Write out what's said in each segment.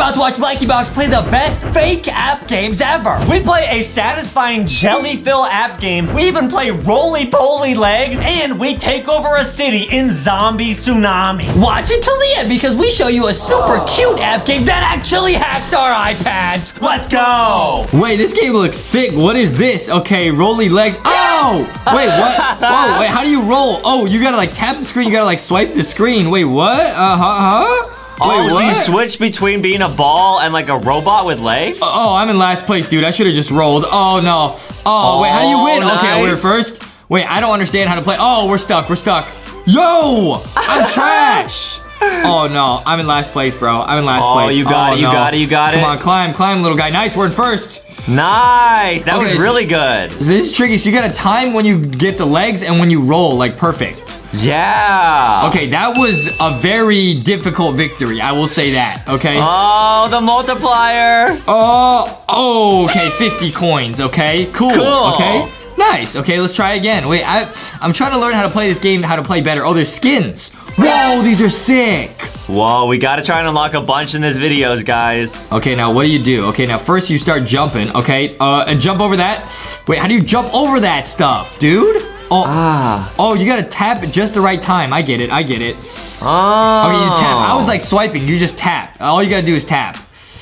about to watch LankyBox play the best fake app games ever. We play a satisfying jelly fill app game. We even play roly poly legs, and we take over a city in zombie tsunami. Watch it till the end because we show you a super cute app game that actually hacked our iPads. Let's go. Wait, this game looks sick. What is this? Okay, rolly legs. Oh! Wait, what? Whoa, wait, how do you roll? Oh, you gotta like tap the screen. You gotta like swipe the screen. Wait, what? Uh huh, huh? Oh, Wait, so you what? switch between being a ball and like a robot with legs? Oh, oh I'm in last place, dude. I should have just rolled. Oh, no. Oh, wait, how do you oh, win? Oh, Okay, we're first. Wait, I don't understand how to play. Oh, we're stuck. We're stuck. Yo! I'm trash! Oh, no. I'm in last place, bro. I'm in last Oh, place. you got it, oh, you no. got it, you got Come it. Come on, climb, climb, little guy. Nice, we're in first. Nice. That Okay, was really good. This is tricky. So you gotta time when you get the legs and when you roll, like perfect. Yeah. Okay, that was a very difficult victory. I will say that. Okay. Oh, the multiplier. Oh, oh, okay, 50 coins, okay? Cool, Cool. okay? Nice, okay, let's try again. Wait, I, I'm trying to learn how to play this game, how to play better. Oh, there's skins. Whoa, these are sick. Whoa, we gotta try and unlock a bunch in this videos, guys. Okay, now what do you do? Okay, now first you start jumping, okay? Uh, and jump over that. Wait, how do you jump over that stuff, dude? Oh, Ah. oh, you gotta tap at just the right time. I get it, I get it. Oh. Okay, you tap. I was like swiping, you just tap. All you gotta do is tap.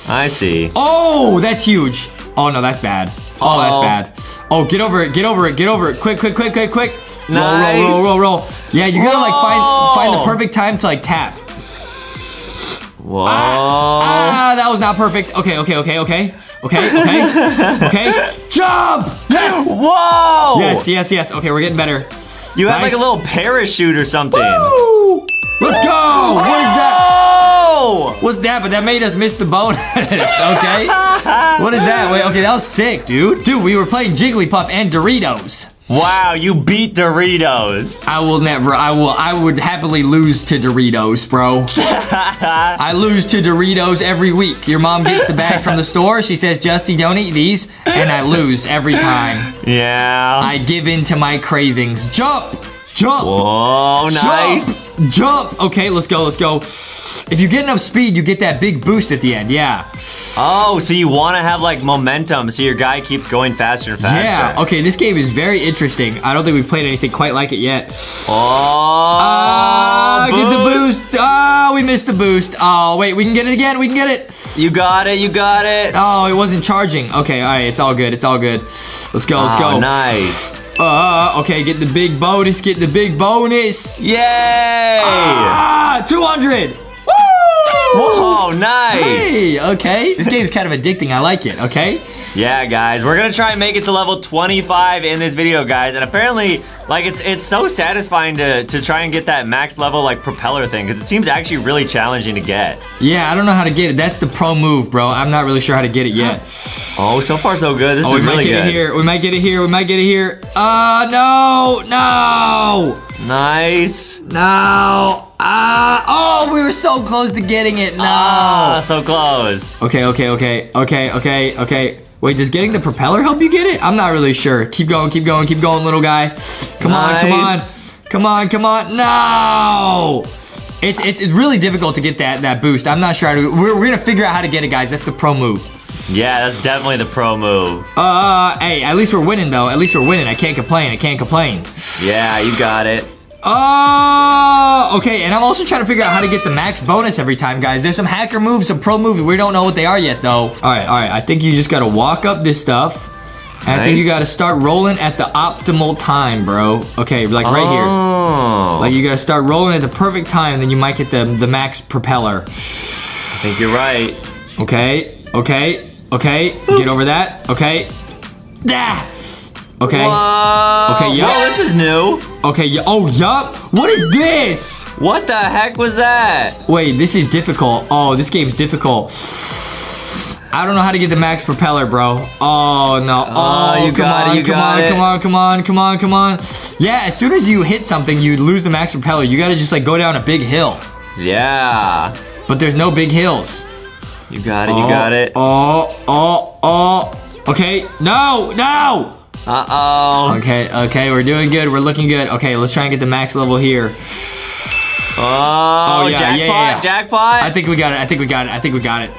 I see. Oh, that's huge. Oh no, that's bad. Oh, that's Uh-oh. bad. Oh, get over it, get over it, get over it. Quick, quick, quick, quick, quick. Roll, Nice. roll, roll, roll, roll. Yeah, you gotta like find find the perfect time to like tap. Whoa. Ah, that was not perfect. Okay, okay, okay, okay. Okay, okay. okay. Jump! Yes! Whoa. Yes, yes, yes. Okay, we're getting better. You had like a little parachute or something. Woo! Let's go! What is that? Oh. What's that? But that made us miss the bonus, okay? what is that? Wait, okay, that was sick, dude. Dude, we were playing Jigglypuff and Doritos. Wow, you beat Doritos. I will never, I will, I would happily lose to Doritos, bro. I lose to Doritos every week. Your mom gets the bag from the store, she says, Justy, don't eat these, and I lose every time. Yeah. I give in to my cravings. Jump! Jump! Whoa, nice. Jump! Jump! Okay, let's go, let's go. If you get enough speed, you get that big boost at the end, yeah. Oh, so you want to have like momentum so your guy keeps going faster and faster. Yeah, okay, this game is very interesting. I don't think we've played anything quite like it yet. Oh, Ah, get the boost. Oh, we missed the boost. Oh, wait, we can get it again. We can get it. You got it, you got it. Oh, it wasn't charging. Okay, all right, it's all good. It's all good. Let's go, let's Oh, go. nice. Uh, okay, get the big bonus. Get the big bonus. Yay! Ah, 200. Whoa, nice. Hey, okay. This game's kind of addicting. I like it, okay? Yeah, guys, we're gonna try and make it to level 25 in this video, guys. And apparently, like, it's it's so satisfying to, to try and get that max level, like, propeller thing, because it seems actually really challenging to get. Yeah, I don't know how to get it. That's the pro move, bro. I'm not really sure how to get it yet. Oh, so far so good. This Oh, we might get it here. We might get it here. We might get it here. Uh, no, no, Nice. no. Ah, oh, we were so close to getting it. No. Ah, so close. Okay, okay, okay, okay, okay, okay. Wait, does getting the propeller help you get it? I'm not really sure. Keep going, keep going, keep going, little guy. Come on, come on, come on, come on. No. It's, it's it's really difficult to get that that boost. I'm not sure how to. We're, we're gonna figure out how to get it, guys. That's the pro move. Yeah, that's definitely the pro move. Uh, hey, at least we're winning though. At least we're winning. I can't complain. I can't complain. Yeah, you got it. Oh, okay. And I'm also trying to figure out how to get the max bonus every time, guys. There's some hacker moves, some pro moves. We don't know what they are yet, though. All right, all right. I think you just gotta walk up this stuff. And I think you gotta start rolling at the optimal time, bro. Okay, like right here. Oh, Like you gotta start rolling at the perfect time, and then you might get the the max propeller. I think you're right. Okay, okay, okay. Get over that. Okay. Ah. Okay. Whoa. Okay, yup. Whoa, this is new. Okay. y- Oh, yup. What is this? What the heck was that? Wait, this is difficult. Oh, this game's difficult. I don't know how to get the max propeller, bro. Oh no. Oh, oh you come got it, on, you come got on, it. come on, come on, come on, come on. Yeah, as soon as you hit something, you lose the max propeller. You gotta just like go down a big hill. Yeah. But there's no big hills. You got it, you Oh, got it. Oh, oh, oh. Okay, no, no. Uh-oh. Okay, okay, we're doing good. We're looking good. Okay, let's try and get the max level here. Oh, oh yeah, jackpot, yeah, yeah, yeah. jackpot. I think we got it. I think we got it. I think we got it.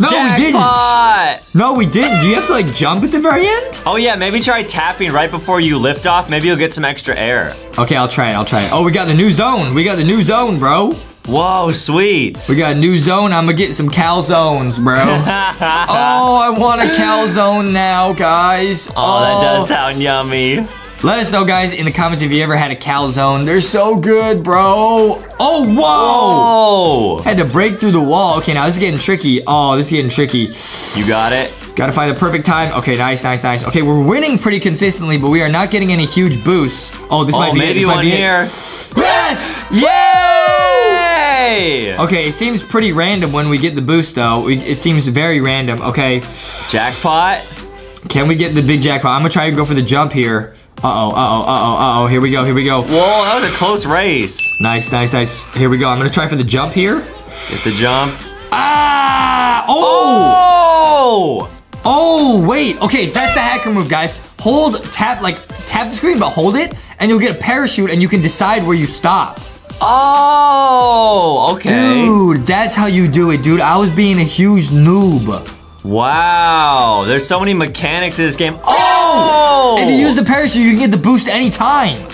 No, we didn't. No, we didn't. Do you have to like jump at the very end? Oh yeah, maybe try tapping right before you lift off. Maybe you'll get some extra air. Okay, I'll try it. I'll try it. Oh, we got the new zone. We got the new zone, bro. Whoa, sweet. We got a new zone. I'm gonna get some calzones, bro. oh, I want a calzone now, guys. Oh, that oh. does sound yummy. Let us know, guys, in the comments if you ever had a calzone. They're so good, bro. Oh, whoa! Oh, Had to break through the wall. Okay, now this is getting tricky. Oh, this is getting tricky. you got it. Gotta find the perfect time. Okay, nice, nice, nice. Okay, we're winning pretty consistently, but we are not getting any huge boosts. Oh, this Oh, might be it. maybe This might one be it. here. Yes! Yay! Okay, it seems pretty random when we get the boost, though. It seems very random. Okay, Jackpot. can we get the big jackpot? I'm gonna try and go for the jump here. Uh-oh, uh-oh, uh-oh, uh-oh. Here we go, here we go. Whoa, that was a close race. Nice, nice, nice. Here we go. I'm gonna try for the jump here. Get the jump. Ah! Oh! Oh! Oh, wait. Okay, so that's the hacker move, guys. Hold, tap, like, tap the screen, but hold it, and you'll get a parachute, and you can decide where you stop. Oh! Okay. Dude, that's how you do it, dude. I was being a huge noob. Wow. There's so many mechanics in this game. Oh! If you use the parachute, you can get the boost anytime.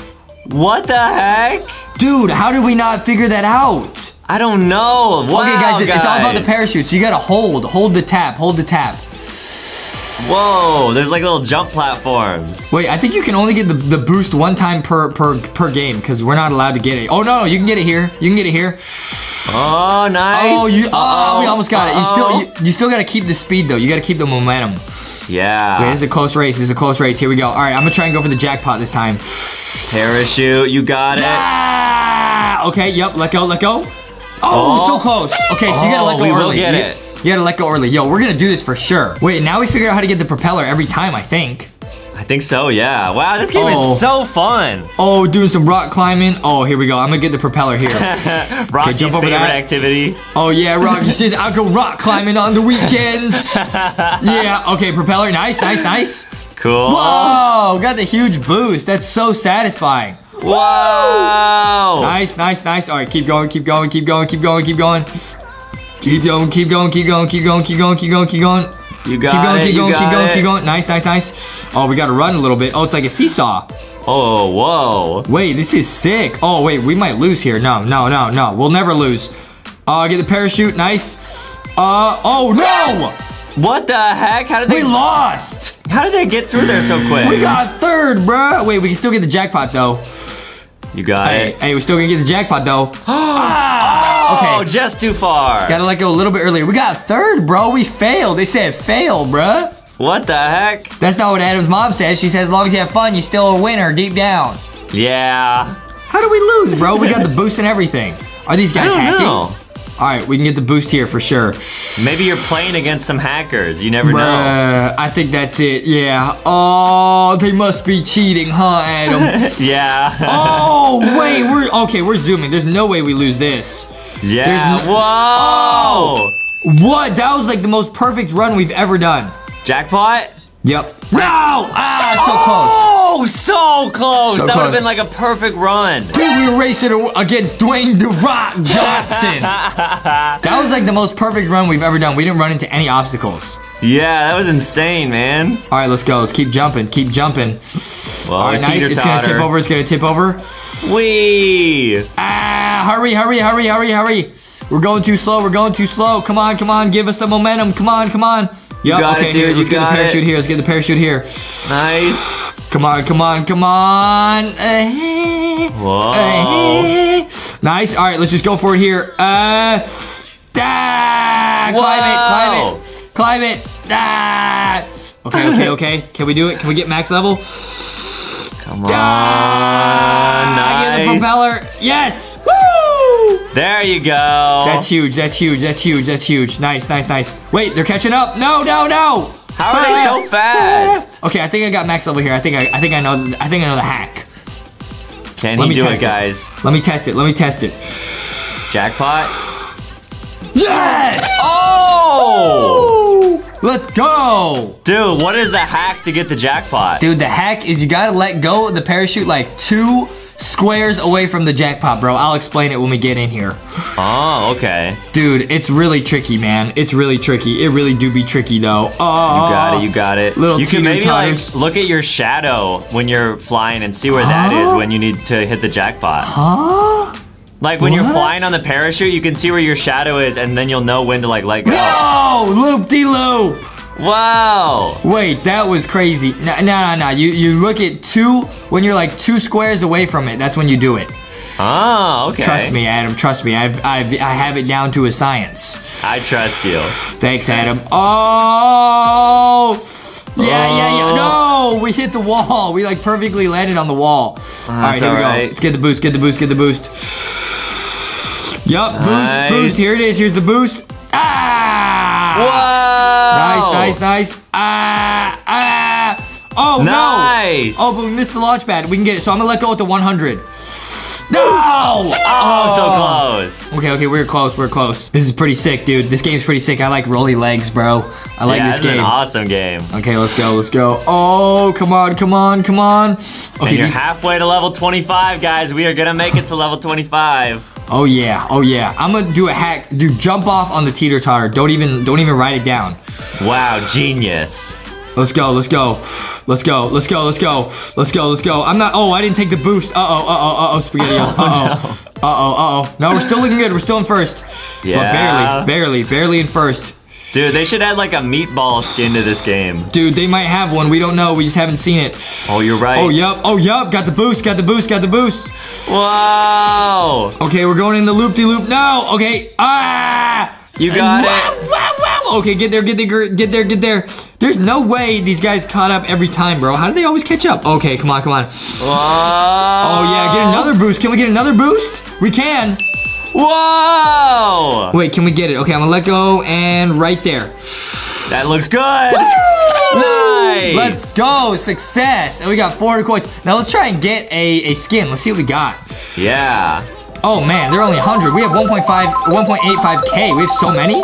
What the heck? Dude, how did we not figure that out? I don't know. Wow, okay, guys, it- it's all about the guys. parachute, so you gotta hold. Hold the tap, hold the tap. Whoa, there's like little jump platforms. Wait, I think you can only get the, the boost one time per per per game because we're not allowed to get it. Oh no, you can get it here. You can get it here. Oh, nice. Oh, you oh, Uh-oh. we almost got it. You still you, you still gotta keep the speed though. You gotta keep the momentum. Yeah. Wait, this is a close race. This is a close race. Here we go. All right, I'm gonna try and go for the jackpot this time. Parachute, you got it. Ah! Okay, yep. Let go. Let go. Oh, Oh. so close. Okay, so you gotta Oh, let go we will early. get you, it. You gotta let go early. Yo, we're gonna do this for sure. Wait, now we figure out how to get the propeller every time. I think. I think so, yeah. Wow, this game Oh. is so fun. Oh, doing some rock climbing. Oh, here we go. I'm gonna get the propeller here. Rocky's jump over favorite that. activity. Oh yeah, Rocky says I'll go rock climbing on the weekends. yeah, okay, propeller, nice, nice, nice. Cool. Whoa, got the huge boost. That's so satisfying. Wow. Nice, nice, nice. All right, keep going, keep going, keep going, keep going, keep going. Keep going, keep going, keep going, keep going, keep going, keep going, keep going. You Keep got going, it. keep going, keep going, it. keep going. Nice, nice, nice. Oh, we gotta run a little bit. Oh, it's like a seesaw. Oh, whoa. Wait, this is sick. Oh, wait, we might lose here. No, no, no, no. We'll never lose. Uh, get the parachute. Nice. Uh, oh no! What the heck? How did they We lost! How did they get through there so quick? We got third, bruh. Wait, we can still get the jackpot though. You got Hey, it. hey, we're still gonna get the jackpot though. Ah! Oh, okay. just too far. Gotta let go a little bit earlier. We got third, bro. We failed. They said fail, bruh. What the heck? That's not what Adam's mom says. She says as long as you have fun, you're still a winner deep down. Yeah. How do we lose, bro? We got the boost and everything. Are these I guys don't hacking? know. All right, we can get the boost here for sure. Maybe you're playing against some hackers. You never know. I think that's it. Yeah. Oh, they must be cheating, huh, Adam? Yeah. oh, wait. We're okay. We're zooming. There's no way we lose this. yeah. no- Whoa. What? That was like the most perfect run we've ever done. Jackpot? Yep. No! Ah, so close. Oh, so close. So that would have been like a perfect run. Dude, we were racing against Dwayne The Rock Johnson. that was like the most perfect run we've ever done. We didn't run into any obstacles. Yeah, that was insane, man. All right, let's go. Let's keep jumping. Keep jumping. Well, All right, nice. It's gonna tip over. It's gonna tip over. Wee. Ah, hurry, hurry, hurry, hurry, hurry. We're going too slow. We're going too slow. Come on, come on. Give us some momentum. Come on, come on. Yup, got it, okay, dude, here. Let's get the parachute it. here. Let's get the parachute here. Nice. Come on, come on, come on. Eh, Whoa. eh. Nice. All right, let's just go for it here. Uh, ah, climb it, climb it, climb it. Ah. Okay, okay, okay. Can we do it? Can we get max level? Come on. Ah, get the propeller. Yes. Woo! There you go. That's huge. That's huge. That's huge. That's huge. Nice, nice, nice. Wait, they're catching up. No, no, no. How are they so fast? Okay, I think I got max level here. I think I, I think I know. I think I know the hack. Can Let he me do test it, guys? Let me test it. Let me test it. Jackpot. Yes! Oh! Let's go! Dude, what is the hack to get the jackpot? Dude, the hack is you gotta let go of the parachute like two squares away from the jackpot, bro. I'll explain it when we get in here. Oh, okay. Dude, it's really tricky, man. It's really tricky. It really do be tricky, though. Oh, You got it, you got it. Little you can maybe like look at your shadow when you're flying and see where that is when you need to hit the jackpot. Huh? Like when you're flying on the parachute, you can see where your shadow is and then you'll know when to like let go. No! Loop-de-loop! Wow. Wait, that was crazy. No, no, no, no. You, you look at two, when you're like two squares away from it, that's when you do it. Oh, okay. Trust me, Adam. Trust me. I've, I've, I have it down to a science. I trust you. Thanks, Adam. Oh! Yeah, yeah, yeah. No! We hit the wall. We like perfectly landed on the wall. all right, here we go. Let's get the boost, get the boost, get the boost. Yup, Nice. boost, boost. Here it is. Here's the boost. Ah! Whoa. Nice, nice. Ah, ah. Oh, Nice. no. Oh, but we missed the launch pad. We can get it. So I'm going to let go at the 100. No! Oh, so close. Okay, okay, we're close, we're close. This is pretty sick, dude. This game's pretty sick. I like rolly legs, bro. I like yeah, this this is game. an awesome game. Okay, let's go, let's go. Oh, come on, come on, come on. and Okay, you're these- halfway to level 25, guys. We are gonna make it to level 25. oh yeah, oh yeah. I'm gonna do a hack. Dude, jump off on the teeter totter. Don't even, don't even write it down. Wow, genius. Let's go, let's go. Let's go, let's go, let's go. Let's go, let's go. I'm not, oh, I didn't take the boost. Uh-oh, uh-oh, uh-oh, SpaghettiOs. Uh-oh. Uh-oh, uh-oh. No, we're still looking good. We're still in first. Yeah. But barely, barely, barely in first. Dude, they should add like a meatball skin to this game. Dude, they might have one. We don't know. We just haven't seen it. Oh, you're right. Oh, yup. Oh, yup. Got the boost. Got the boost. Got the boost. Whoa! Okay, we're going in the loop-de-loop. No. Okay. Ah! You got Wow, it. wow, wow. Okay, get there, get there, get there, get there. There's no way these guys caught up every time, bro. How do they always catch up? Okay, come on, come on. Whoa! Oh, yeah, get another boost. Can we get another boost? We can. Whoa! Wait, can we get it? Okay, I'm gonna let go and right there. That looks good. Nice. Let's go, success. And we got 400 coins. Now let's try and get a, a skin. Let's see what we got. Yeah. Oh man, they're only 100. We have 1.5, 1.85k. We have so many.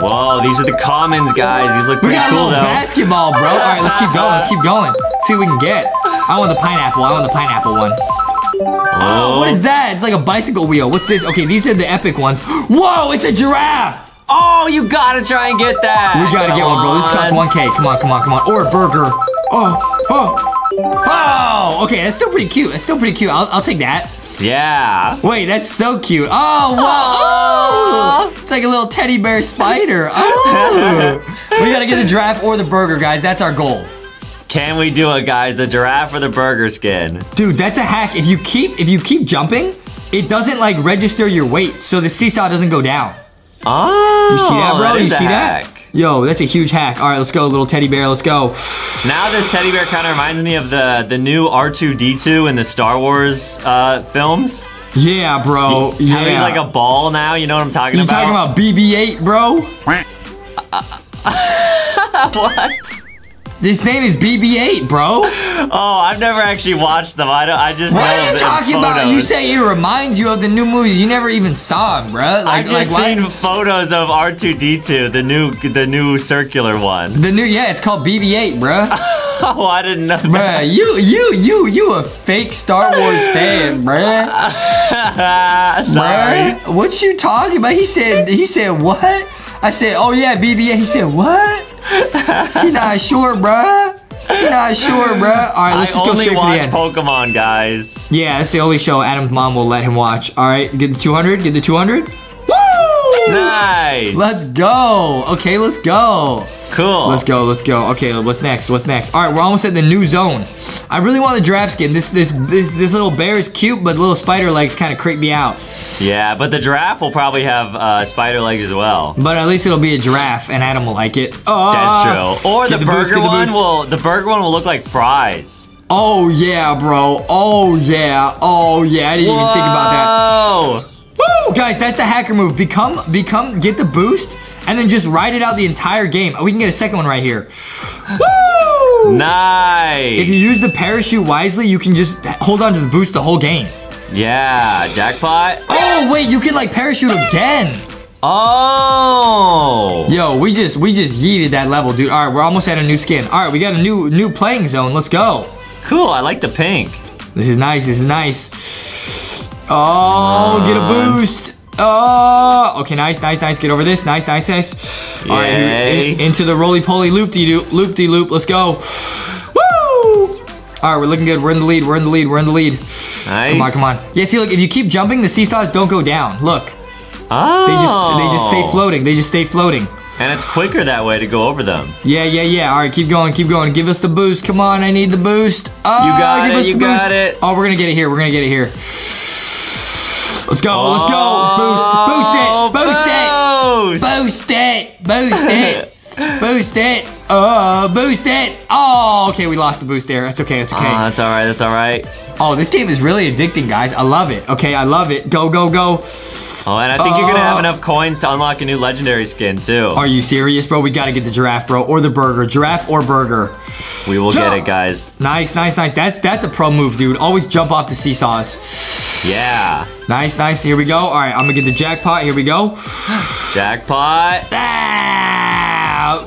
Whoa, these are the commons, guys. These look We pretty got a cool, little though. basketball, bro. All right, let's keep going. Let's keep going. See what we can get. I want the pineapple. I want the pineapple one. Oh, What is that? It's like a bicycle wheel. What's this? Okay, these are the epic ones. Whoa, it's a giraffe. Oh, you gotta try and get that. We gotta get one, bro. This costs 1k. Come on, come on, come on. Or a burger. Oh, oh. Oh, okay, that's still pretty cute. That's still pretty cute. I'll, I'll take that. Yeah. Wait, that's so cute. Oh, wow. Oh, it's like a little teddy bear spider. Oh. we gotta get the giraffe or the burger, guys. That's our goal. Can we do it, guys? The giraffe or the burger skin? Dude, that's a hack. If you keep if you keep jumping, it doesn't like register your weight, so the seesaw doesn't go down. Oh, You see that, bro? that you see hack. that? Yo, that's a huge hack. All right, let's go, little teddy bear. Let's go. Now this teddy bear kind of reminds me of the the new R2D2 in the Star Wars uh, films. Yeah, bro. How yeah. he's like a ball now. You know what I'm talking you about? You're talking about BB-8, bro? what? This name is BB-8, bro. Oh, I've never actually watched them. I don't. I just What are you talking about? You say it reminds you of the new movies. You never even saw them, bro. Like, I've just like seen photos of R2D2, the new the new circular one. The new, yeah, it's called BB-8, bro. Oh, I didn't know. bruh, you, you, you, you a fake Star Wars fan, bro. Sorry. Bruh, what you talking about? He said, he said what? I said, oh yeah, BB-8. He said what? He not sure, bruh. He not sure, bruh. All right, let's I just go only straight for the watch end. Pokemon, guys. yeah, that's the only show Adam's mom will let him watch. All right, get the 200. Get the 200. Nice. Let's go. Okay, let's go. cool. Let's go, let's go. Okay, what's next? What's next? All right, we're almost at the new zone. I really want the giraffe skin. This this this this little bear is cute, but little spider legs kind of creep me out. Yeah, but the giraffe will probably have uh, spider legs as well. But at least it'll be a giraffe, and Adam will like it. Oh, That's true. Or the, boost, burger the one boost. will the burger one will look like fries. Oh yeah, bro. Oh yeah. Oh yeah. I didn't even think about that. Woo, guys, that's the hacker move. Become become get the boost, and then just ride it out the entire game. Oh, we can get a second one right here. Woo! Nice. If you use the parachute wisely, you can just hold on to the boost the whole game. yeah, jackpot. Oh wait, you can like parachute again. Oh. Yo, we just we just yeeted that level, dude. All right, we're almost at a new skin. All right, we got a new new playing zone. Let's go. Cool. I like the pink. This is nice. This is nice. Oh, get a boost. Oh, okay, nice, nice, nice. Get over this. Nice, nice, nice. All right, in- into the roly poly loop de loop, loop de loop. Let's go. Woo! All right, we're looking good. We're in the lead. We're in the lead. We're in the lead. Nice. Come on, come on. Yeah, see, look, if you keep jumping, the seesaws don't go down. Look, Oh. they just they just stay oh. floating. They just stay floating. And it's quicker that way to go over them. Yeah, yeah, yeah. All right, keep going, keep going. Give us the boost. Come on, I need the boost. Oh, You got give it, us the you boost. got it. Oh, we're gonna get it here. We're gonna get it here. Let's go. Let's go. Boost. Boost it. Oh, boost it. Boost. Boost it. Boost it. Boost it. Oh, boost it. Oh, okay. We lost the boost there. That's okay. That's okay. Oh, that's all right. That's all right. oh, this game is really addicting, guys. I love it. Okay, I love it. Go, go, go. Oh, and I think you're gonna have Uh, enough coins to unlock a new legendary skin too. Are you serious, bro? We gotta get the giraffe, bro, or the burger. Giraffe or burger. We will get it, guys. Nice, nice, nice. That's that's a pro move, dude. Always jump off the seesaws. Yeah. Nice, nice. Here we go. All right, I'm gonna get the jackpot. Here we go. Jackpot. Ah!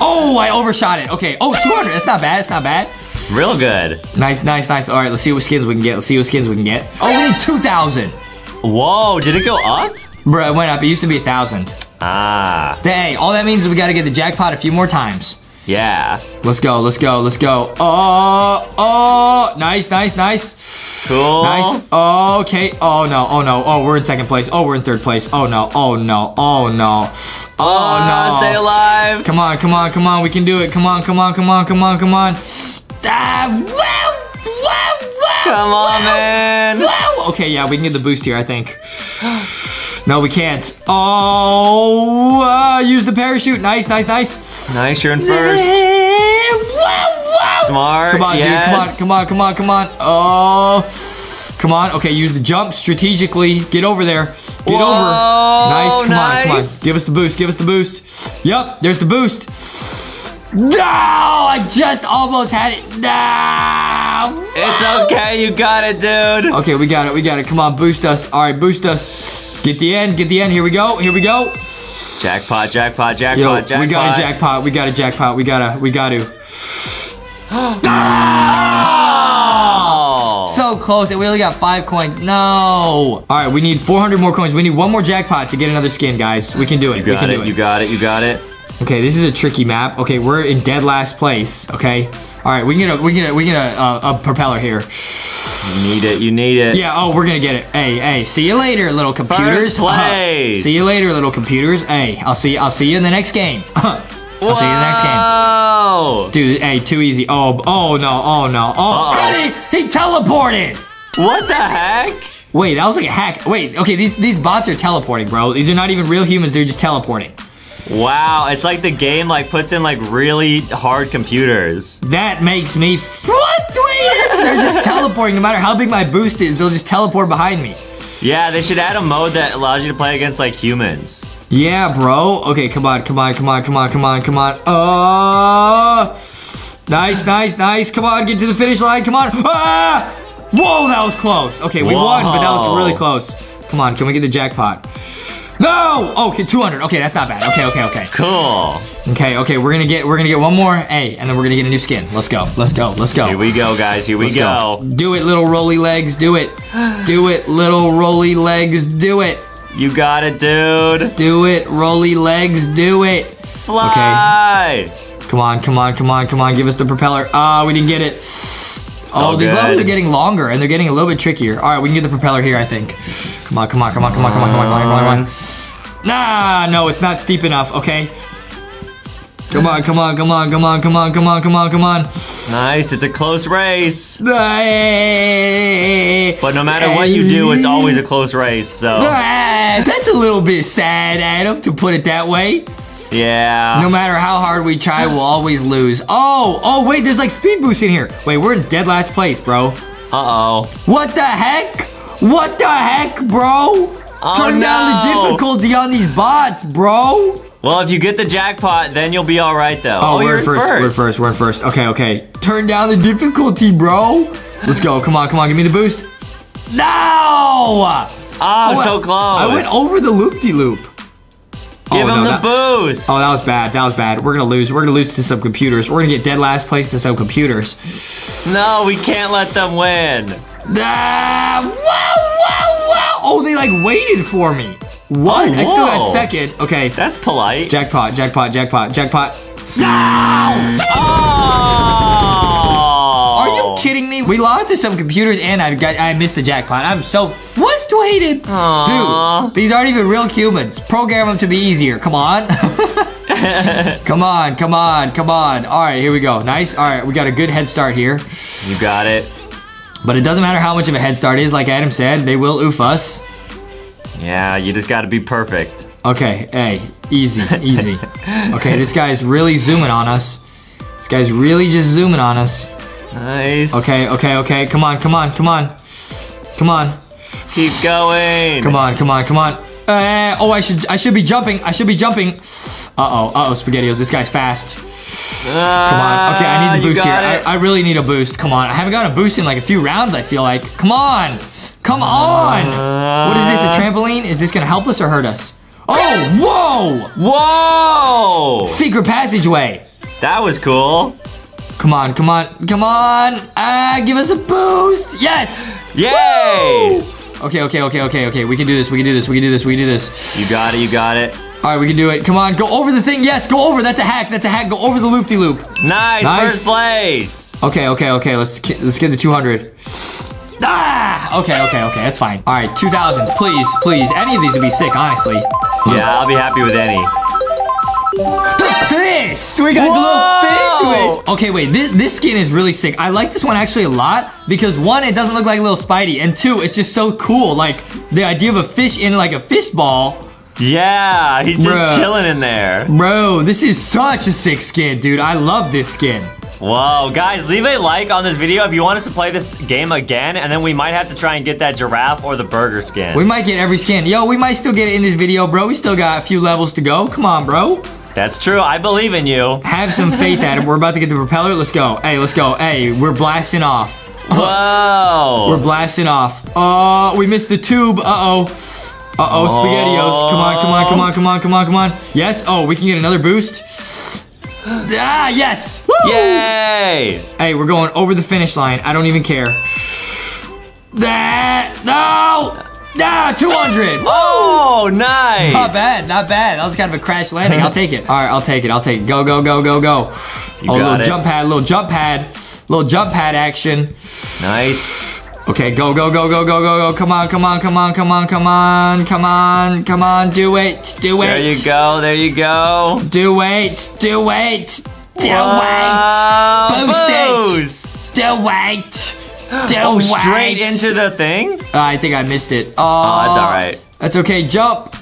Oh, I overshot it. Okay. Oh, 200. That's not bad. It's not bad. Real good. Nice, nice, nice. All right, let's see what skins we can get. Let's see what skins we can get. Oh, we need 2,000. Whoa, did it go up? Bro, it went up. It used to be a 1,000. Ah, Hey, all that means is we gotta get the jackpot a few more times. yeah. Let's go, let's go, let's go. Oh, oh, nice, nice, nice. Cool. Nice. Okay. Oh no. Oh no. Oh, we're in second place. Oh, we're in third place. Oh no. Oh no. Oh no. Oh no. Stay alive. Come on. Come on. Come on. We can do it. Come on. Come on. Come on. Come on. Come on. Ah, wow, Come on, wow, man. Wow. Okay. Yeah, we can get the boost here. I think. No, we can't. Oh, uh, use the parachute. Nice, nice, nice. Nice, you're in first. Wow, wow. Smart. Come on, yes. dude. Come on, come on, come on, come on. Oh. Come on. Okay, use the jump strategically. Get over there. Get Whoa, over. Nice. Come on, come on. Give us the boost. Give us the boost. Yep, there's the boost. No, I just almost had it. No. It's okay, you got it, dude. Okay, we got it. We got it. Come on, boost us. All right, boost us. Get the end. Get the end. Here we go. Here we go. Jackpot, jackpot, jackpot, Yo, jackpot. we got a jackpot. We got a jackpot. We gotta. We got to. So close, and we only got five coins. No. All right, we need 400 more coins. We need one more jackpot to get another skin, guys. We can do it. you we can it, do it. you got it, you got it. Okay, this is a tricky map. Okay, we're in dead last place. Okay. All right, we can get a we can get a, we get a, a, a propeller here. You need it, you need it. Yeah. Oh, we're gonna get it. Hey, hey. See you later, little computers. First place. see you later, little computers. Hey, I'll see. I'll see you in the next game. I'll see you in the next game. Whoa. Dude, hey, too easy. Oh, oh no, oh no, oh. Uh-oh. He, he teleported. What the heck? Wait, that was like a hack. Wait, okay, these these bots are teleporting, bro. These are not even real humans. They're just teleporting. Wow, it's like the game like puts in like really hard computers. That makes me frustrated. They're just teleporting. No matter how big my boost is, they'll just teleport behind me. Yeah, they should add a mode that allows you to play against like humans. Yeah, bro. Okay, come on, come on, come on, come on, come on, come on. Oh, nice, nice, nice. Come on, get to the finish line. Come on. Ah! Whoa, that was close. Okay, we won, but that was really close. Come on, can we get the jackpot? No. Okay, 200. Okay, that's not bad. Okay, okay, okay. Cool. Okay, okay, we're gonna get we're gonna get one more A, and then we're gonna get a new skin. Let's go, let's go, let's go. Here we go, guys. Here we Let's go. Do it, little rolly legs. Do it. Do it, little rolly legs. Do it. You got it, dude. Do it, rolly legs. Do it. Fly. Come on, come on, come on, come on. Give us the propeller. Ah, we didn't get it. Oh, these levels are getting longer and they're getting a little bit trickier. All right, we can get the propeller here, I think. Come on, come on, come on, come on, come on, come on, come on, come on. Nah, no, it's not steep enough, okay? Come on, come on, come on, come on, come on, come on, come on, come on. Nice, it's a close race. But no matter what you do, it's always a close race, so. That's a little bit sad, Adam, to put it that way yeah. No matter how hard we try, we'll always lose. Oh, oh, wait, there's like speed boost in here. Wait, we're in dead last place, bro. Uh oh. What the heck? What the heck, bro? Oh, Turn down the difficulty on these bots, bro. Well, if you get the jackpot, then you'll be all right, though. Oh, we're you're in first. We're in first. We're in first. Okay, okay. Turn down the difficulty, bro. Let's go. Come on, come on. Give me the boost. No! Oh, so close. I went over the loop-de-loop. Give oh, him no, the that- boost. Oh, that was bad. That was bad. We're gonna lose. We're gonna lose to some computers. We're gonna get dead last place to some computers. No, we can't let them win. Ah, wow, wow, wow. Oh, they like waited for me. What? Oh, I still got second. Okay. That's polite. Jackpot, jackpot, jackpot, jackpot. Oh! Are you kidding me? We lost to some computers and I got I missed the jackpot. I'm so frustrated. Aw. Dude, these aren't even real humans. Program them to be easier. Come on. come on, come on, come on. All right, here we go. Nice. All right, we got a good head start here. You got it. But it doesn't matter how much of a head start is. Like Adam said, they will oof us. Yeah, you just got to be perfect. Okay, hey, easy, easy. Okay, this guy's really zooming on us. This guy's really just zooming on us. Nice. Okay, okay, okay. Come on, come on, come on. Come on. Keep going. Come on, come on, come on. Uh, oh, I should I should be jumping. I should be jumping. Uh-oh, uh-oh, SpaghettiOs. This guy's fast. Come on. Okay, I need the Ah, boost here. I. I really need a boost. Come on. I haven't gotten a boost in like a few rounds, I feel like. Come on. Come on. What is this, a trampoline? Is this gonna help us or hurt us? Oh, whoa! Whoa! Secret passageway. That was cool. Come on, come on, come on. Ah, give us a boost. Yes. Yay! Okay, okay, okay, okay, okay. We can do this. We can do this. We can do this. We can do this. You got it. You got it. All right, we can do it. Come on, go over the thing. Yes, go over. That's a hack. That's a hack. Go over the loop-de-loop. Nice, Nice. first place. Okay, okay, okay. Let's let's get the 200. Ah! Okay, okay, okay. That's fine. All right, 2,000. Please, please. Any of these would be sick, honestly. Yeah, I'll be happy with any. The fish! We got Whoa! the little wish. Okay, wait. This, this skin is really sick. I like this one actually a lot because one, it doesn't look like a little Spidey, and two, it's just so cool. Like the idea of a fish in like a fish ball. Yeah, he's just chilling in there. Bro, this is such a sick skin, dude. I love this skin. Whoa, guys, leave a like on this video if you want us to play this game again, and then we might have to try and get that giraffe or the burger skin. We might get every skin. Yo, we might still get it in this video, bro. We still got a few levels to go. Come on, bro. That's true. I believe in you. Have some faith, Adam. We're about to get the propeller. Let's go. Hey, let's go. Hey, we're blasting off. Whoa. We're blasting off. Oh, we missed the tube. Uh-oh. Uh-oh, SpaghettiOs. Come on, come on, come on, come on, come on, come on. Yes. Oh, we can get another boost. Ah, yes. Woo! Yay! Hey, we're going over the finish line. I don't even care. That no. Ah, 200. Oh, nice. Not bad, not bad. That was kind of a crash landing. I'll take it. All right, I'll take it. I'll take it. Go, go, go, go, go. You oh, little it. jump pad, little jump pad, little jump pad action. Nice. Okay, go, go, go, go, go, go, go. Come on, come on, come on, come on, come on, come on, come on. Do it, do it. There you go. There you go. Do it, do it, do Whoa, it. Boost it. boost. Do it. Do Oh, straight into the thing? Uh, I think I missed it. Oh, Oh, that's all right. That's okay. Jump.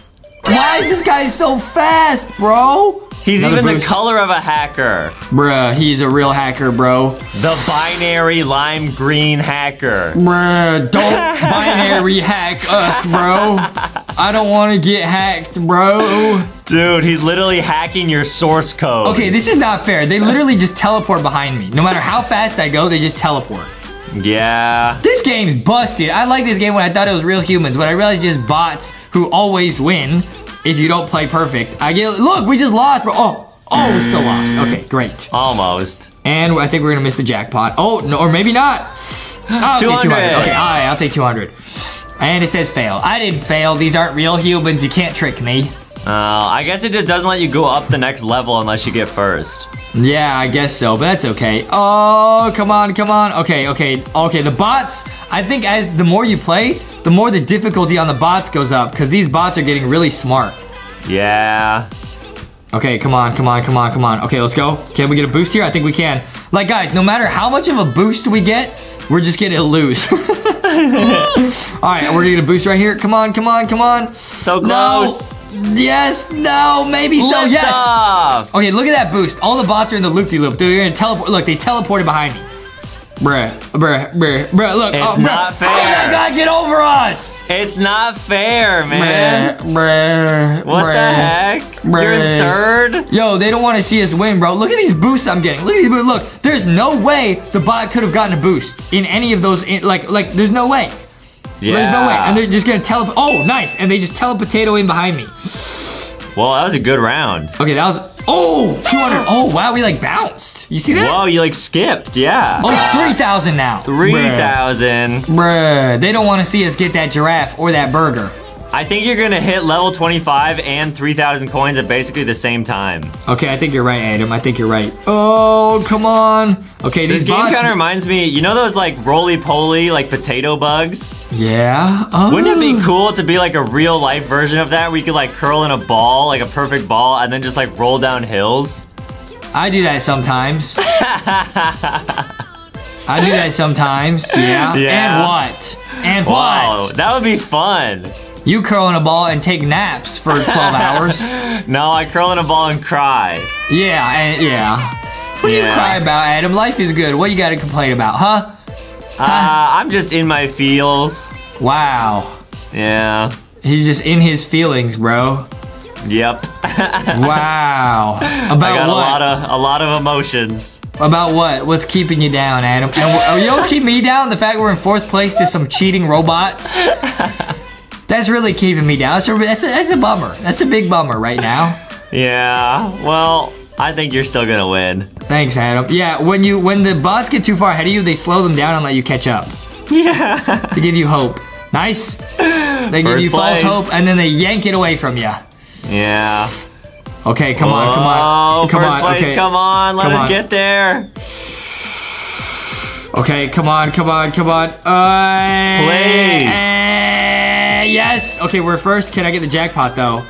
Why is this guy so fast, bro? He's Another even the color of a hacker. Bruh, he's a real hacker, bro. The binary lime green hacker. Bruh, don't binary hack us, bro. I don't want to get hacked, bro. Dude, he's literally hacking your source code. Okay, this is not fair. They literally just teleport behind me. No matter how fast I go, they just teleport. Yeah. This game's busted. I like this game when I thought it was real humans, but I realized just bots who always win if you don't play perfect. I get look, we just lost, bro. Oh, oh, we still lost. Mm. Okay, great. Almost. And I think we're gonna miss the jackpot. Oh, no, or maybe not. I'll take 200. 200. Okay, all right, I'll take 200. And it says fail. I didn't fail. These aren't real humans. You can't trick me. Uh, I guess it just doesn't let you go up the next level unless you get first. Yeah, I guess so, but that's okay. Oh, come on, come on. Okay, okay, okay. The bots, I think as the more you play, the more the difficulty on the bots goes up because these bots are getting really smart. Yeah. Okay, come on, come on, come on, come on. Okay, let's go. Can we get a boost here? I think we can. Like, guys, no matter how much of a boost we get, we're just gonna lose. All right, we're gonna get a boost right here. Come on, come on, come on. So No. Yes, no, maybe so, Lift yes. off. Okay, look at that boost. All the bots are in the loop-de-loop. They're gonna teleport. Look, they teleported behind me. Bruh, bruh, bruh, bruh. Look, It's oh, bruh. not fair. Oh my God, get over us! It's not fair, man. Bruh, bruh, What bruh. the heck? You're in third? Yo, they don't want to see us win, bro. Look at these boosts I'm getting. Look at these boosts. Look, there's no way the bot could have gotten a boost in any of those. In, like, like, there's no way. Yeah. There's no way. And they're just gonna teleport. Oh, nice. And they just telepotato in behind me. Well, that was a good round. Okay, that was, oh, 200. Oh, wow, we like bounced. You see that? Whoa, you like skipped, yeah. Oh, it's 3,000 now. 3,000. Bruh, they don't want to see us get that giraffe or that burger. I think you're gonna hit level 25 and 3,000 coins at basically the same time. Okay, I think you're right, Adam. I think you're right. Oh, come on. Okay, This game kind of reminds me, you know those like roly-poly, like potato bugs? yeah. Oh. Wouldn't it be oh. cool to be like a real life version of that where you could like curl in a ball, like a perfect ball, and then just like roll down hills? I do that sometimes. I do that sometimes. Yeah. Yeah. And what? And Wow, what? that would be fun. You curl in a ball and take naps for 12 hours. No, I curl in a ball and cry. Yeah, and yeah. What do you cry about, Adam? Life is good. What you got to complain about, huh? Uh, I'm just in my feels. Wow. Yeah. He's just in his feelings, bro. Yep. Wow. About I got what? a lot of a lot of emotions. About what? What's keeping you down, Adam? And you know what's keeping me down? The fact we're in fourth place to some cheating robots. That's really keeping me down. That's a, that's a, that's a bummer. That's a big bummer right now. Yeah. Well, I think you're still gonna win. Thanks, Adam. Yeah, when you when the bots get too far ahead of you, they slow them down and let you catch up Yeah. to give you hope. Nice. They give First you false hope and then they yank it away from you. Yeah. Okay, come on, come on, come first on. place. okay. Come on. Let Come us on. get there. Okay, come on, come on, come on. Uh, Please. uh, yes. Okay, we're first. Can I get the jackpot though?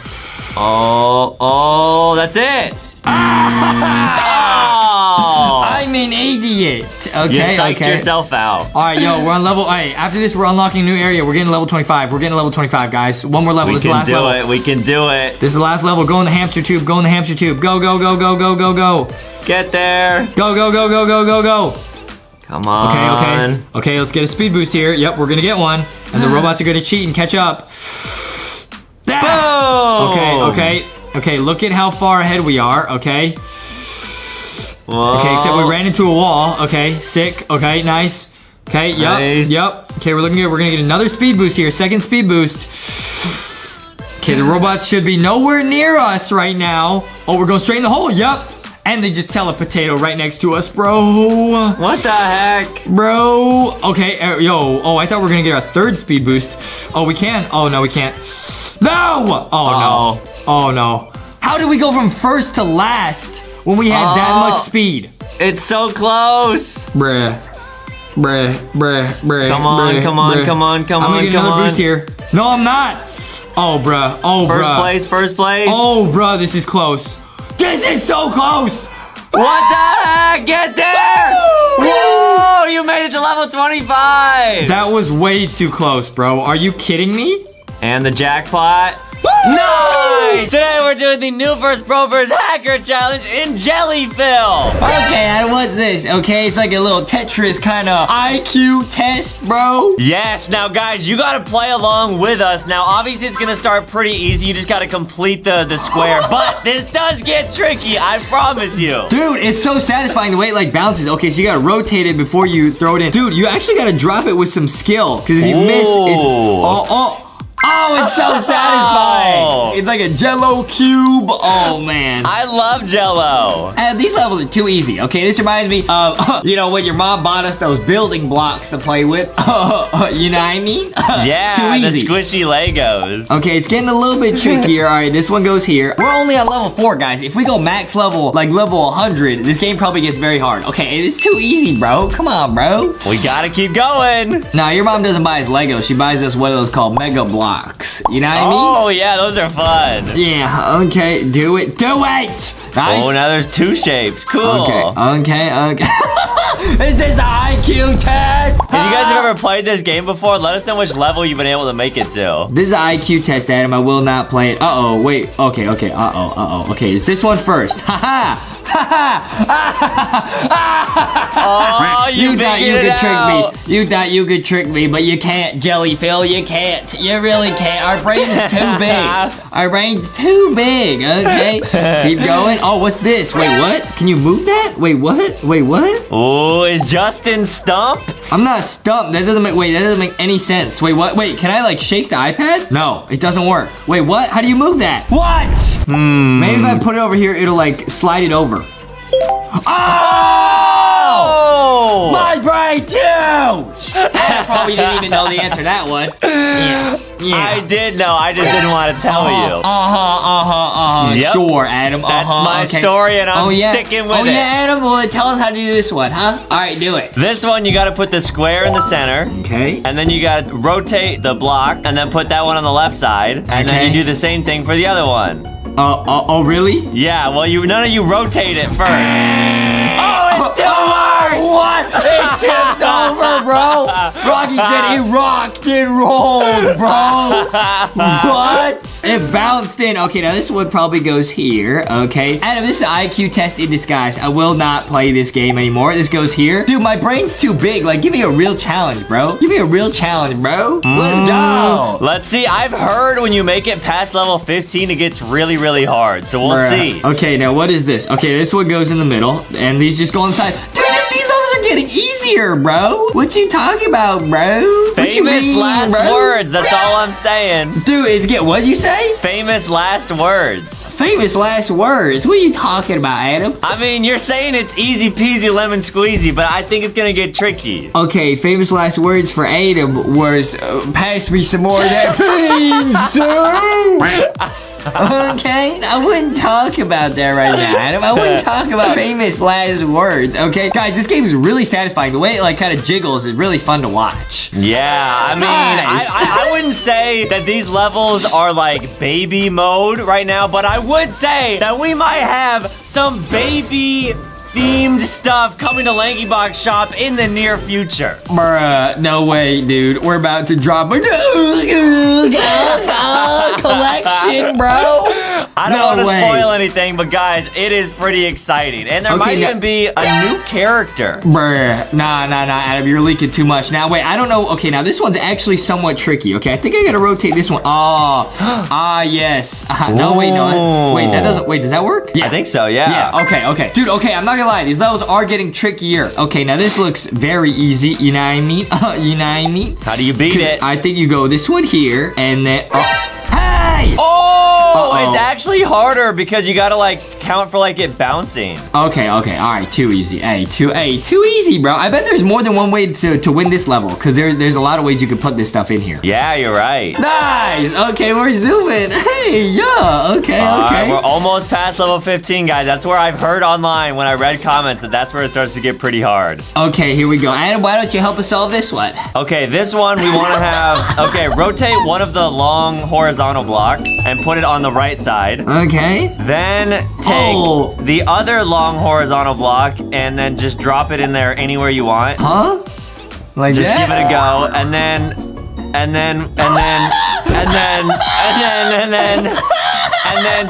Oh, oh, that's it. Ah! oh. I'm an idiot. Okay, you psyched okay. yourself out. All right, yo, we're on level. All right, after this, we're unlocking a new area. We're getting level 25. We're getting level 25, guys. One more level. We this is the can last do level. it. We can do it. This is the last level. Go in the hamster tube. Go in the hamster tube. Go, go, go, go, go, go, go. Get there. Go, go, go, go, go, go, go. Come Okay, on. okay. Okay, Okay, let's get a speed boost here. Yep, we're gonna get one. And the robots are gonna cheat and catch up. Ah! Boom. Okay, okay. Okay, look at how far ahead we are, okay? Whoa. Okay, except we ran into a wall. Okay, sick. Okay, nice. Okay, yep, Nice. yep. Okay, we're looking good. We're gonna get another speed boost here. Second speed boost. Okay, the robots should be nowhere near us right now. Oh, we're going straight in the hole. Yep. And they just tell a potato right next to us, bro. What the heck? Bro. Okay, uh, yo. Oh, I thought we were gonna get our third speed boost. Oh, we can. Oh no, we can't. No. Oh Uh-oh. no. Oh no. How did we go from first to last when we had that Oh. much speed? It's so close. Bruh. Bruh, bruh, bruh. Come on, bruh, come on, bruh. come on, come on. I'm gonna get another on. boost here. No, I'm not. Oh, bruh. Oh, First bruh. place, first place. Oh, bruh, this is close. This is so close. What the heck? Get there! Whoa! You made it to level 25! That was way too close, bro. Are you kidding me? and the jackpot. Nice! Today we're doing the new First Pro vs. Hacker Challenge in Jellyfill. Okay, and what's this? Okay, it's like a little Tetris kind of IQ test, bro. Yes, now guys, you gotta play along with us. Now, obviously it's gonna start pretty easy. You just gotta complete the, the square. But this does get tricky, I promise you. Dude, it's so satisfying the way it like bounces. Okay, so you gotta rotate it before you throw it in. Dude, you actually gotta drop it with some skill. Because if you miss, it's. Ooh. Oh, oh. Oh, it's so satisfying. Oh. It's like a jello cube. Oh, man. I love Jello. And these levels are too easy, okay? This reminds me of, you know, when your mom bought us those building blocks to play with. you know what I mean? Yeah, too the easy. squishy Legos. Okay, it's getting a little bit trickier. All right, this one goes here. We're only at level four, guys. If we go max level, like level 100, this game probably gets very hard. Okay, it's too easy, bro. Come on, bro. We gotta keep going. Now, your mom doesn't buy us Legos. She buys us what are those called Mega Bloks. You know what I mean? Oh, yeah, those are fun. Yeah, okay, do it. Do it! Nice. Oh, now there's two shapes. Cool. Okay, okay, okay. Is this an IQ test? If you guys have ever played this game before, let us know which level you've been able to make it to. This is an IQ test, Adam. I will not play it. Uh-oh, wait. Okay, okay. Uh-oh, uh-oh. Okay, is this one first? Ha-ha! Ha-ha! Oh, you, You thought you could it trick me. You thought you could trick me, but you can't, Jelly Jellyfill. You can't. You really can't. Our brain's too big. Our brain's too big, okay? Keep going. Oh, what's this? Wait, what? Can you move that? Wait, what? Wait, what? Oh, is Justin stumped? I'm not stumped. That doesn't make, wait, that doesn't make any sense. Wait, what? Wait, can I like shake the iPad? No, it doesn't work. Wait, what? How do you move that? What? Hmm. Maybe if I put it over here, it'll like slide it over. Oh! My brain's huge! I probably didn't even know the answer to that one. Yeah. Yeah. I did know. I just didn't want to tell you. Uh huh, uh huh, uh huh. Yep. Sure, Adam. That's uh-huh, my okay. story, and I'm oh, yeah. sticking with oh, it. yeah, Adam. Well, tell us how to do this one, huh? All right, do it. This one, you got to put the square in the center. Okay. And then you got to rotate the block and then put that one on the left side. And then you do the same thing for the other one. Uh, uh, oh, really? Yeah, well, you none of you rotate it first. Oh, it still works! What? It tipped over, bro. Rocky said it rocked and rolled, bro. what? It bounced in. Okay, now this one probably goes here. Okay. Adam, this is an IQ test in disguise. I will not play this game anymore. This goes here. Dude, my brain's too big. Like, give me a real challenge, bro. Give me a real challenge, bro. Let's go. Let's see. I've heard when you make it past level 15, it gets really, really hard. So we'll Bruh. see. Okay, now what is this? Okay, this one goes in the middle, and these just go inside. Dude, these levels are getting easier, bro. What you talking about, bro? what you Famous mean, last bro? words. That's all I'm saying. Dude, it's get what you say? Famous last words. Famous last words. What are you talking about, Adam? I mean, you're saying it's easy peasy lemon squeezy, but I think it's gonna get tricky. Okay, famous last words for Adam was uh, pass me some more of that pizza. Okay, I wouldn't talk about that right now, Adam. I wouldn't talk about famous last words. Okay, guys, this game is really satisfying. The way it like kind of jiggles is really fun to watch. Yeah, I mean, Nice. I, I, I wouldn't say that these levels are like baby mode right now, but I would say that we might have some baby themed stuff coming to LankyBox Shop in the near future. Bruh, no way, dude. We're about to drop a collection, bro. I don't No want to way. spoil anything, but guys, it is pretty exciting. And there Okay, might even be a new character. Bruh, nah, nah, nah, Adam, you're leaking too much. Now, wait, I don't know. Okay, now this one's actually somewhat tricky. Okay, I think I gotta rotate this one. Oh, ah, yes. Uh, no, wait, no. Wait, that doesn't. Wait, does that work? Yeah. I think so, yeah. Yeah, okay, okay. Dude, okay, I'm not gonna these levels are getting trickier. Okay, now this looks very easy, you know what I mean? Uh, you know what I mean? How do you beat it? I think you go this one here, and then, oh, hey! oh, Uh-oh. it's actually harder because you gotta like count for like it bouncing. Okay, okay, all right, too easy. Hey, too, hey, too easy, bro. I bet there's more than one way to, to win this level, because there, there's a lot of ways you could put this stuff in here. Yeah, you're right. Nice! Okay, we're zooming. Hey, yeah, okay, All right, okay. we're almost past level 15, guys. That's where I've heard online when I read comments that that's where it starts to get pretty hard. okay, here we go. Adam, why don't you help us solve this one? Okay, this one we want to have. Okay, rotate one of the long horizontal blocks and put it on the right side. Okay. Then take Oh. the other long horizontal block and then just drop it in there anywhere you want. Huh? Like Just that? give it a go, and then, and then, and then, and then, and then, and then, and then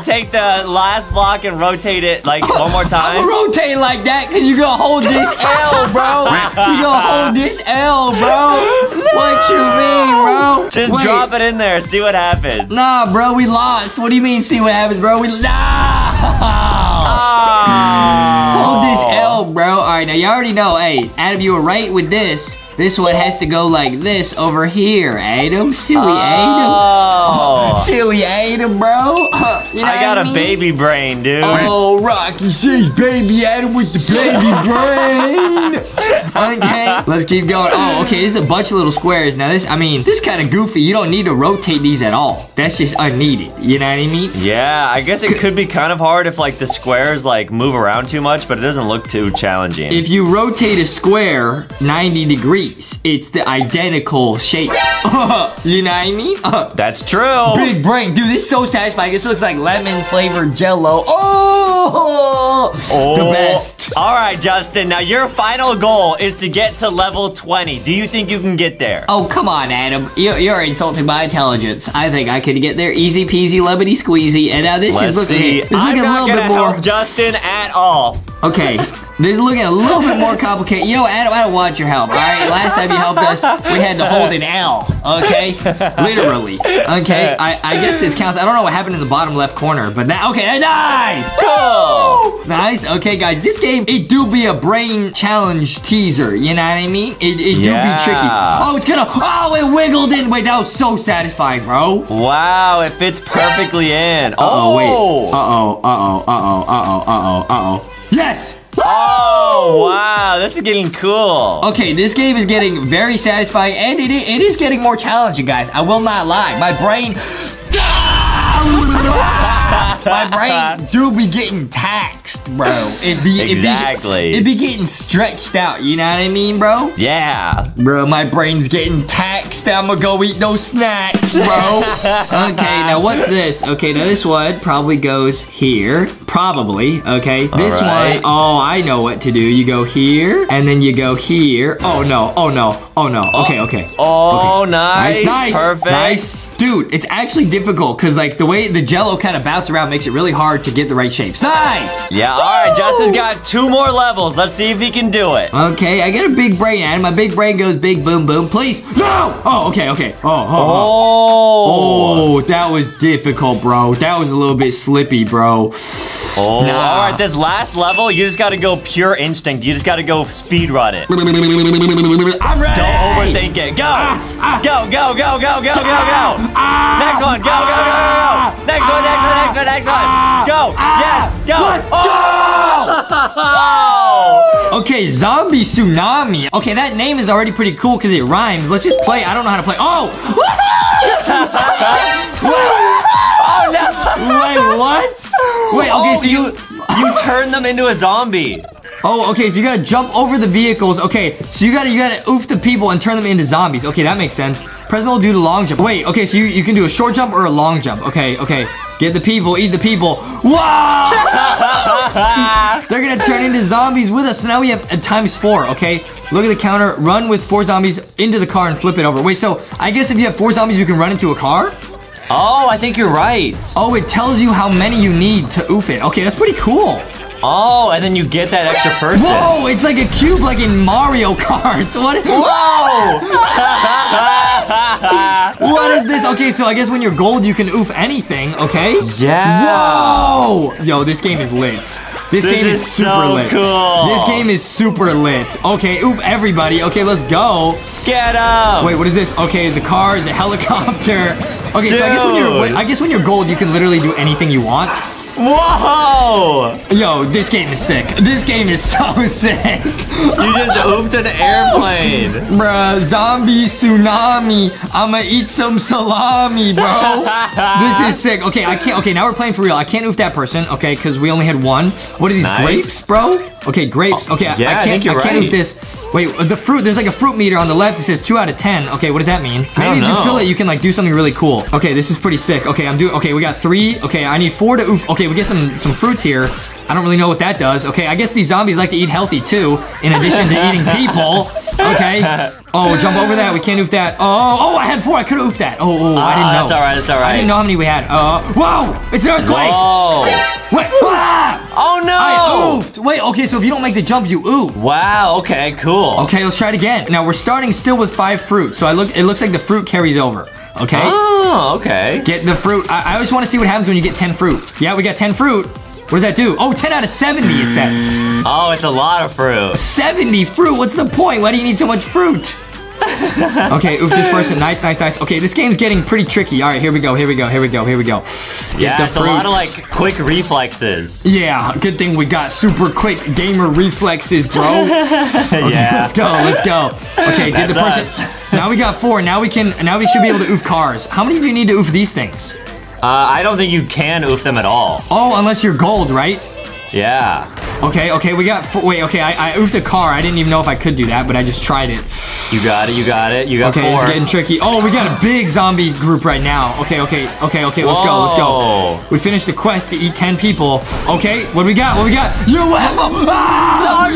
take the last block and rotate it like one more I'm time. rotate like that because you're gonna hold this L, bro. You're gonna hold this L, bro. What you mean, bro? Just Wait. drop it in there, see what happens. Nah, bro, we lost. What do you mean? See what happens, bro? We nah. Oh. Hold this L, bro. All right, now you already know. Hey, Adam, you were right with this. This one has to go like this over here, Adam. Silly oh. Adam. Oh. Silly Adam, bro. you know I got what a baby brain, dude. Oh, Rocky says baby Adam with the baby brain. Okay, let's keep going. Oh, okay, this is a bunch of little squares. Now this, I mean, this is kind of goofy. You don't need to rotate these at all. That's just unneeded. You know what I mean? Yeah, I guess it could be kind of hard if like the squares like move around too much, but it doesn't look too challenging. If you rotate a square 90 degrees, it's the identical shape. you know what I mean? That's true. Big brain. Dude, this is so satisfying. This looks like lemon flavored jello. Oh! Oh. The best. All right, Justin. Now your final goal is to get to level 20. Do you think you can get there? Oh, come on, Adam. You're, you're insulting my intelligence. I think I could get there easy peasy, lemony squeezy. And now this Let's is looking, see. this is looking a little bit more. Justin at all. Okay. This is looking a little bit more complicated. You know, Adam, I don't want your help, all right? Last time you helped us, we had to hold an L, okay? Literally, okay? I, I guess this counts. I don't know what happened in the bottom left corner, but that, okay, nice! Cool. Nice. Okay, guys, this game, it do be a brain challenge teaser. You know what I mean? It, it do be tricky. Oh, it's gonna, oh, it wiggled in. Wait, that was so satisfying, bro. Wow, it fits perfectly in. Uh-oh, wait. Oh, Uh-oh, uh-oh, uh-oh, uh-oh, uh-oh, uh-oh. Yes! oh, wow, this is getting cool. Okay, this game is getting very satisfying, and it, it is getting more challenging, guys. I will not lie. My brain... My brain do be getting taxed, bro. It be, Exactly. It be, it be getting stretched out, you know what I mean, bro? Yeah. Bro, my brain's getting taxed. I'm gonna go eat those snacks, bro. okay, now what's this? Okay, now this one probably goes here. Probably, okay. This right. one, oh, I know what to do. You go here, and then you go here. Oh, no, oh, no, oh, no. Okay, okay. Oh, Okay. nice. nice, Perfect. nice. Dude, it's actually difficult because like the way the jello kind of bounces around makes it really hard to get the right shapes. Nice! Yeah, all right, Justin's got two more levels. Let's see if he can do it. Okay, I got a big brain, and my big brain goes big boom boom. Please, no! Oh, okay, okay. Oh, oh, oh. Oh. Oh, that was difficult, bro. That was a little bit slippy, bro. Oh, Nah. all right. This last level, you just got to go pure instinct. You just got to go speed run it. I'm ready. Don't overthink it. Go, ah, go, go, go, go, go, go, go. Ah, Next one. Go, go, go, go, go. Next one. Next one. Next one. Next one. Go. Yes. Go. Let's Oh. Okay, zombie tsunami. Okay, that name is already pretty cool because it rhymes. Let's just play. I don't know how to play. Oh! Oh. Wait, what? Wait, okay, Oh, so you you turn them into a zombie. Oh, okay, so you gotta jump over the vehicles. Okay, so you gotta you gotta oof the people and turn them into zombies. Okay, that makes sense. President will do the long jump. Wait, okay, so you, you can do a short jump or a long jump. Okay, okay. Get the people, eat the people. Wow! They're gonna turn into zombies with us. So now we have uh, times four, okay? Look at the counter, run with four zombies into the car and flip it over. Wait, so I guess if you have four zombies, you can run into a car? Oh, I think you're right. Oh, it tells you how many you need to oof it. Okay, that's pretty cool. Oh, and then you get that extra person. Whoa, it's like a cube like in Mario Kart. What? Whoa! What is this? Okay, so I guess when you're gold, you can oof anything, okay? Yeah. Whoa! Yo, this game is lit. This, This game is, is super so lit. cool. This game is super lit. Okay, oof everybody. Okay, let's go. Get up! Wait, what is this? Okay, is a car? Is a helicopter? Okay, so I guess when you're I guess when you're gold, you can literally do anything you want. Whoa! Yo, this game is sick. This game is so sick. You just oofed an airplane. Bruh, zombie tsunami. I'ma eat some salami, bro. this is sick. Okay, I can't. Okay, now we're playing for real. I can't oof that person. Okay, because we only had one. What are these Nice. grapes, bro? Okay, grapes. Okay, I- yeah, I I can't. think you're can't right. oof this. Wait, uh, the fruit. There's like a fruit meter on the left. It says two out of ten. Okay, what does that mean? I Maybe if you fill it, you can like do something really cool. Okay, this is pretty sick. Okay, I'm doing. Okay, we got three. Okay, I need four to oof. Okay, we get some some fruits here. I don't really know what that does. Okay, I guess these zombies like to eat healthy too, in addition to eating people. Okay. Oh, jump over that. We can't oof that. Oh, oh, I had four. I could oof that. Oh, oh, I didn't Ah, know. that's all right, that's all I didn't know how many we had. Uh, whoa! It's an earthquake. Whoa! Wait. Ah! Oh no! I oofed. Wait. Okay, so if you don't make the jump, you oof. Wow. Okay. Cool. Okay, let's try it again. Now we're starting still with five fruits, so I look. It looks like the fruit carries over. Okay. Oh. Okay. Get the fruit. I, I always want to see what happens when you get 10 fruit. Yeah, we got 10 fruit. What does that do? Oh, 10 out of 70, it says. Oh, it's a lot of fruit. 70 fruit? What's the point? Why do you need so much fruit? okay, oof this person. Nice, nice, nice. Okay, this game's getting pretty tricky. All right, here we go, here we go, here we go, here we go. Get Yeah, the it's a lot of like quick reflexes. Yeah, good thing we got super quick gamer reflexes, bro. Okay, yeah. let's go, let's go. Okay, get the person. Now we got four. Now we can. Now we should be able to oof cars. How many do you need to oof these things? Uh, I don't think you can oof them at all. Oh, unless you're gold, right? Yeah. Okay, okay, we got. Four, wait, okay, I, I oofed a car. I didn't even know if I could do that, but I just tried it. You got it. You got it. You got Okay, four. it's getting tricky. Oh, we got a big zombie group right now. Okay, okay, okay, okay. Let's go, let's go. We finished the quest to eat ten people. Okay, what do we got? What do we got? UFO! Ah!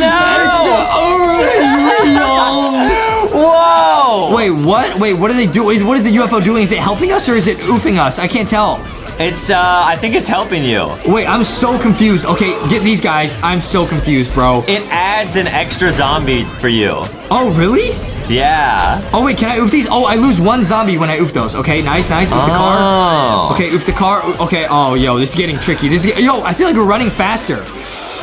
It's the aliens! Whoa! Wait, what? Wait, what are they doing? What is the UFO doing? Is it helping us or is it oofing us? I can't tell. It's uh, I think it's helping you. Wait, I'm so confused. Okay, get these guys. I'm so confused, bro. It adds an extra zombie for you. Oh, really? Yeah. Oh, wait, can I oof these? Oh, I lose one zombie when I oof those. Okay, nice, nice. Oof the car. Oh. Okay, oof the car. Okay, oh, yo, this is getting tricky. This is, yo, I feel like we're running faster.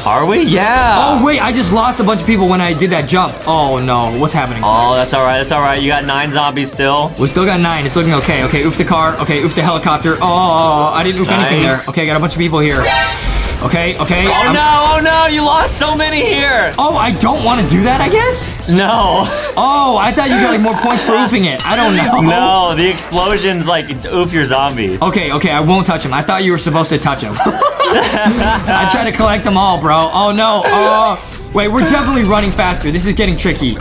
Are we? Yeah. Oh, wait, I just lost a bunch of people when I did that jump. Oh, no. What's happening? Oh, that's all right. That's all right. You got nine zombies still. We still got nine. It's looking okay. Okay, oof the car. Okay, oof the helicopter. Oh, I didn't oof anything there. Okay, I got a bunch of people here. Okay, okay. Oh I'm- no! Oh no! You lost so many here. Oh, I don't want to do that, I guess? No. Oh, I thought you got like more points for oofing it. I don't know. No, the explosions like oof your zombie. Okay, okay, I won't touch him. I thought you were supposed to touch him. I try to collect them all, bro. Oh no. Oh, wait, we're definitely running faster. This is getting tricky.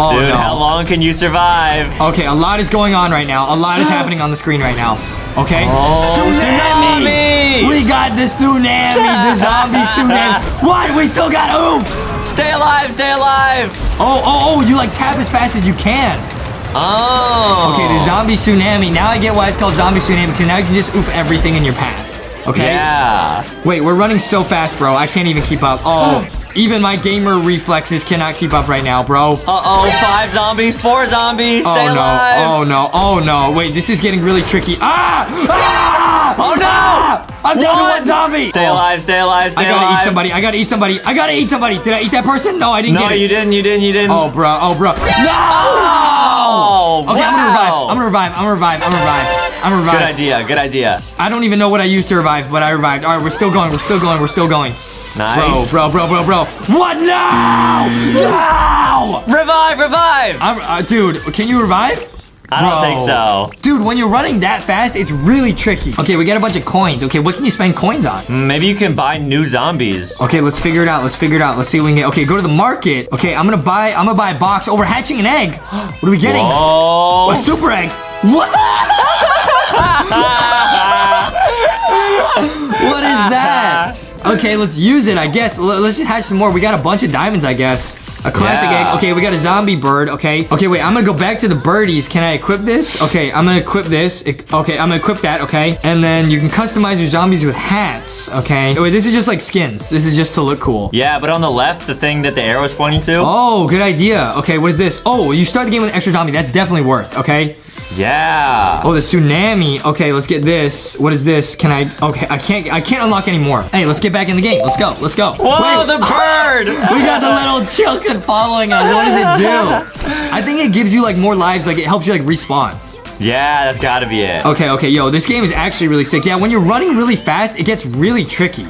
Oh Dude, no. how long can you survive? Okay, a lot is going on right now. A lot is happening on the screen right now. Okay. Oh, tsunami! We got the tsunami, the zombie tsunami. What? We still got oofed. Stay alive! Stay alive! Oh, oh, oh! You like tap as fast as you can. Oh. Okay, the zombie tsunami. Now I get why it's called zombie tsunami. Because now you can just oof everything in your path. Okay. Yeah. Wait, we're running so fast, bro. I can't even keep up. Oh, even my gamer reflexes cannot keep up right now, bro. Uh oh, five zombies, four zombies. Stay oh alive. no! Oh no! Oh no! Wait, this is getting really tricky. Ah! Ah! Oh, no! Ah! I'm down to one zombie. Stay Oh, alive, stay alive, stay alive. I gotta alive. eat somebody. I gotta eat somebody. I gotta eat somebody. Did I eat that person? No, I didn't No, get it. you didn't, you didn't, you didn't. Oh, bro. Oh, bro. No! Oh, Okay, I'm gonna revive. I'm gonna revive. I'm gonna revive. I'm gonna revive. I'm gonna Good idea, good idea. I don't even know what I used to revive, but I revived. All right, we're still going. We're still going. We're still going. Nice. Bro, bro, bro, bro, bro. What? No! No! Revive, revive! I'm, uh, dude, can you revive? I don't think so. Dude, when you're running that fast, it's really tricky. Okay, we got a bunch of coins. Okay, what can you spend coins on? Maybe you can buy new zombies. Okay, let's figure it out. Let's figure it out. Let's see what we can get. Okay, go to the market. Okay, I'm gonna buy. I'm gonna buy a box. Oh, we're hatching an egg. What are we getting? Oh. A super egg. What? what is that? Okay, let's use it. I guess. Let's just hatch some more. We got a bunch of diamonds. I guess. A classic Yeah. egg. Okay, we got a zombie bird. Okay. Okay, wait. I'm gonna go back to the birdies. Can I equip this? Okay, I'm gonna equip this. Okay, I'm gonna equip that. Okay, and then you can customize your zombies with hats. Okay. Oh, wait, this is just like skins. This is just to look cool. Yeah, but on the left, the thing that the arrow is pointing to. Oh, good idea. Okay, what is this? Oh, you start the game with an extra zombie. That's definitely worth. Okay. Yeah. Oh, the tsunami. Okay, let's get this. What is this? Can I? Okay, I can't. I can't unlock anymore. Hey, let's get back in the game. Let's go. Let's go. Whoa, Wait. the bird! We got the little chilkin following us. What does it do? I think it gives you like more lives. Like it helps you like respawn. yeah, that's gotta be it. Okay, okay, yo, this game is actually really sick. Yeah, when you're running really fast, it gets really tricky.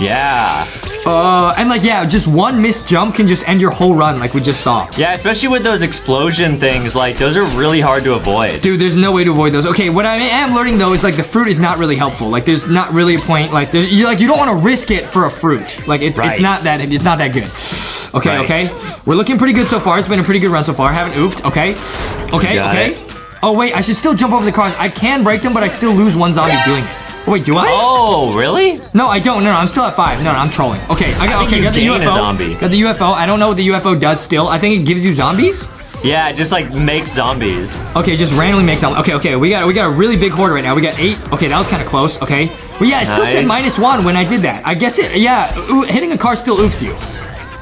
Yeah. Uh, and like yeah, just one missed jump can just end your whole run, like we just saw. Yeah, especially with those explosion things, like those are really hard to avoid. Dude, there's no way to avoid those. Okay, what I am learning though is like the fruit is not really helpful. Like there's not really a point. Like you like you don't want to risk it for a fruit. Like it, it's not that it's not that good. Okay, Right. okay. We're looking pretty good so far. It's been a pretty good run so far. I haven't oofed. Okay, okay, okay. it. Oh wait, I should still jump over the cars. I can break them, but I still lose one zombie doing it. Wait, do I? Oh, really? No, I don't. No, no, I'm still at five. No, no, I'm trolling. Okay, I got think okay. you Got the UFO. zombie. Got the UFO. I don't know what the UFO does. Still, I think it gives you zombies. Yeah, just like makes zombies. Okay, just randomly make some. Okay, okay, we got we got a really big horde right now. We got eight. Okay, that was kind of close. Okay, well, yeah, it still said minus one when I did that. I guess it. Yeah, hitting a car still oofs you.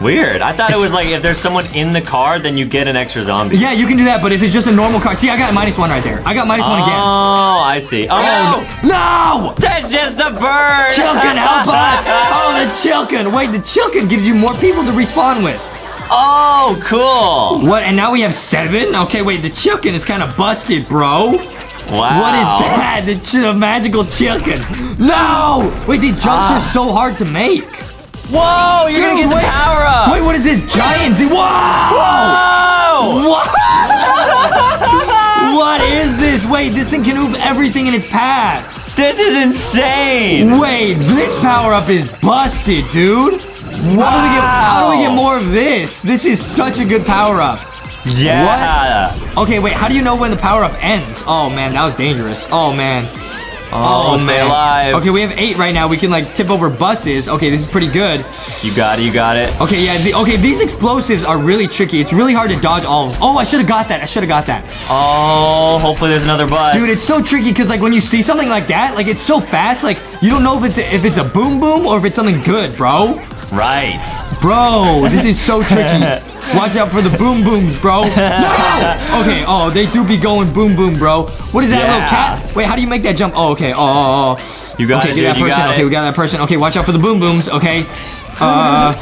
Weird. I thought it was like if there's someone in the car, then you get an extra zombie. Yeah, you can do that, but if it's just a normal car, see, I got minus one right there. I got minus one again. Oh, I see. Oh, no. No, That's just the bird. Chilkin, help us! Oh, the Chilkin. Wait, the Chilkin gives you more people to respawn with. Oh, cool. What? And now we have seven. Okay, wait, the Chilkin is kind of busted, bro. Wow. What is that? The, ch- the magical chicken. No! Wait, these jumps are ah. so hard to make. Whoa, you're gonna Dude, get the power up. Wait, what is this? Giant Z. Whoa! Whoa. What? what is this? Wait, this thing can move everything in its path. This is insane. Wait, this power up is busted, dude. How do we get? How do we get more of this? This is such a good power up. Yeah. Okay, wait. How do you know when the power up ends? Oh man, that was dangerous. Oh man. Oh, oh stay alive. Okay, we have eight right now. We can like tip over buses. Okay, this is pretty good. You got it. You got it. Okay, yeah. The, okay, these explosives are really tricky. It's really hard to dodge all of them. Oh, I should have got that. I should have got that. Oh, hopefully there's another bus. Dude, it's so tricky because like when you see something like that, like it's so fast, like you don't know if it's a, if it's a boom boom or if it's something good, bro. Right. Bro, this is so tricky. Watch out for the boom booms, bro. No! Okay, oh, they do be going boom boom, bro. What is that little cat? Wait, how do you make that jump? Oh, okay. Oh, oh, oh. You got okay, it, get dude. that You person. okay, we got that person. Okay, watch out for the boom booms. Okay. Uh.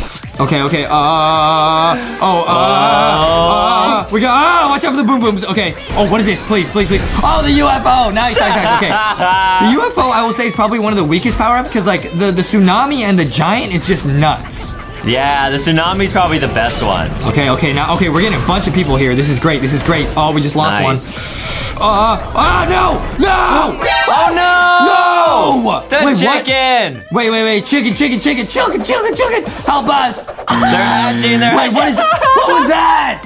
Okay, okay, uh, oh, uh, uh, we got, oh, watch out for the boom booms, okay. Oh, what is this? Please, please, please. Oh, the UFO, nice, nice, nice, okay. The UFO, I will say, is probably one of the weakest power-ups, because, like, the, the tsunami and the giant is just nuts. Yeah, the tsunami's probably the best one. Okay, okay, now, okay, we're getting a bunch of people here. This is great, this is great. Oh, we just lost Nice. one. Uh, ah, no, no! Oh no! No! The Wait, what? chicken! Wait, wait, wait, chicken, chicken, chicken, chicken, chicken, chicken, help us! They're hatching, they're Wait, what is, what was that?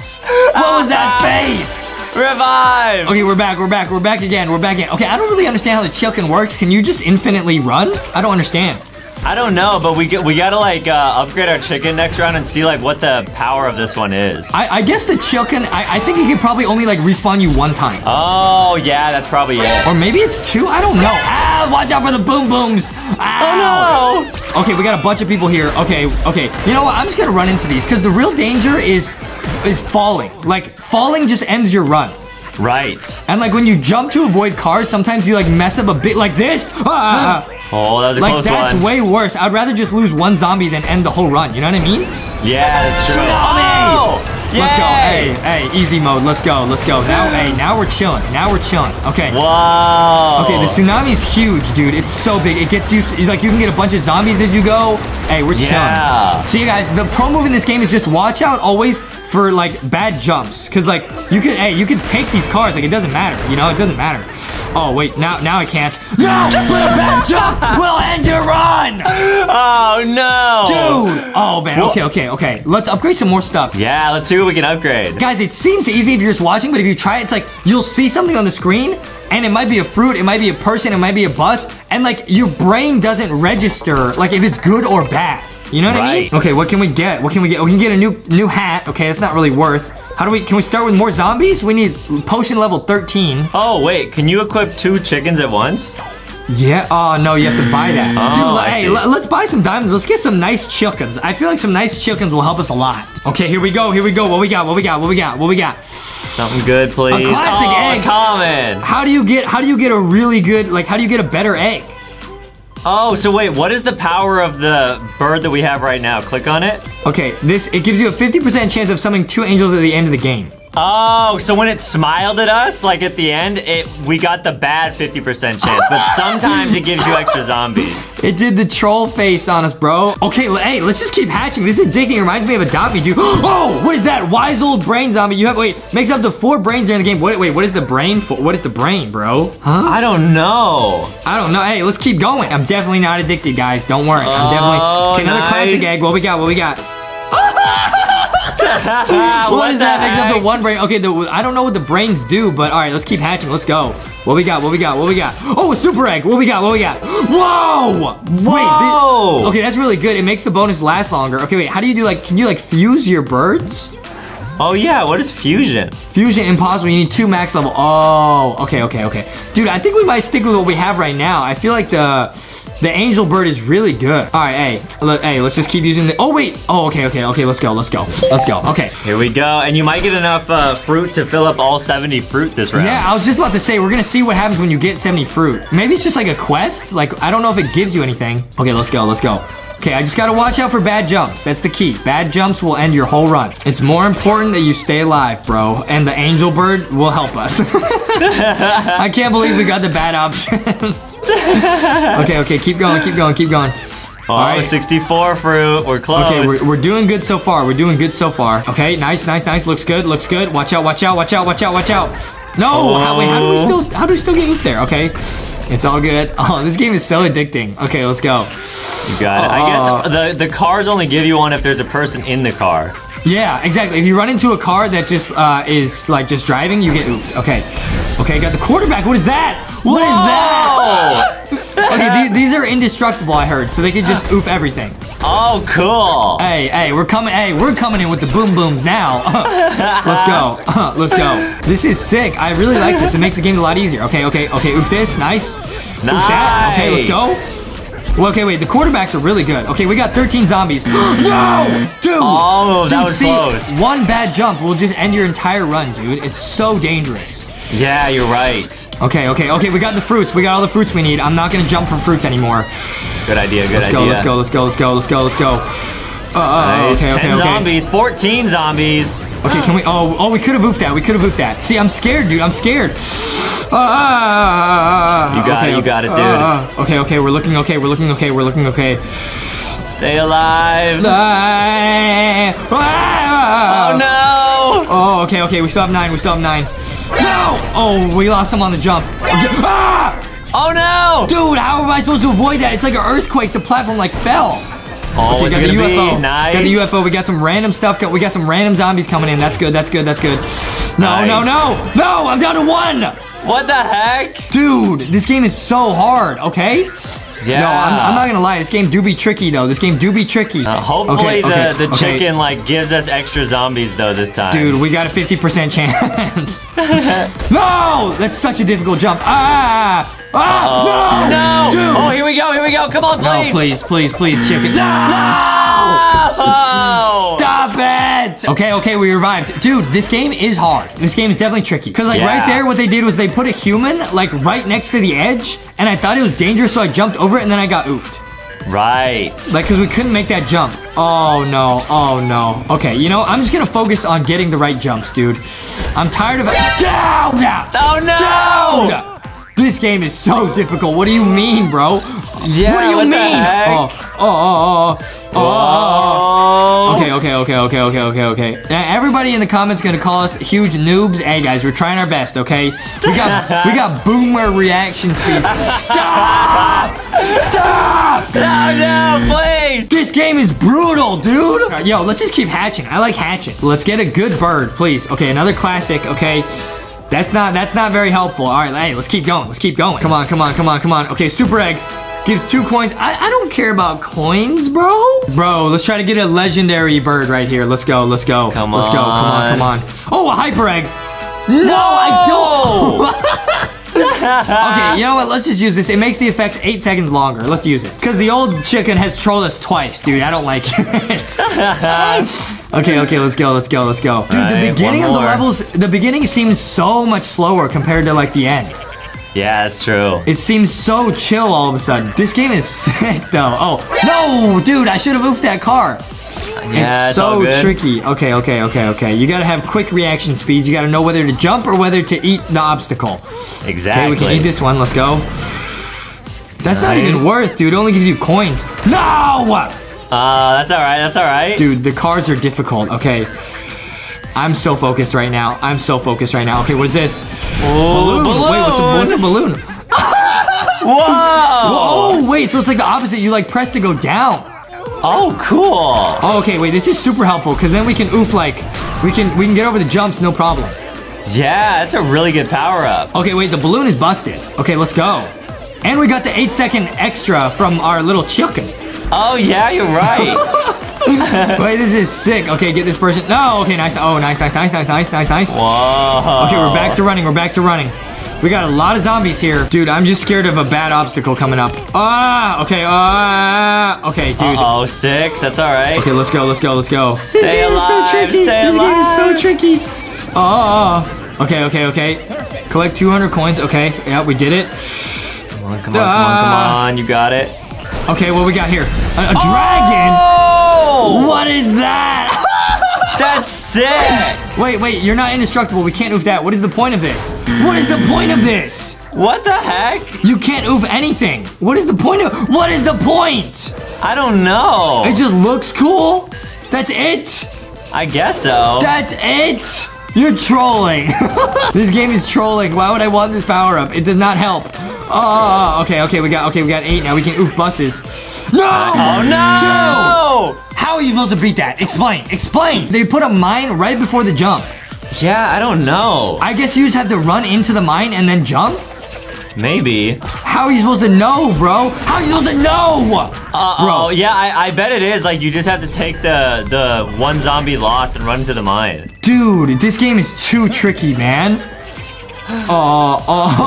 What was that face? Revive! Okay, we're back, we're back, we're back again, we're back again. Okay, I don't really understand how the chicken works. Can you just infinitely run? I don't understand. I don't know, but we get, we gotta like uh, upgrade our chicken next round and see like what the power of this one is. I, I guess the chicken, I, I think it can probably only like respawn you one time. Oh yeah, that's probably it. Or maybe it's two, I don't know. Ah, watch out for the boom booms. Ow. Oh no! Okay, we got a bunch of people here. Okay, okay. You know what? I'm just gonna run into these because the real danger is is falling. Like falling just ends your run. Right. And like when you jump to avoid cars, sometimes you like mess up a bit like this. Ah, Oh, that was a like close that's way worse. I'd rather just lose one zombie than end the whole run. You know what I mean? yeah, that's true. Tsunami! Oh! Let's go. Hey, hey, easy mode. Let's go. Let's go. Now, hey, now we're chilling. Now we're chilling. Okay. Whoa! Okay, the tsunami's huge, dude. It's so big. It gets you, like, you can get a bunch of zombies as you go. Hey, we're chilling. Yeah. So, you guys, the pro move in this game is just watch out always for, like, bad jumps. Because, like, you could, hey, you could take these cars. Like, it doesn't matter. You know, it doesn't matter. Oh, wait, now, now I can't. No! But a bad jump will end your run! Oh no! Dude! Oh, man. Okay, okay, okay. Let's upgrade some more stuff. Yeah, let's see what we can upgrade. Guys, it seems easy if you're just watching, but if you try it, it's like you'll see something on the screen, and it might be a fruit, it might be a person, it might be a bus, and like your brain doesn't register like if it's good or bad. You know what I mean? Right. Okay, what can we get? What can we get? We can get a new new hat. Okay, that's not really worth. How do we? Can we start with more zombies? We need potion level 13. Oh wait, can you equip two chickens at once? Yeah. Oh no, you have to buy that. Oh, Dude, I hey, let's buy some diamonds. Let's get some nice chickens. I feel like some nice chickens will help us a lot. Okay, here we go. Here we go. What we got? What we got? What we got? What we got? Something good, please. A classic oh, egg. common. How do you get how do you get a really good like how do you get a better egg? Oh, so wait, what is the power of the bird that we have right now? Click on it. Okay, this it gives you a 50% chance of summoning two angels at the end of the game. Oh, so when it smiled at us, like at the end, it we got the bad 50% chance, but sometimes it gives you extra zombies. It did the troll face on us, bro. Okay, hey, let's just keep hatching. This is addicting. It reminds me of Adopt dude. Oh, what is that? Wise old brain zombie. You have wait, makes up to four brains during the game. Wait, wait, what is the brain for? What is the brain, bro? Huh? I don't know. I don't know. Hey, let's keep going. I'm definitely not addicted, guys. Don't worry. I'm definitely Oh, okay, another nice. classic egg. What we got? What we got? what what is that? Heck? the one brain. Okay, the, I don't know what the brains do, but all right, let's keep hatching. Let's go. What we got? What we got? What we got? Oh, a super egg. What we got? What we got? Whoa! Wait. Whoa! okay, that's really good. It makes the bonus last longer. Okay, wait. How do you do like? Can you like fuse your birds? Oh yeah, what is fusion? Fusion impossible. You need two max level. Oh, okay, okay, okay. Dude, I think we might stick with what we have right now. I feel like the the angel bird is really good. All right, hey, let, hey, let's just keep using the. Oh wait. Oh, okay, okay, okay. Let's go. Let's go. Let's go. Okay. Here we go, and you might get enough uh, fruit to fill up all 70 fruit this round. Yeah, I was just about to say, we're gonna see what happens when you get 70 fruit. Maybe it's just like a quest. Like, I don't know if it gives you anything. Okay, let's go, let's go. Okay, I just gotta watch out for bad jumps. That's the key. Bad jumps will end your whole run. It's more important that you stay alive, bro. And the angel bird will help us. I can't believe we got the bad option. okay, okay, keep going, keep going, keep going. Oh, All right. 64 fruit. We're close. Okay, we're, we're doing good so far. We're doing good so far. Okay, nice, nice, nice. Looks good, looks good. Watch out, watch out, watch out, watch out, watch out. No, how, wait, how do we still, how do we still get oofed there? Okay, it's all good. Oh, this game is so addicting. Okay, let's go. You got it. I guess uh, the, the cars only give you one if there's a person in the car. Yeah, exactly. If you run into a car that just uh, is like just driving, you get oofed. Okay, okay, got the quarterback. What is that? What is that? Okay, the- these are indestructible. I heard, so they could just oof everything. Oh, cool. Hey, hey, we're coming. Hey, we're coming in with the boom booms now. Let's go. Let's go. This is sick. I really like this. It makes the game a lot easier. Okay, okay, okay. Oof this. Nice. Oof that. Okay, let's go. Well, okay, wait. The quarterbacks are really good. Okay, we got 13 zombies. no, dude. Oh, that was see, close. One bad jump will just end your entire run, dude. It's so dangerous. Yeah, you're right. Okay, okay, okay. We got the fruits. We got all the fruits we need. I'm not gonna jump for fruits anymore. Good idea, good Let's idea. go, let's go, let's go, let's go, let's go, let's go. Uh, uh, Nice. okay, okay, 10 okay. zombies, 14 zombies. Okay, can we? Oh, oh, we could have oofed that. We could have oofed that. See, I'm scared, dude. I'm scared. Uh, You got it, you got it, dude. okay, okay, we're looking okay. We're looking okay. We're looking okay. Stay alive. Oh Oh no! Oh, okay, okay. We still have nine. We still have nine. No! Oh, we lost him on the jump. Ah! Oh no! Dude, how am I supposed to avoid that? It's like an earthquake. The platform like fell. Oh, we it's got the UFO. be nice. Got the UFO. We got some random stuff. We got some random zombies coming in. That's good. That's good. That's good. No, no, no, no! I'm down to one. What the heck? Dude, this game is so hard. Okay. Yeah. No, I'm, I'm not gonna lie. This game do be tricky though. This game do be tricky. Uh, hopefully Okay, okay, the, the okay. chicken like gives us extra zombies though this time. Dude, we got a 50% chance. no! That's such a difficult jump. Ah! Ah! No! Dude! Oh, here we go, here we go. Come on, No, please. please, please, please, chicken. No! Oh! Stop it! Okay, okay, we revived. Dude, this game is hard. This game is definitely tricky. Because, like, Yeah. right there, what they did was they put a human, like, right next to the edge, and I thought it was dangerous, so I jumped over it, and then I got oofed. Right. Like, because we couldn't make that jump. Oh, no. Oh, no. Okay, you know, I'm just gonna focus on getting the right jumps, dude. I'm tired of it. Down! Oh no! Down! This game is so difficult. What do you mean, bro? Yeah, what do you what mean? Oh, oh, oh, oh, oh. Okay, okay, okay, okay, okay, okay, okay. Now, everybody in the comments gonna call us huge noobs. Hey guys, we're trying our best, okay? We got we got boomer reaction speeds. Stop! Stop! No, no, please! This game is brutal, dude. Yo, let's just keep hatching. I like hatching. Let's get a good bird, please. Okay, another classic. Okay. That's not that's not very helpful. All right, hey, let's keep going. Let's keep going. Come on, come on, come on, come on. Okay, super egg gives two coins. I, I don't care about coins, bro. Bro, let's try to get a legendary bird right here. Let's go. Let's go. Come let's go. Come on. Come on. on. Oh, a hyper egg. No, I don't. okay, you know what? Let's just use this. It makes the effects eight seconds longer. Let's use it. Because the old chicken has trolled us twice, dude. I don't like it. okay, okay, let's go, let's go, let's go. Dude, the beginning of the levels, the beginning seems so much slower compared to like the end. Yeah, it's true. It seems so chill all of a sudden. This game is sick though. Oh, no, dude, I should have oofed that car. Yeah, it's it's so tricky. Okay, okay, okay, okay. You gotta have quick reaction speeds. You gotta know whether to jump or whether to eat the obstacle. Exactly. Okay, we can eat this one. Let's go. That's not even worth, dude. It only gives you coins. No! Uh, that's all right. That's all right. Dude, the cars are difficult. Okay. I'm so focused right now. I'm so focused right now. Okay, what is this? Ooh, Wait, what's a, what's a balloon? Whoa! Oh, wait, so it's like the opposite. You like press to go down. Oh, cool. Oh, okay, wait, this is super helpful because then we can oof like, we can we can get over the jumps, no problem. Yeah, that's a really good power up. Okay, wait, the balloon is busted. Okay, let's go. And we got the eight second extra from our little chicken. Oh yeah, you're right. Wait, this is sick. Okay, get this person. No, okay, nice. Oh, nice, nice, nice, nice, nice, nice, nice. Whoa. Okay, we're back to running. We're back to running. We got a lot of zombies here. Dude, I'm just scared of a bad obstacle coming up. Ah, okay, ah, okay, dude. Oh, six. That's all right. Okay, let's go, let's go, let's go. This Stay game is so tricky. stay this game is so tricky. Oh, okay, okay, okay. Collect 200 coins. Okay, yeah, we did it. Come on, come on, come on, come Ah. on. You got it. Okay, what we got here? A, a dragon? Oh! What is that? That's sick. wait, wait, you're not indestructible. We can't oof that. What is the point of this? What is the point of this? What the heck? You can't oof anything. What is the point of What is the point? I don't know. It just looks cool. That's it. I guess so. That's it. You're trolling. this game is trolling. Why would I want this power up? It does not help. Oh, okay, okay, we got okay, we got eight now. We can oof buses. No! Uh, oh no! Dude! How are you supposed to beat that? Explain. Explain. They put a mine right before the jump. Yeah, I don't know. I guess you just have to run into the mine and then jump? Maybe. How are you supposed to know, bro? How are you supposed to know? Uh, Bro. Oh, yeah, I, I bet it is. Like, you just have to take the the one zombie lost and run to the mine. Dude, this game is too tricky, man. Oh, oh,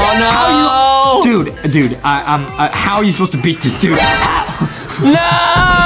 Oh, no! How you, dude, dude, I, I'm, uh, how are you supposed to beat this dude? How? No!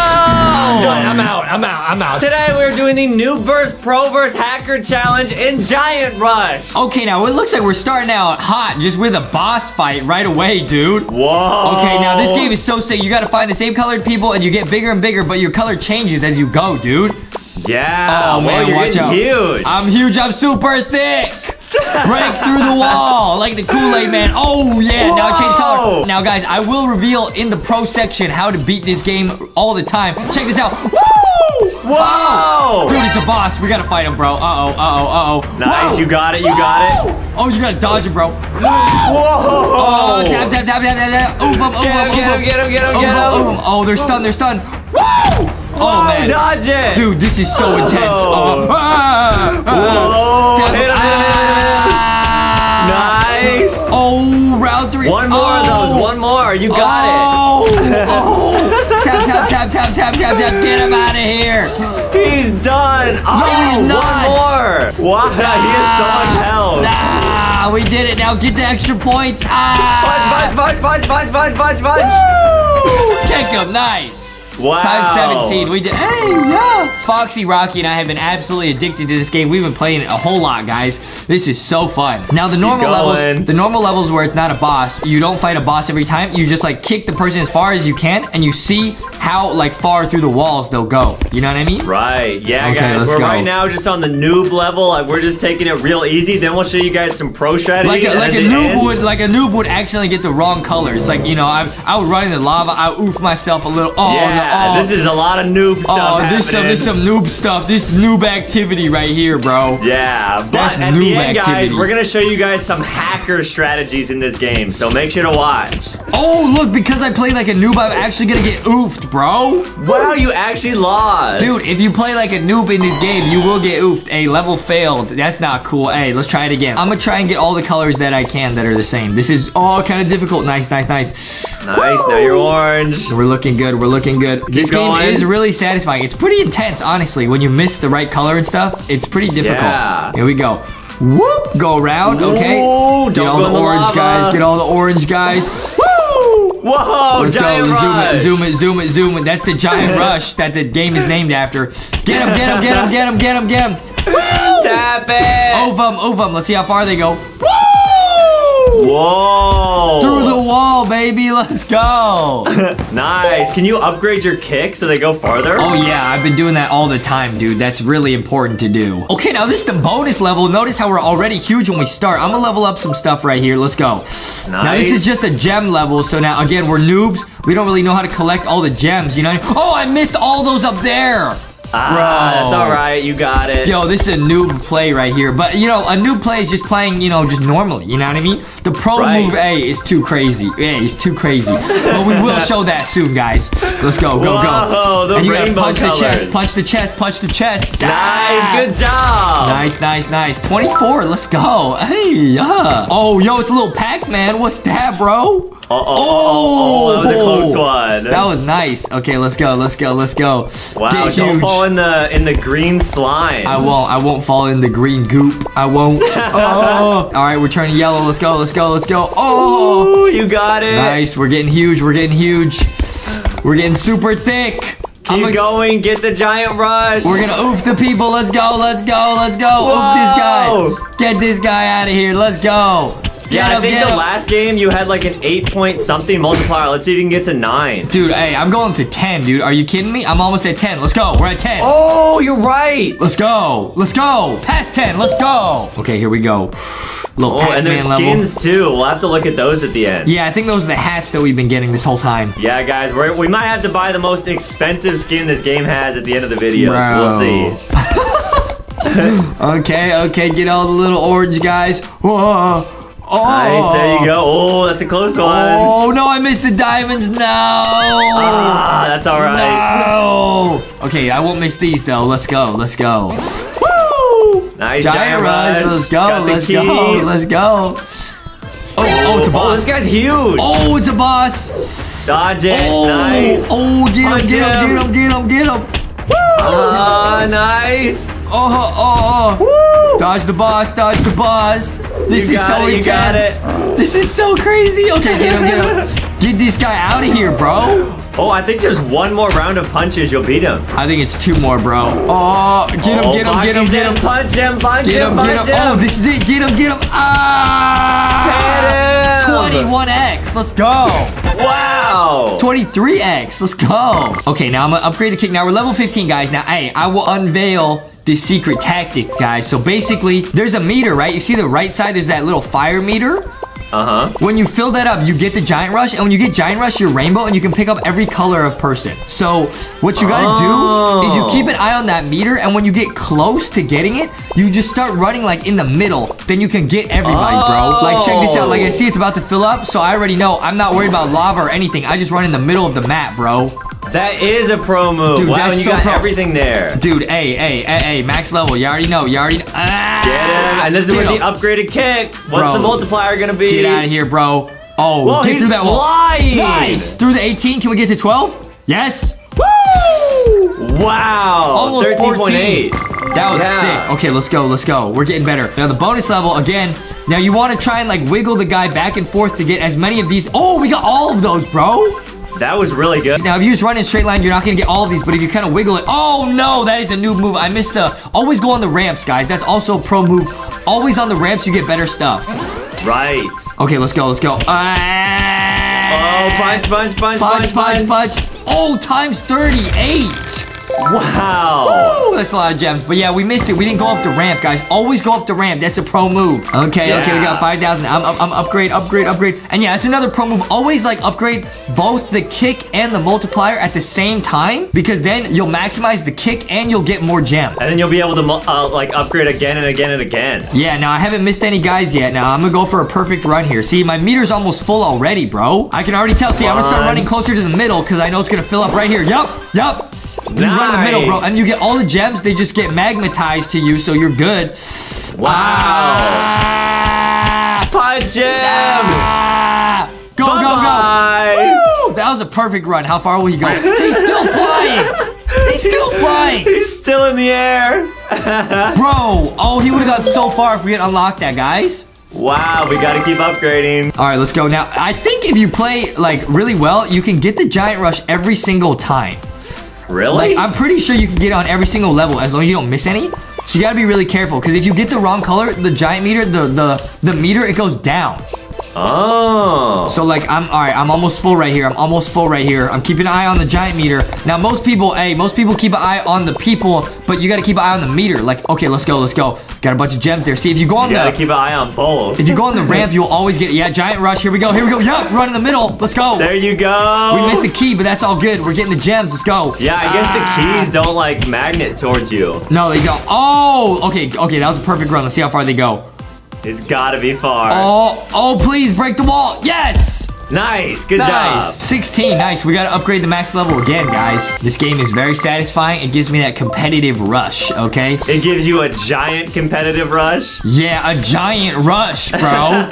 Done, I'm out, I'm out. I'm out. Today we're doing the Noob vs. Pro vs. Hacker Challenge in Giant Rush. Okay, now it looks like we're starting out hot just with a boss fight right away, dude. Whoa. Okay, now this game is so sick. You gotta find the same colored people and you get bigger and bigger, but your color changes as you go, dude. Yeah. Oh, man, you're watch out. huge. I'm huge. I'm super thick. Break through the wall like the Kool-Aid man. Oh, yeah. Now I change color. Now, guys, I will reveal in the pro section how to beat this game all the time. Check this out. Woo! Whoa. Dude, it's a boss. We gotta fight him, bro. Uh-oh, uh-oh, uh-oh. Nice, Whoa. you got it, you got it. Oh, you gotta dodge it, bro. Whoa. Oh, tap, tap, tap, tap, tap, tap. Oof, oof, oof, Get him, oof, get him, get him, get him, Oof, oof, oof. Oh, they're stunned, they're stunned. Woo! Oh, Whoa, man. dodge it. Dude, this is so intense. Whoa. Oh, ah, ah. Whoa. Tap- Hit him, him, hit him, hit him. Oh, three. One more oh. of those, one more. You got oh. oh. tap, tap, tap, tap, tap, tap, tap. Get him out of here. He's done. Oh, he's not. one more. Wow, he has so much health. Ah, we did it. Now get the extra points. Ah. Fudge, fudge, fudge, fudge, fudge, fudge, fudge. Woo! Kick him. Nice. Wow. Times 17. We did. Hey, yeah. Foxy, Rocky, and I have been absolutely addicted to this game. We've been playing it a whole lot, guys. This is so fun. Now, the normal levels, the normal levels where it's not a boss, you don't fight a boss every time. You just like kick the person as far as you can, and you see how like far through the walls they'll go. You know what I mean? Right, yeah, Okay, guys. let's We're go. right now just on the noob level. Like, we're just taking it real easy. Then we'll show you guys some pro strategies. Like a, like a noob end- would like a noob would accidentally get the wrong colors. Like you know, I I would run in the lava. I oof myself a little. Oh Yeah, no! Oh, this is a lot of noob oh, stuff. Oh, this some this some noob stuff. This noob activity right here, bro. Yeah, but That's at the noob end, guys, activity. we're gonna show you guys some hacker strategies in this game. So make sure to watch. Oh, look, because I played like a noob, I'm actually gonna get oofed, bro. Wow, you actually lost. Dude, if you play like a noob in this game, you will get oofed. A level failed. That's not cool. Hey, let's try it again. I'm gonna try and get all the colors that I can that are the same. This is oh, all kind of difficult. Nice, nice, nice. Nice. Now you're orange. We're looking good. We're looking good. This going. game is really satisfying. It's pretty intense, honestly. When you miss the right color and stuff, it's pretty difficult. Yeah. Here we go. Whoop! Go around. Okay. Whoa, Get all the orange lava. guys. Get all the orange guys. Woo! Whoa, Let's giant go. Zoom it, zoom it, zoom it, zoom it. That's the giant rush that the game is named after. Get him, get him, get him, get him, get him, get him. Tap it. Ove them, ove them. Let's see how far they go. Woo! Whoa. Through the wall, baby. Let's go. Nice. Can you upgrade your kick so they go farther? Oh yeah, I've been doing that all the time, dude. That's really important to do. Okay, now this is the bonus level. Notice how we're already huge when we start. I'm gonna level up some stuff right here. Let's go. Nice. Now this is just a gem level. So now again, we're noobs. We don't really know how to collect all the gems, you know? Oh, I missed all those up there. Ah, Bro. that's all right. You got it. Yo, this is a noob play right here. But, you know, a noob play is just playing, you know, just normally. You know what I mean? The pro Right. move A is too crazy. A is too crazy. but we will show that soon, guys. Let's go, go, Whoa, go. the and you gotta punch colors. the chest, punch the chest, punch the chest. Nice. Ah. Good job. Nice, nice, nice. 24, let's go. Hey, yeah. Oh, yo, it's a little Pac-Man. What's that, bro? Oh, oh, oh, oh, that was a close oh! one. That was nice. Okay, let's go, let's go, let's go. wow. Get Don't huge. fall in the in the green slime. I won't. I won't fall in the green goop. I won't. Oh. All right, we're turning yellow. Let's go. Let's go. Let's go. Oh. Ooh, you got it. Nice. We're getting huge. We're getting huge. We're getting super thick. Keep a- going. Get the giant rush. We're gonna oof the people. Let's go. Let's go. Let's go. Oof this guy. Get this guy out of here. Let's go. Yeah, I him, think the him. last game you had like an eight point something multiplier. Let's see if you can get to nine. Dude, hey, I'm going to 10, dude. Are you kidding me? I'm almost at 10. Let's go. We're at 10. Oh, you're right. Let's go. Let's go. Past 10. Let's go. Okay, here we go. Little Oh, and there's level. skins too. We'll have to look at those at the end. Yeah, I think those are the hats that we've been getting this whole time. Yeah, guys, we're, we might have to buy the most expensive skin this game has at the end of the video. So we'll see. Okay, okay, get all the little orange guys. Whoa. Oh. Nice, there you go. Oh, that's a close one. Oh no, I missed the diamonds. No. Ah, that's all right. No. Okay, I won't miss these though. Let's go. Let's go. Woo! Nice Giant rush. Let's go. Let's key. go. Let's go. Oh, oh, it's a Oh, boss. this guy's huge. Oh, it's a boss. Dodge it. Oh, Nice. oh, get him, Punch get him, him. get him, get him, get him. Woo! Ah, nice. Oh, oh, oh. Dodge the boss, dodge the boss. This You is so it, intense. This is so crazy. Okay, get him, get him. Get this guy out of here, bro. Oh, I think there's one more round of punches. You'll beat him. I think it's two more, bro. Oh, get him, oh, get him, get him, get him. Punch him, punch Get him, him, punch get him. Oh, this is it. Get him, get him. Ah! Get him. 21x. Let's go. Wow. 23x. Let's go. Okay, now I'm gonna upgrade the kick. Now we're level 15, guys. Now, hey, I will unveil the secret tactic, guys. So basically, there's a meter, right? You see the right side, there's that little fire meter. Uh-huh. When you fill that up, you get the Giant Rush, and when you get Giant Rush, you're rainbow, and you can pick up every color of person. So what you gotta do is you Oh. keep an eye on that meter, and when you get close to getting it, you just start running like in the middle. Then you can get everybody, bro. Like check this out. Like I see it's about to fill up, so I already know I'm not worried about lava or anything. I just run in the middle of the map, bro. That is a pro move. Dude, wow, and you so got pro. everything there. Dude, hey, hey, hey, hey, max level. You already know. You already know. Ah, Get him. And this is with the upgraded kick. What's Bro. the multiplier gonna be? Get out of here, bro. Oh, Whoa, get through that wall. flying. Nice. Through the 18. Can we get to 12? Yes. Woo! Wow. Almost 14. 13.8. That was Yeah. sick. Okay, let's go. Let's go. We're getting better. Now the bonus level again. Now you want to try and like wiggle the guy back and forth to get as many of these. Oh, we got all of those, bro. That was really good. Now if you just run in straight line, you're not gonna get all of these. But if you kind of wiggle it, oh no, that is a new move. I missed the. Always go on the ramps, guys. That's also a pro move. Always on the ramps, you get better stuff. Right. Okay, let's go. Let's go. Oh, Ah! punch, punch, punch, punch, punch, punch. Oh, times 38. Wow. Oh, that's a lot of gems. But yeah, we missed it. We didn't go up the ramp, guys. Always go up the ramp. That's a pro move. Okay, okay, we got 5,000. I'm, I'm, I'm upgrade, upgrade, upgrade. And yeah, that's another pro move. Always like upgrade both the kick and the multiplier at the same time because then you'll maximize the kick and you'll get more gems. And then you'll be able to uh, like upgrade again and again and again. Yeah, now I haven't missed any guys yet. Now I'm gonna go for a perfect run here. See, my meter's almost full already, bro. I can already tell. See, I'm gonna start running closer to the middle because I know it's gonna fill up right here. Yup, yup. You run in the middle, bro, and you get all the gems. They just get magnetized to you, so you're good. Wow. Ah, Punch him. ah. Go, go, go. Woo! That was a perfect run. How far will he go? He's still flying. He's still flying. He's still in the air. Bro, oh, he would have got so far if we had unlocked that, guys. wow, we gotta keep upgrading. All right, let's go. Now, I think if you play, like, really well, you can get the Giant Rush every single time. Really? Like, I'm pretty sure you can get on every single level as long as you don't miss any. So you gotta be really careful, because if you get the wrong color, the Giant meter, the, the, the meter, it goes down. Oh. So, like, I'm, all right, I'm almost full right here. I'm almost full right here. I'm keeping an eye on the Giant meter. Now, most people, hey, most people keep an eye on the people, but you gotta keep an eye on the meter. Like, okay, let's go, let's go. Got a bunch of gems there. See, if you go on you the... gotta keep an eye on both. If you go on the ramp, you'll always get, yeah, giant rush. Here we go, here we go. Yup, run in the middle. Let's go. There you go. We missed the key, but that's all good. We're getting the gems. Let's go. Yeah, I guess Ah. the keys don't like magnet towards you. No, they don't. Oh, okay, okay. That was a perfect run. Let's see how far they go. It's gotta be far. Oh, oh, please break the wall. Yes. Nice. Good Nice. job. 16. Nice. We got to upgrade the max level again, guys. This game is very satisfying. It gives me that competitive rush, okay? It gives you a giant competitive rush. Yeah, a giant rush, bro.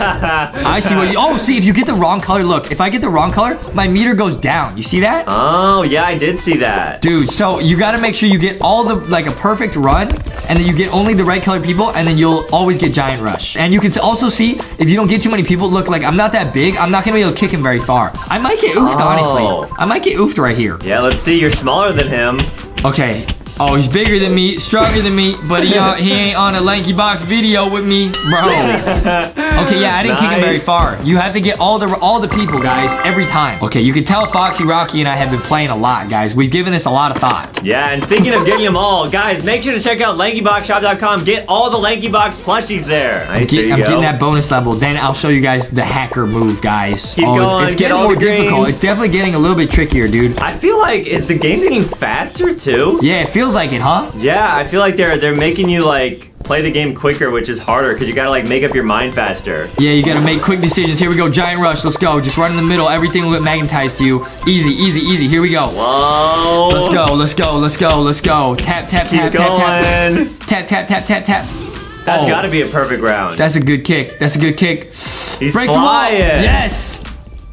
I see what you. Oh, see, if you get the wrong color, look. If I get the wrong color, my meter goes down. You see that? Oh, yeah, I did see that. Dude, so you gotta make sure you get all the, like a perfect run, and then you get only the right colored people, and then you'll always get Giant Rush. And you can also see, if you don't get too many people, look, like I'm not that big, I'm not gonna be able to kick him very far. I might get oofed, Oh. honestly. I might get oofed right here. Yeah, let's see. You're smaller than him. Okay. Oh, he's bigger than me, stronger than me, but he, uh, he ain't on a LankyBox video with me, bro. Okay, yeah, I didn't kick him very far. You have to get all the all the people, guys, every time. Okay, you can tell Foxy Rocky and I have been playing a lot, guys. We've given this a lot of thought. Yeah, and speaking of getting them all, guys, make sure to check out LankyBoxShop.com. Get all the LankyBox plushies there. Nice, Get- there I'm getting that bonus level. Then I'll show you guys the hacker move, guys. Keep going, It's get getting more difficult. It's definitely getting a little bit trickier, dude. I feel like is the game getting faster too? Yeah, it feels like it, huh? Yeah, I feel like they're they're making you like play the game quicker, which is harder because you gotta like make up your mind faster. Yeah, you gotta make quick decisions. Here we go, giant rush. Let's go. Just run in the middle. Everything will get magnetized to you. Easy, easy, easy. Here we go. Whoa! Let's go. Let's go. Let's go. Let's go. Tap, tap, Keep tap, tap, tap, tap, tap, tap, tap, tap. That's Oh. gotta be a perfect round. That's a good kick. That's a good kick. He's Break flying. the wall. Yes.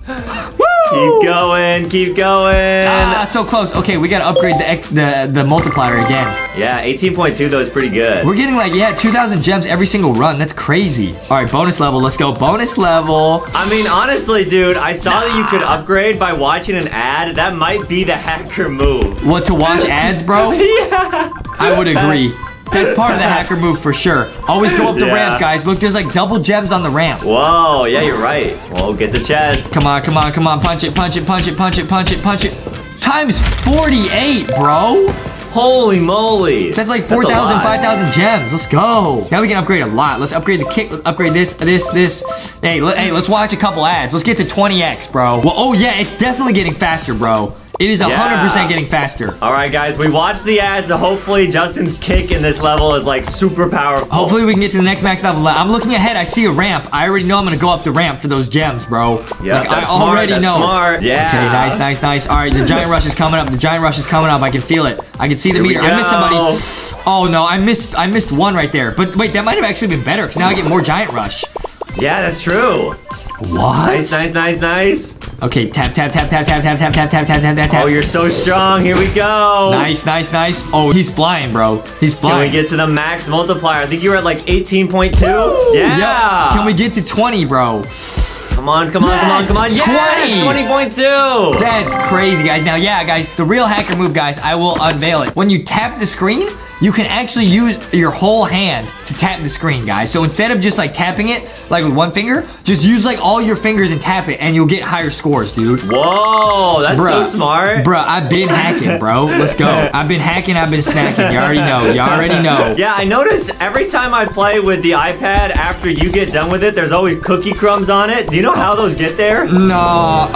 Keep going, keep going. Ah, so close. Okay, we gotta upgrade the X, the the multiplier again. Yeah, 18.2 though is pretty good. We're getting like yeah, 2,000 gems every single run. That's crazy. All right, bonus level. Let's go. Bonus level. I mean, honestly, dude, I saw that you could upgrade by watching an ad. That might be the hacker move. What to watch ads, bro? yeah. I would agree. That's part of the hacker move for sure. Always go up the Yeah. ramp, guys. Look, there's like double gems on the ramp. Whoa, yeah, you're right. Well, get the chest. Come on, come on, come on. Punch it, punch it, punch it, punch it, punch it, punch it. Times 48, bro. Holy moly. That's like 4,000, 5,000 gems. Let's go. Now we can upgrade a lot. Let's upgrade the kick. Let's upgrade this, this, this. Hey, let, hey, let's watch a couple ads. Let's get to 20x, bro. Well, oh yeah, it's definitely getting faster, bro. It is 100% Yeah. getting faster. All right, guys, we watched the ads, so hopefully Justin's kick in this level is like super powerful. Hopefully we can get to the next max level. I'm looking ahead. I see a ramp. I already know I'm gonna go up the ramp for those gems, bro. Yeah, Like, that's I smart. already that's know. smart. Yeah. Okay, nice, nice, nice. All right, the giant rush is coming up. The giant rush is coming up. I can feel it. I can see the Here meter. I missed somebody. Oh no, I missed. I missed one right there. But wait, that might have actually been better because now I get more giant rush. Yeah, that's true. What? Nice, nice, nice, nice. Okay, tap, tap, tap, tap, tap, tap, tap, tap, tap, tap, tap, tap, tap. Oh, you're so strong. Here we go. Nice, nice, nice. Oh, he's flying, bro. He's flying. Can we get to the max multiplier? I think you were at like 18.2. Yeah. Yeah. Can we get to 20, bro? Come on, come on, come on, come on. Yes, 20. 20.2. That's crazy, guys. Now, yeah, guys, the real hacker move, guys, I will unveil it. When you tap the screen, you can actually use your whole hand to tap the screen, guys. So instead of just like tapping it, like with one finger, just use like all your fingers and tap it, and you'll get higher scores, dude. Whoa, that's Bruh. so smart. Bruh, I've been hacking, bro. Let's go. I've been hacking, I've been snacking. You already know. You already know. Yeah, I notice every time I play with the iPad, after you get done with it, there's always cookie crumbs on it. Do you know how those get there? No, uh,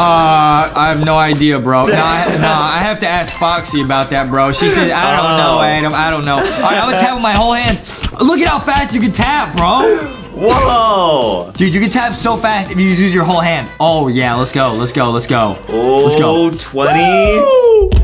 I have no idea, bro. No, I, no, I have to ask Foxy about that, bro. She said, I don't know, Oh. Adam. I don't know. All right, I'm gonna tap with my whole hands. Look at how fast you can tap, bro. Whoa. Dude, you can tap so fast if you use your whole hand. Oh, yeah, let's go, let's go, let's go. Let's go. Oh, 20.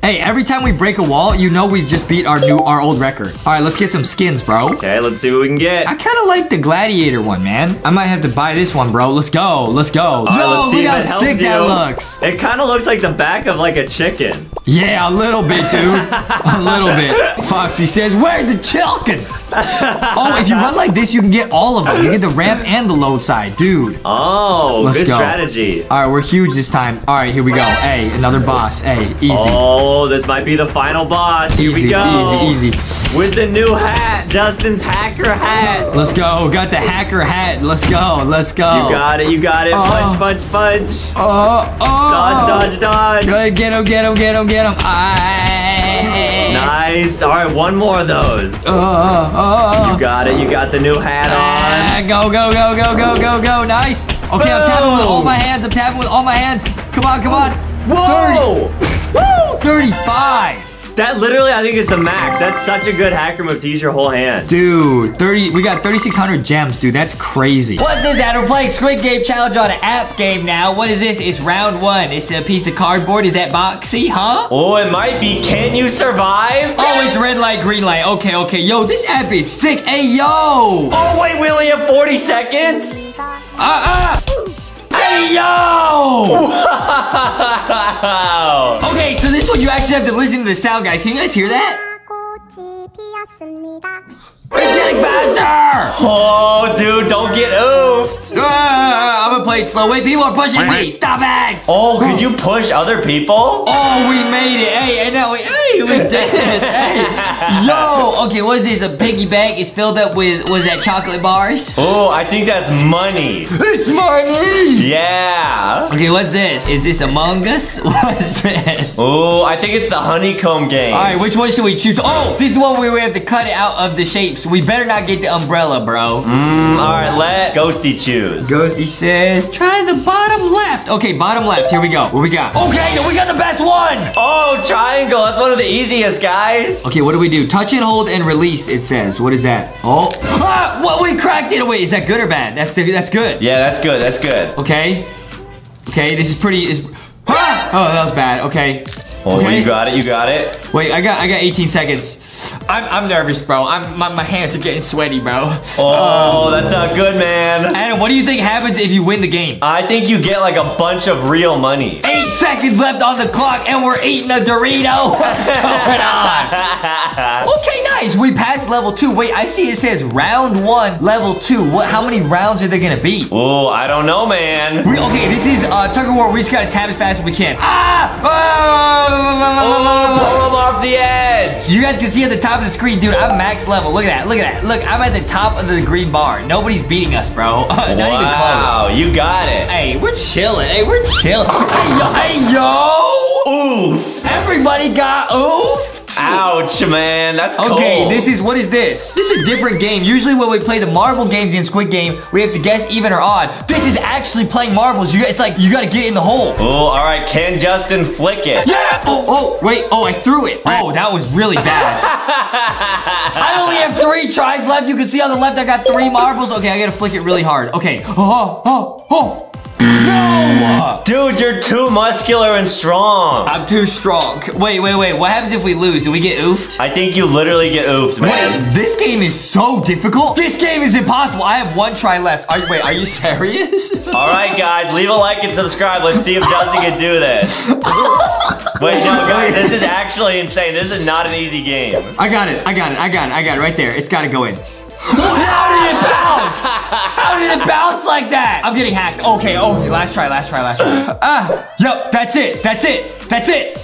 Hey, every time we break a wall, you know we've just beat our new, our old record. All right, let's get some skins, bro. Okay, let's see what we can get. I kind of like the gladiator one, man. I might have to buy this one, bro. Let's go, let's go. All right, Yo, let's see look how sick that looks. It kind of looks like the back of like a chicken. Yeah, a little bit, dude. a little bit. Foxy says, where's the chicken? oh, if you run like this, you can get all of them. You get the ramp and the load side. Dude. Oh, Let's good go. strategy. All right, we're huge this time. All right, here we go. Hey, another boss. Hey, easy. Oh, Oh, this might be the final boss. Here easy, we go. easy, easy. With the new hat, Justin's hacker hat. Let's go. Got the hacker hat. Let's go. Let's go. You got it, you got it. Oh. Punch, punch, punch. Oh, oh. Dodge, dodge, dodge. Good, Get him, get him, get him, get him. Nice. All right, one more of those. Oh, oh. You got it. You got the new hat Ah, go, go, go, go, go, go, go. Nice. Okay, I'm tapping with all my hands. I'm tapping with all my hands. Come on, come on. on. 30. Woo! 35. That literally, I think, is the max. That's such a good hacker move to use your whole hand. Dude, 30. We got 3,600 gems, dude. That's crazy. What's this, Adam? We're playing Squid Game Challenge on an app game now. What is this? It's round one. It's a piece of cardboard. Is that boxy, huh? Oh, it might be. Can you survive? Oh, it's red light, green light. Okay, okay. Yo, this app is sick. Hey, yo. Oh, wait, we only have 40 seconds? Uh, uh. Hey, yo. Wow. Okay, so this one you actually have to listen to the sound, guys. Can you guys hear that? It's getting faster! Oh, dude, don't get oofed. Ah, I'm gonna slow. Wait, people are pushing me. Stop it! Oh, could you push other people? Oh, we made it. Hey, and now we, hey, we did Hey. Yo, okay, what is this? A piggy bank It's filled up with, was that chocolate bars? Oh, I think that's money. It's money! Yeah. Okay, what's this? Is this Among Us? What's this? Oh, I think it's the honeycomb game. All right, which one should we choose? Oh, this is one where we have to cut it out of the shape we better not get the umbrella, bro. Mm, all right, let Ghosty choose. Ghosty says, try the bottom left. Okay, bottom left. Here we go. What we got? Okay, we got the best one. Oh, triangle. That's one of the easiest, guys. Okay, what do we do? Touch and hold and release, it says. What is that? Oh. Ah, what, we cracked it. Wait, is that good or bad? That's, that's good. Yeah, that's good. That's good. Okay. Okay, this is pretty, is, ah! Oh, that was bad. Okay. Oh, okay. you got it. You got it. Wait, I got, I got 18 seconds. I'm, I'm nervous, bro. I'm my, my hands are getting sweaty, bro. Oh, that's not good, man. Adam, what do you think happens if you win the game? I think you get like a bunch of real money. Eight seconds left on the clock, and we're eating a Dorito. What's going on? Okay, nice. We passed level two. Wait, I see it says round one, level two. What? How many rounds are there gonna be? Oh, I don't know, man. We, okay, this is uh, tug of war. We just gotta tap as fast as we can. Ah! Oh, Ah! pull him off the edge. You guys can see at the top of the screen, dude. I'm max level. Look at that. Look at that. Look, I'm at the top of the green bar. Nobody's beating us, bro. Not even close. Wow, you got it. Hey, we're chilling. Hey, we're chilling. Hey, yo, hey, yo! Oof. Everybody got oof. Ouch, man. That's. Okay, this is what is this? This is a different game. Usually when we play the marble games in Squid Game, we have to guess even or odd. This is actually playing marbles. You, it's like you gotta get in the hole. Oh, all right. Can Justin flick it? Yeah! Oh, oh, wait. Oh, I threw it. Oh, that was really bad. I only have three tries left. You can see on the left I got three marbles. Okay, I gotta flick it really hard. Okay. Oh, oh, oh. oh. No! Dude, you're too muscular and strong. I'm too strong. Wait, wait, wait. What happens if we lose? Do we get oofed? I think you literally get oofed, man. Wait, this game is so difficult. This game is impossible. I have one try left. Are, wait, are you serious? All right, guys, leave a like and subscribe. Let's see if Justin can do this. Wait, no, guys, this is actually insane. This is not an easy game. I got it. I got it. I got it. I got it right there. It's got to go in. How did it bounce? How did it bounce like that? I'm getting hacked. Okay, okay. Last try, last try, last try. Ah, yep. That's it. That's it. That's it.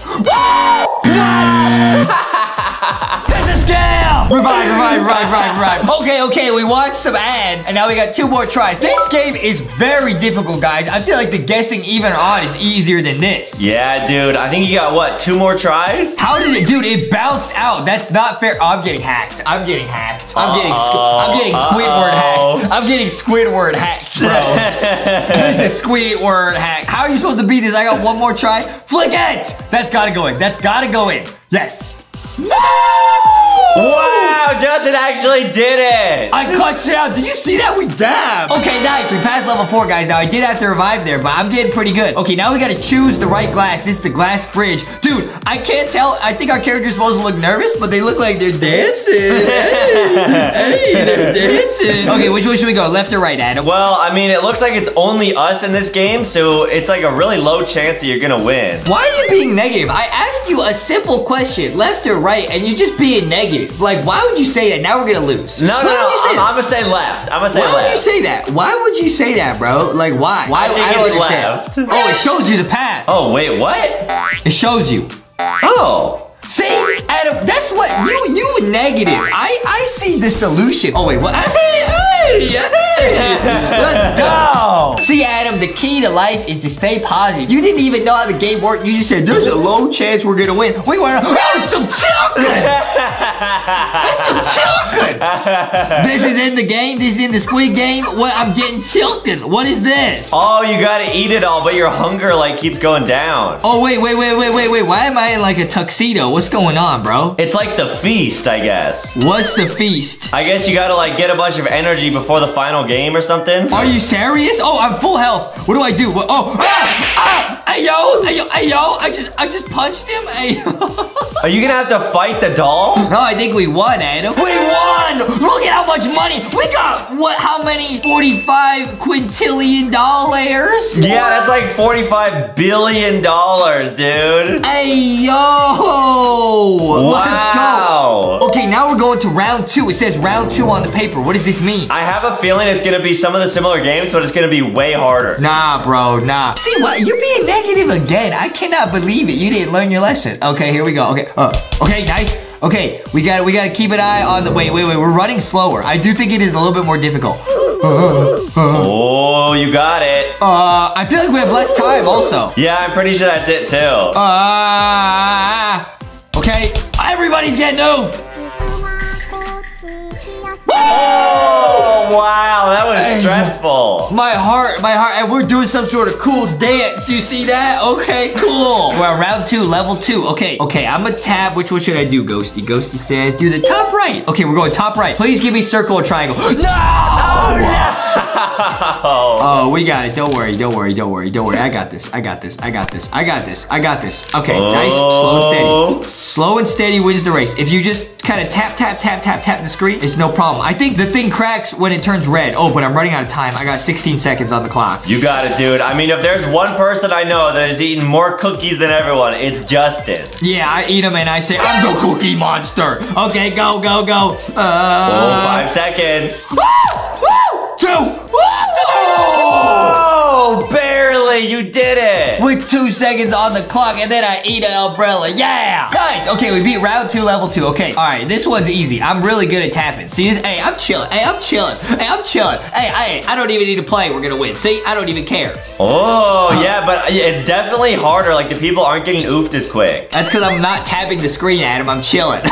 That's a scam! Revive, revive, revive, revive, revive. Okay, okay, we watched some ads, and now we got two more tries. This game is very difficult, guys. I feel like the guessing even odd is easier than this. Yeah, dude. I think you got, what, two more tries? How did it, dude? It bounced out. That's not fair. Oh, I'm getting hacked. I'm getting hacked. I'm getting, squ- I'm getting Squidward Uh-oh. hacked. I'm getting Squidward hacked, bro. this is Squidward hack. How are you supposed to beat this? I got one more try. Flick it. That's gotta go in. That's gotta go in. Yes. No! Wow, Justin actually did it. I clutched it out. Did you see that? We dabbed. Okay, nice. We passed level four, guys. Now, I did have to revive there, but I'm getting pretty good. Okay, now we gotta choose the right glass. This is the glass bridge. Dude, I can't tell. I think our character's supposed to look nervous, but they look like they're dancing. hey, hey, they're dancing. Okay, which way should we go? Left or right, Adam? Well, I mean, it looks like it's only us in this game, so it's like a really low chance that you're gonna win. Why are you being negative? I asked you a simple question, left or right, and you're just being negative. Like, why would you say that? Now we're gonna lose. No, no, why no. You say I'm? I'm gonna say left. I'm gonna say Why left. would you say that? Why would you say that, bro? Like, why? Why? I think don't understand. left. Oh, it shows you the path. Oh, wait, what? It shows you. Oh. See, Adam, that's what you you were negative. I I see the solution. Oh wait, what? Hey, hey, hey. Let's go. See, Adam, the key to life is to stay positive. You didn't even know how the game worked. You just said there's a low chance we're gonna win. We went, oh, it's some chocolate. That's some chocolate. this is in the game. This is in the Squid Game. What? I'm getting tilted. What is this? Oh, you gotta eat it all, but your hunger like keeps going down. Oh wait, wait, wait, wait, wait, wait. Why am I in like a tuxedo? What's going on, bro? It's like the feast, I guess. What's the feast? I guess you gotta like get a bunch of energy before the final game or something. Are you serious? Oh, I'm full health. What do I do? What, oh, ah, ah, hey yo, hey yo, hey yo. I just, I just punched him. Hey. Are you gonna have to fight the doll? no, I think we won, Adam. We won. Look at how much money we got. What? How many? Forty-five quintillion dollars. Yeah, that's like $45 billion, dude. Hey yo. Let's go. Wow. Okay, now we're going to round two. It says round two on the paper. What does this mean? I have a feeling it's gonna be some of the similar games, but it's gonna be way harder. Nah, bro, nah. See what? You're being negative again. I cannot believe it. You didn't learn your lesson. Okay, here we go. Okay, uh, okay, nice. Okay, we got we got to keep an eye on the. Wait, wait, wait. We're running slower. I do think it is a little bit more difficult. Oh, you got it. Uh, I feel like we have less time. Also. Yeah, I'm pretty sure that's it too. Uh, okay. Everybody's getting moved. Oh, oh, wow, that was stressful. My heart, my heart, and we're doing some sort of cool dance. You see that? Okay, cool. We're on round two, level two. Okay, okay, I'm gonna tab. Which one should I do, Ghosty? Ghosty says, do the top right. Okay, we're going top right. Please give me circle or triangle. Oh, no! Oh, we got it. Don't worry, don't worry, don't worry, don't worry. I got this. I got this. I got this. I got this. I got this. Okay, nice. Slow and steady. Oh. Slow and steady wins the race. If you just kind of tap, tap, tap, tap, tap the screen, it's no problem. I think the thing cracks when it turns red. Oh, but I'm running out of time. I got 16 seconds on the clock. You got it, dude. I mean, if there's one person I know that has eaten more cookies than everyone, it's Justin. Yeah, I eat them and I say, I'm the cookie monster. Okay, go, go, go. Oh, Uh, five seconds. Barely. You did it. With two seconds on the clock, and then I eat an umbrella. Yeah! Guys, okay, we beat round two, level two. Okay, all right, this one's easy. I'm really good at tapping. See, this, hey, I'm chilling. Hey, I'm chilling. Hey, I'm chilling. Hey, hey, I don't even need to play. We're gonna win. See, I don't even care. Oh, yeah, but it's definitely harder. Like, the people aren't getting oofed as quick. That's because I'm not tapping the screen, Adam. I'm chilling.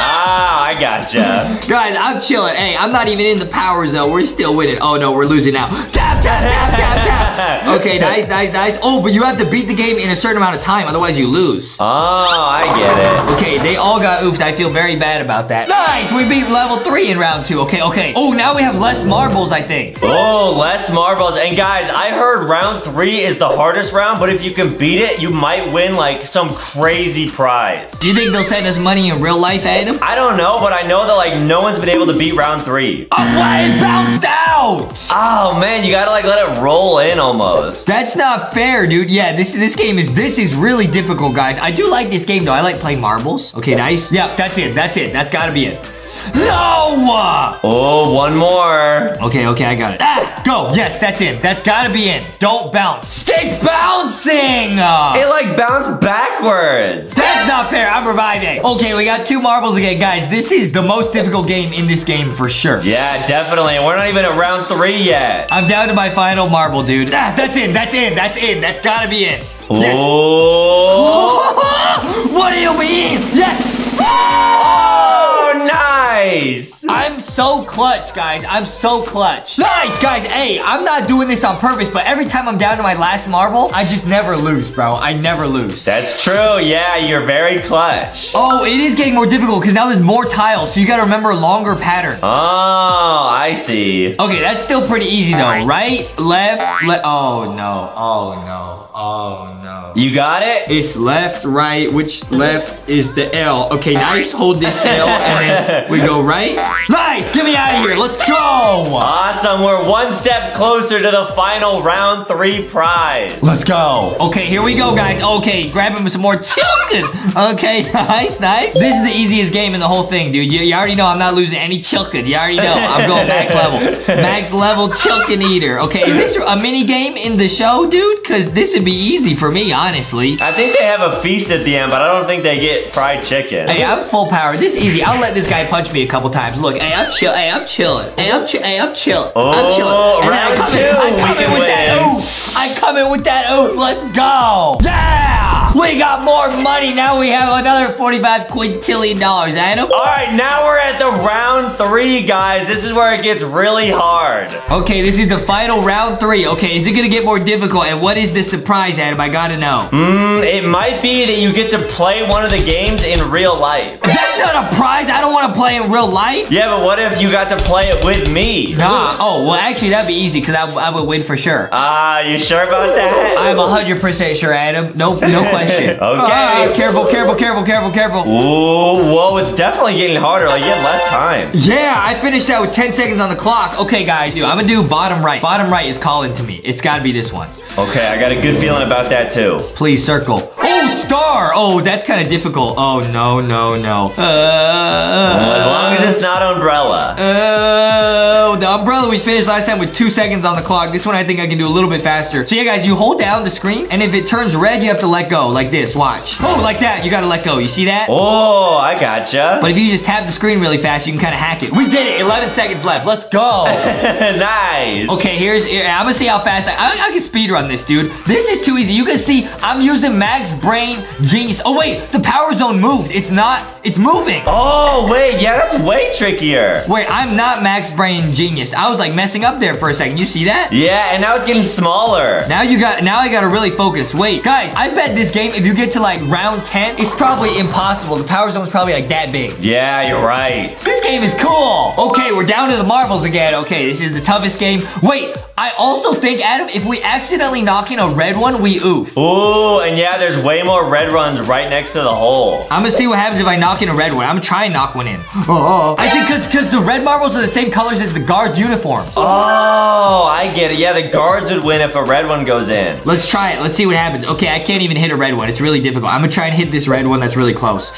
Ah, I gotcha. Guys, I'm chilling. Hey, I'm not even in the power zone. We're still winning. Oh no, we're losing now. Tap, tap, tap, tap, tap. Okay, nice, nice, nice. Oh, but you have to beat the game in a certain amount of time, otherwise you lose. Oh, I get it. Okay, they all got oofed. I feel very bad about that. Nice, we beat level three in round two. Okay, okay. Oh, now we have less marbles, I think. Oh, less marbles. And guys, I heard round three is the hardest round, but if you can beat it, you might win like some crazy prize. Do you think they'll send us money in real life, Adam? I don't know, but I know that like no one's been able to beat round three. Oh, why it bounced out? Oh man, you gotta like let it roll in almost. That's not fair, dude. Yeah, this this game is this is really difficult, guys. I do like this game though. I like playing marbles. Okay, nice. Yeah, that's it. That's it. That's gotta be it. No! Oh, one more. Okay, okay, I got it. Ah, go. Yes, that's it. That's gotta be in. Don't bounce. Stick bouncing! It like bounced backwards. that's not fair. I'm reviving. Okay, we got two marbles again, guys. This is the most difficult game in this game for sure. Yeah, definitely. We're not even at round three yet. I'm down to my final marble, dude. Ah, that's in. That's in. That's in. That's gotta be in. Yes. Oh. what do you mean? Yes. Oh, nice. I'm so clutch, guys. I'm so clutch. Nice, guys. Hey, I'm not doing this on purpose, but every time I'm down to my last marble, I just never lose, bro. I never lose. That's true. Yeah, you're very clutch. Oh, it is getting more difficult because now there's more tiles, so you gotta remember a longer pattern. Oh, I see. Okay, that's still pretty easy though. Right, left, left. Oh no, oh no, oh no. You got it? It's left, right. Which left is the L? Okay, nice. Hold this L, and then we go right. Nice. Get me out of here. Let's go. Awesome. We're one step closer to the final round three prize. Let's go. Okay, here we go, guys. Okay, grabbing some more chicken. Okay, nice, nice. This is the easiest game in the whole thing, dude. You, you already know I'm not losing any chicken. You already know. I'm going max level. Max level chicken eater. Okay, is this a mini game in the show, dude? Because this would be easy for me, honestly. I think they have a feast at the end, but I don't think they get fried chicken. Hey, I'm full power. This is easy. I'll let this guy punch me a couple times. Look, hey, I'm chill. Hey, I'm chilling. Hey, I'm chill. Hey, I'm chilling. I'm Oh, chilling. And then I come two, in. I come in with that win. oof. I come in with that oof. Let's go. Yeah. We got more money. Now we have another 45 quintillion dollars, Adam. All right, now we're at the round three, guys. This is where it gets really hard. Okay, this is the final round three. Okay, is it gonna get more difficult? And what is the surprise, Adam? I gotta know. Mm, it might be that you get to play one of the games in real life. That's not a prize. I don't want to play in real life. Yeah, but what if you got to play it with me? Nah. Oh, well, actually, that'd be easy because I, I would win for sure. Ah, you sure about that? I'm 100% sure, Adam. No, no question. Okay. Ah, careful, careful, careful, careful, careful. Ooh, whoa, it's definitely getting harder. Like, you get less time. Yeah, I finished that with 10 seconds on the clock. Okay, guys, I'm gonna do bottom right. Bottom right is calling to me. It's gotta be this one. Okay, I got a good feeling about that, too. Please circle. Oh, star. Oh, that's kind of difficult. Oh, no, no, no. Uh, As long as it's not umbrella. Oh, the umbrella we finished last time with two seconds on the clock. This one I think I can do a little bit faster. So yeah, guys, you hold down the screen, and if it turns red, you have to let go, like this. Watch. Oh, like that. You gotta let go. You see that? Oh, I gotcha. But if you just tap the screen really fast, you can kind of hack it. We did it. 11 seconds left. Let's go. nice. Okay, here's. here- I'm gonna see how fast I, I, I can speed run this, dude. This is too easy. You can see I'm using Max Brain Genius. Oh wait, the power zone moved. It's not. It's moving. Oh, wait, yeah, that's way trickier. Wait, I'm not Max Brain Genius. I was like messing up there for a second. You see that? Yeah, and now it's getting smaller. Now you got. Now I gotta really focus. Wait, guys, I bet this game, if you get to like round 10, it's probably impossible. The power zone's probably like that big. Yeah, you're right. This game is cool. Okay, we're down to the marbles again. Okay, this is the toughest game. Wait, I also think, Adam, if we accidentally knock in a red one, we oof. Ooh, and yeah, there's way more more red ones right next to the hole. I'm gonna see what happens if I knock in a red one. I'm gonna try and knock one in. Oh, oh, oh, I think cause cause the red marbles are the same colors as the guards' uniforms. Oh, I get it. Yeah, the guards would win if a red one goes in. Let's try it. Let's see what happens. Okay, I can't even hit a red one. It's really difficult. I'm gonna try and hit this red one that's really close.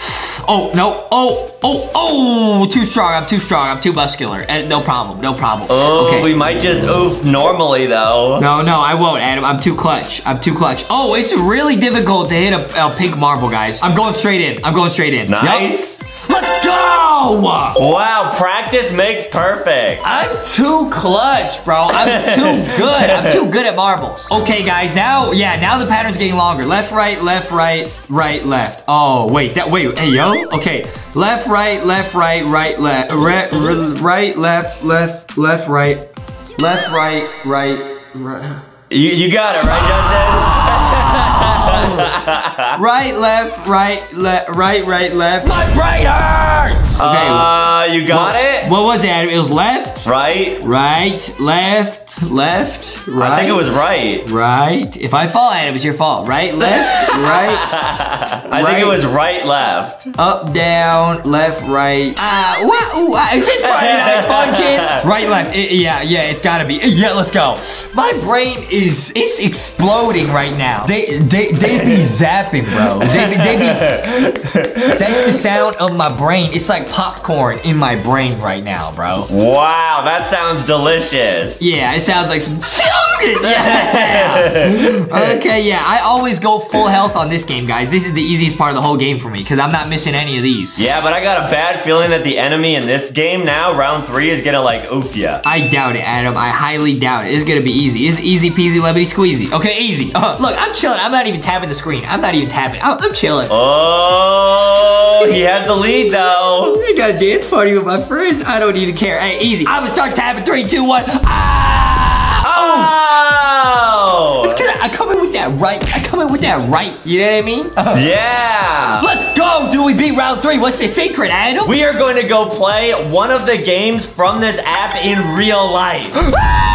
Oh, no. Oh, oh, oh, too strong. I'm too strong. I'm too muscular. And no problem. No problem. Oh, okay. we might just oof normally though. No, no, I won't, Adam. I'm too clutch. I'm too clutch. Oh, it's really difficult to hit a, a pink marble, guys. I'm going straight in. I'm going straight in. Nice. Let's go! Wow, practice makes perfect. I'm too clutch, bro. I'm too good. I'm too good at marbles. Okay, guys, now, yeah, now the pattern's getting longer. Left, right, left, right, right, left. Oh, wait, that, wait, hey, yo. Okay, left, right, left, right, right, left, right, right, left, left, left, right, left, right, right, right. You, you got it, right, Justin? Right, left, right, left, right, right, left. My brain hurts! Okay. Uh, you got it? What was that? It was left, Right? right, left, left, right. I think it was right. Right. If I fall, it was your fault. Right, left, right, I think it was right, left. up, down, left, right. Ah, uh, what? Ooh, ah, is it Friday Night Fun, kid? Right, left. I- yeah, yeah, it's gotta be. Yeah, let's go. My brain is it's exploding right now. They they they be zapping, bro. They be, they be. That's the sound of my brain. It's like popcorn in my brain right now, bro. Wow, that sounds delicious. Yeah, it sounds like some Yeah. okay, yeah. I always go full health on this game, guys. This is the easiest part of the whole game for me because I'm not missing any of these. Yeah, but I got a bad feeling that the enemy in this game now, round three, is gonna like oof ya. I doubt it, Adam. I highly doubt it. It's gonna be easy. It's easy peasy, lemony squeezy. Okay, easy. Uh, look, I'm chilling. I'm not even tapping the screen. I'm not even tapping. I'm, I'm chilling. Oh, he has the lead though. I got a dance party with my friends. I don't even care. Hey, easy. I'm gonna start tapping. Three, two, one. Ah! It's cause I come in with that right. I come in with that right. You know what I mean? Yeah! Let's go. Do we beat round three? What's the secret, Adam? We are going to go play one of the games from this app in real life.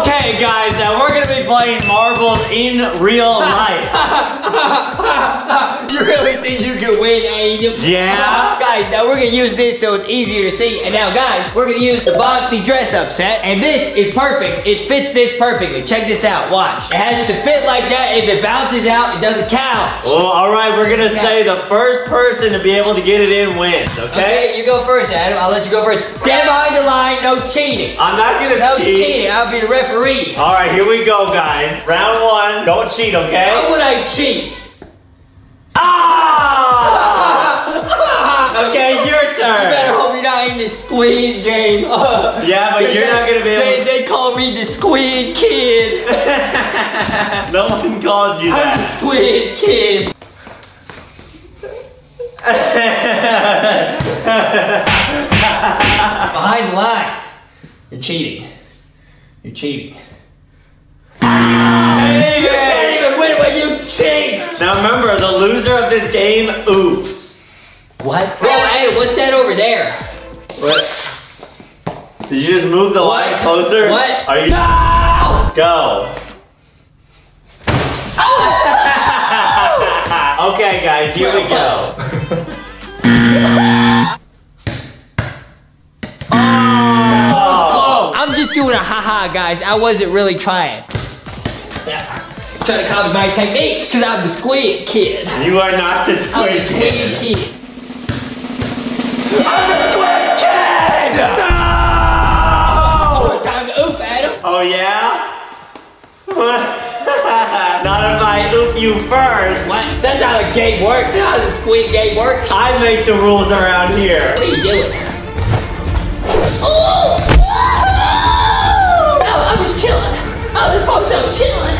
Okay, guys, now we're gonna be playing marbles in real life. you really think you can win, Adam? Yeah. guys, now we're gonna use this so it's easier to see. And now, guys, we're gonna use the boxy dress-up set. And this is perfect. It fits this perfectly. Check this out. Watch. It has to fit like that. If it bounces out, it doesn't count. Well, all right, we're gonna say the first person to be able to get it in wins, okay? Okay, you go first, Adam. I'll let you go first. Stand behind the line. No cheating. I'm not gonna No cheat. cheating. I'll be the referee. All right, here we go, guys. Round one. Don't cheat, okay? How would I cheat? Ah! okay, your turn. You better hope you're not in the squid game. Yeah, but you're not gonna be They, able. they call me the squid kid. no one calls you that. I'm the squid kid. Behind the line. You're cheating. You're cheating. You can't even win when you cheat. Now remember, the loser of this game oofs. What? Whoa, hey, what's that over there? What? Did you just move the What? line closer? What? Are you? No! Go. Oh! okay, guys, here we go. I'm just doing a haha, guys. I wasn't really trying. Yeah. Trying to copy my techniques because I'm the squid kid. You are not the I'm the squid squid kid. kid. I'm the squid kid! No! Time to oop, Adam. Oh yeah? not if I oop you first. What? That's not how the game works. That's how the squid game works. I make the rules around here. What are you doing? Oh! Chilling. I'm just I'm chilling.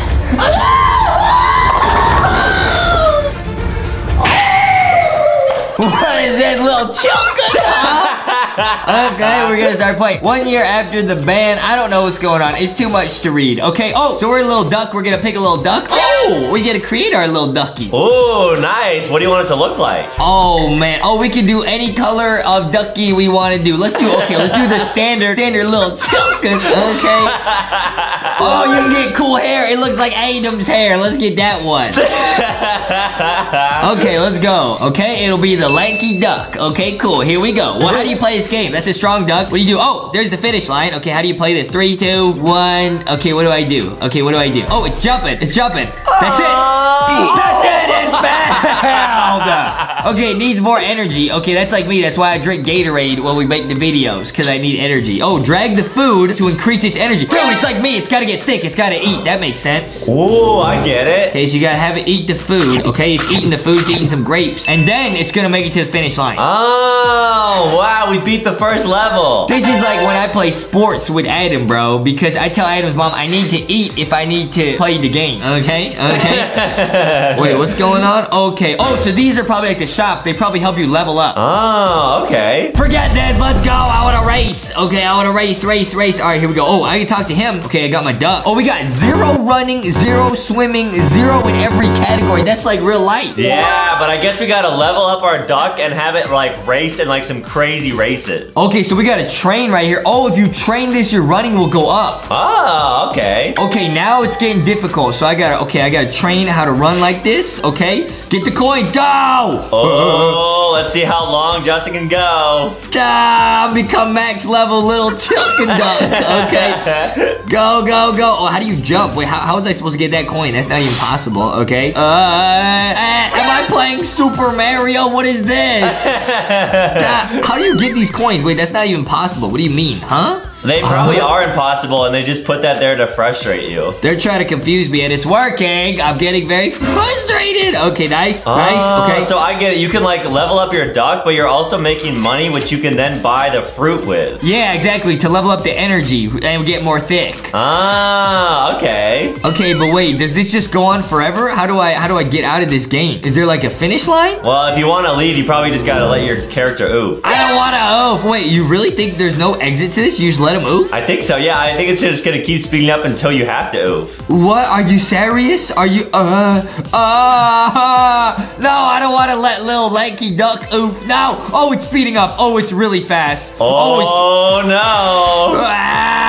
What is that little chunker? Okay, we're gonna start playing. One year after the ban, I don't know what's going on. It's too much to read. Okay, oh, so we're a little duck. We're gonna pick a little duck. Oh, we get to create our little ducky. Oh, nice. What do you want it to look like? Oh man. Oh, we can do any color of ducky we want to do. Let's do okay. Let's do the standard, standard little token. Okay. Oh, can get cool hair. It looks like Adam's hair. Let's get that one. Okay, let's go. Okay, it'll be the lanky duck. Okay, cool. Here we go. Well, how do you play this game? That's a strong duck. What do you do? Oh, there's the finish line. Okay, how do you play this? Three, two, one. Okay, what do I do? Okay, what do I do? Oh, it's jumping. It's jumping. That's it. Ah. That's it. It failed. Okay, it needs more energy. Okay, that's like me. That's why I drink Gatorade when we make the videos, because I need energy. Oh, drag the food to increase its energy. Dude, it's like me. It's got to get thick. It's got to eat. That makes sense. Oh, I get it. Okay, so you gotta have it eat the food. Okay, it's eating the food, it's eating some grapes. And then it's gonna make it to the finish line. Oh, wow, we beat the first level. This is like when I play sports with Adam, bro, because I tell Adam's mom I need to eat if I need to play the game. Okay? Okay? Wait, what's going on? Okay. Oh, so these are probably like the shop. They probably help you level up. Oh, okay. Forget this, let's go. I wanna race. Okay, I wanna race, race, race. All right, here we go. Oh, I can talk to him. Okay, I got my duck. Oh, we got zero running, zero swimming, zero in every category. That's like real life. Yeah, but I guess we gotta level up our duck and have it like race in like some crazy races. Okay, so we got a train right here. Oh, if you train this, your running will go up. Oh, okay. Okay, now it's getting difficult. So I gotta, okay, I gotta train how to run like this. Okay, get the coins, go! Oh, let's see how long Justin can go. Ah, become max level little chicken duck. Okay, go, go, go. Oh, how do you jump? Wait, how, how was I supposed to get that coin? That's not even possible. Okay. Uh, uh, am I playing Super Mario? What is this? Ah, how do you get these coins? Wait, that's not even possible. What do you mean, huh? They probably Uh, are impossible and they just put that there to frustrate you. They're trying to confuse me and it's working. I'm getting very frustrated. Okay, nice, nice, Oh, okay. So I get it. You can like level up your duck, but you're also making money, which you can then buy the fruit with. yeah, exactly, to level up the energy and get more thick. Ah, okay. Okay, but wait, does this just go on forever? How do I how do I get out of this game? Is there like a finish line? Well, if you want to leave, you probably just gotta let your character oof. I don't wanna oof. Wait, you really think there's no exit to this? You just let him oof? I think so. Yeah, I think it's just gonna keep speeding up until you have to oof. What? Are you serious? Are you uh uh No, I don't wanna let little lanky duck oof. No! Oh, it's speeding up. Oh, it's really fast. Oh, it's Oh, no! Ah!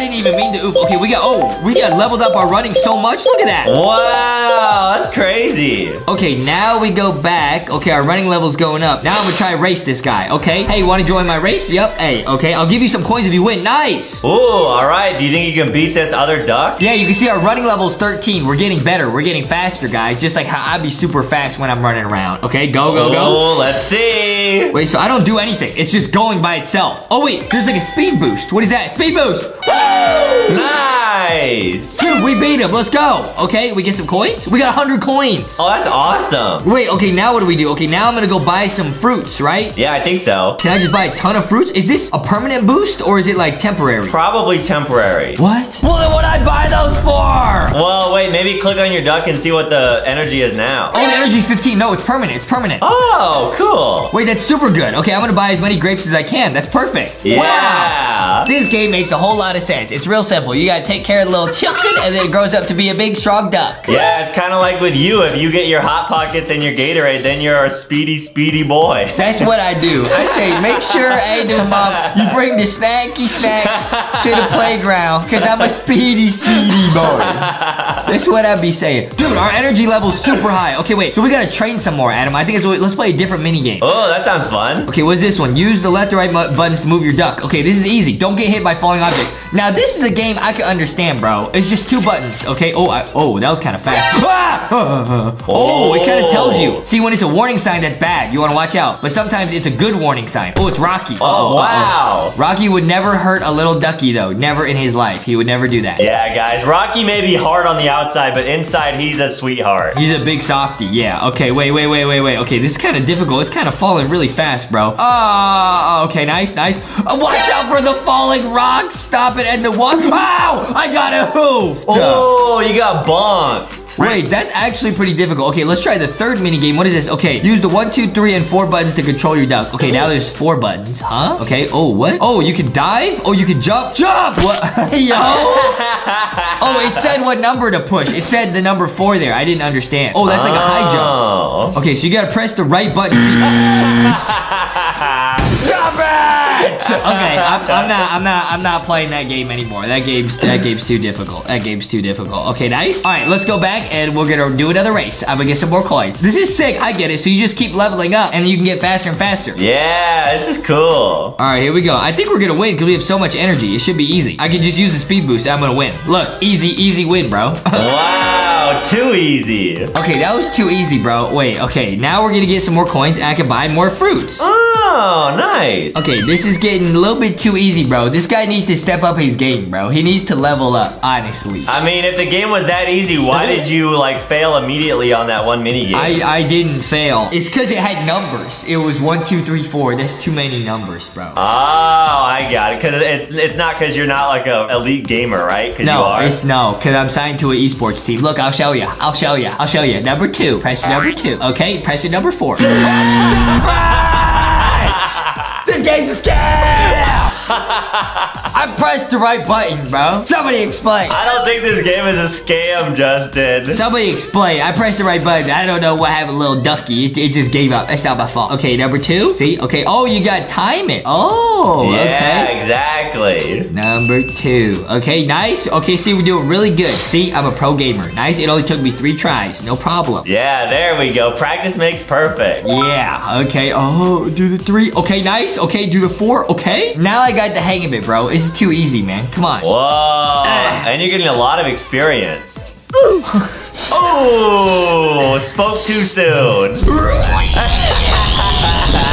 Didn't even mean to oof. Okay, we got, oh, we got leveled up our running so much. Look at that. Wow, that's crazy. Okay, now we go back. Okay, our running level's going up. Now I'm gonna try to race this guy, okay? Hey, you wanna join my race? Yep, hey, okay, I'll give you some coins if you win. Nice! Ooh, all right. Do you think you can beat this other duck? Yeah, you can see our running level's 13. We're getting better. We're getting faster, guys. Just like how I'd be super fast when I'm running around. Okay, go, go, go. Oh, let's see. Wait, so I don't do anything. It's just going by itself. Oh, wait, there's like a speed boost. What is that? Speed boost! Woo! Dude, we beat him. Let's go. Okay, we get some coins? We got 100 coins. Oh, that's awesome. Wait, okay, now what do we do? Okay, now I'm gonna go buy some fruits, right? Yeah, I think so. Can I just buy a ton of fruits? Is this a permanent boost or is it like temporary? Probably temporary. What? Well, then what I buy those for? Well, wait, maybe click on your duck and see what the energy is now. Oh, the energy's 15. No, it's permanent. It's permanent. Oh, cool. Wait, that's super good. Okay, I'm gonna buy as many grapes as I can. That's perfect. Yeah. Wow. This game makes a whole lot of sense. It's real simple. You gotta take care of the little chicken, and then it grows up to be a big, strong duck. Yeah, it's kind of like with you. If you get your Hot Pockets and your Gatorade, then you're a speedy, speedy boy. That's what I do. I say, make sure, hey, mom, uh, you bring the snacky snacks to the playground, because I'm a speedy, speedy boy. That's what I'd be saying. Dude, our energy level's super high. Okay, wait, so we gotta train some more, Adam. I think it's, let's play a different mini game. Oh, that sounds fun. Okay, what's this one? Use the left or right buttons to move your duck. Okay, this is easy. Don't get hit by falling objects. Now, this is a game I can understand, bro. It's just two buttons, okay? Oh, I, oh, that was kind of fast. Ah! Oh, it kind of tells you. See, when it's a warning sign, that's bad. You want to watch out. But sometimes it's a good warning sign. Oh, it's Rocky. Oh, wow. Rocky would never hurt a little ducky, though. Never in his life. He would never do that. Yeah, guys, Rocky may be hard on the outside, but inside he's a sweetheart. He's a big softy, yeah. Okay, wait, wait, wait, wait, wait. Okay, this is kind of difficult. It's kind of falling really fast, bro. Oh, okay, nice, nice. Uh, watch out for the falling rocks. Stop it and the one. Ow! I got a hoof. Oh, oh. you got bonked. Wait, that's actually pretty difficult. Okay, let's try the third mini game. What is this? Okay, use the one, two, three, and four buttons to control your duck. Okay, now there's four buttons, huh? Okay. Oh, what? Oh, you can dive. Oh, you can jump. Jump. What? Yo. Oh, it said what number to push. It said the number four there. I didn't understand. Oh, that's like a high jump. Oh. Okay, so you gotta press the right button. Stop it! Okay, I'm, I'm not. I'm not. I'm not playing that game anymore. That game's that game's too difficult. That game's too difficult. Okay, nice. All right, let's go back and we're gonna do another race. I'm gonna get some more coins. This is sick. I get it. So you just keep leveling up, and you can get faster and faster. Yeah, this is cool. All right, here we go. I think we're gonna win because we have so much energy. It should be easy. I can just use the speed boost. I'm gonna win. Look, easy, easy win, bro. Wow, too easy. okay, that was too easy, bro. Wait. Okay, now we're gonna get some more coins, and I can buy more fruits. Oh, nice. Okay, this is getting a little bit too easy, bro. This guy needs to step up his game, bro. He needs to level up, honestly. I mean, if the game was that easy, why did you like fail immediately on that one mini game? I, I didn't fail. It's because it had numbers. It was one, two, three, four. That's too many numbers, bro. Oh, I got it. Cause it's it's not because you're not like a elite gamer, right? Because you no, are. it's no, because I'm signed to an esports team. Look, I'll show you. I'll show you. I'll show you. Number two. Press number two. Okay, press number four. this game's a scam! I pressed the right button, bro. Somebody explain. I don't think this game is a scam, Justin. Somebody explain. I pressed the right button. I don't know what happened, little ducky. It, it just gave up. That's not my fault. Okay, number two. See? Okay. Oh, you got time it. Oh, yeah, okay. exactly. Number two. Okay, nice. Okay, see, we're doing really good. See, I'm a pro gamer. Nice. It only took me three tries. No problem. Yeah, there we go. Practice makes perfect. Yeah, okay. Oh, do the three. Okay, nice. Okay, do the four. Okay. Now I got the hang of it, bro. This is too easy, man. Come on. Whoa, and you're getting a lot of experience. Ooh, spoke too soon.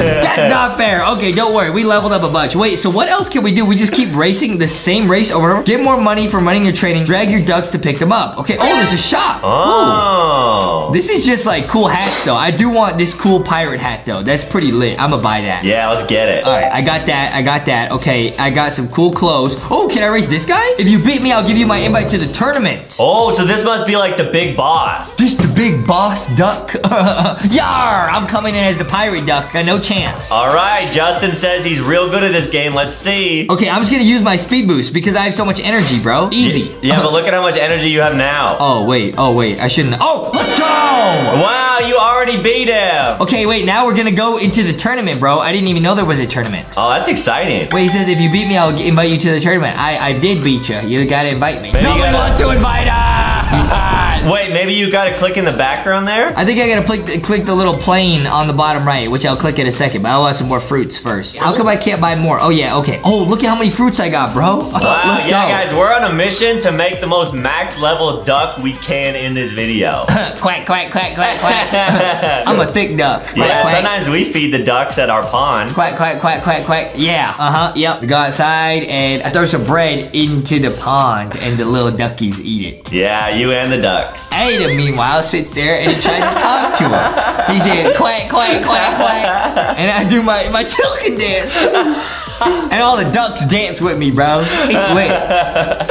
That's not fair. Okay, don't worry. We leveled up a bunch. Wait, so what else can we do? We just keep racing the same race over and over. Get more money for running your training. Drag your ducks to pick them up. Okay. Oh, there's a shop. Oh. This is just like cool hats though. I do want this cool pirate hat though. That's pretty lit. I'ma buy that. Yeah, let's get it. All right, I got that. I got that. Okay, I got some cool clothes. Oh, can I race this guy? If you beat me, I'll give you my invite to the tournament. Oh, so this must be like the big boss. This the big boss duck. Yar! I'm coming in as the pirate no chance. All right, Justin says he's real good at this game. Let's see. Okay, I'm just gonna use my speed boost because I have so much energy, bro. Easy. Yeah, but look at how much energy you have now. Oh, wait. Oh, wait. I shouldn't. Oh, let's go! Wow, you already beat him. Okay, wait. Now we're gonna go into the tournament, bro. I didn't even know there was a tournament. Oh, that's exciting. Wait, he says if you beat me, I'll invite you to the tournament. I, I did beat you. You gotta invite me. Maybe you Nobody wants to invite us! Wait, maybe you gotta click in the background there? I think I gotta click, click the little plane on the bottom right, which I'll click in a second, but I want some more fruits first. How come I can't buy more? Oh, yeah, okay. Oh, look at how many fruits I got, bro. Wow, Let's yeah, go. guys, we're on a mission to make the most max level duck we can in this video. quack, quack, quack, quack, quack. I'm a thick duck. Quack, yeah, quack. sometimes we feed the ducks at our pond. Quack, quack, quack, quack, quack. Yeah, uh-huh, yep. We go outside and I throw some bread into the pond and the little duckies eat it. Yeah, you and the ducks. Ada, meanwhile, sits there and he tries to talk to him. He's said, quack, quack, quack, quack. And I do my, my tilkin dance. And all the ducks dance with me, bro. It's lit.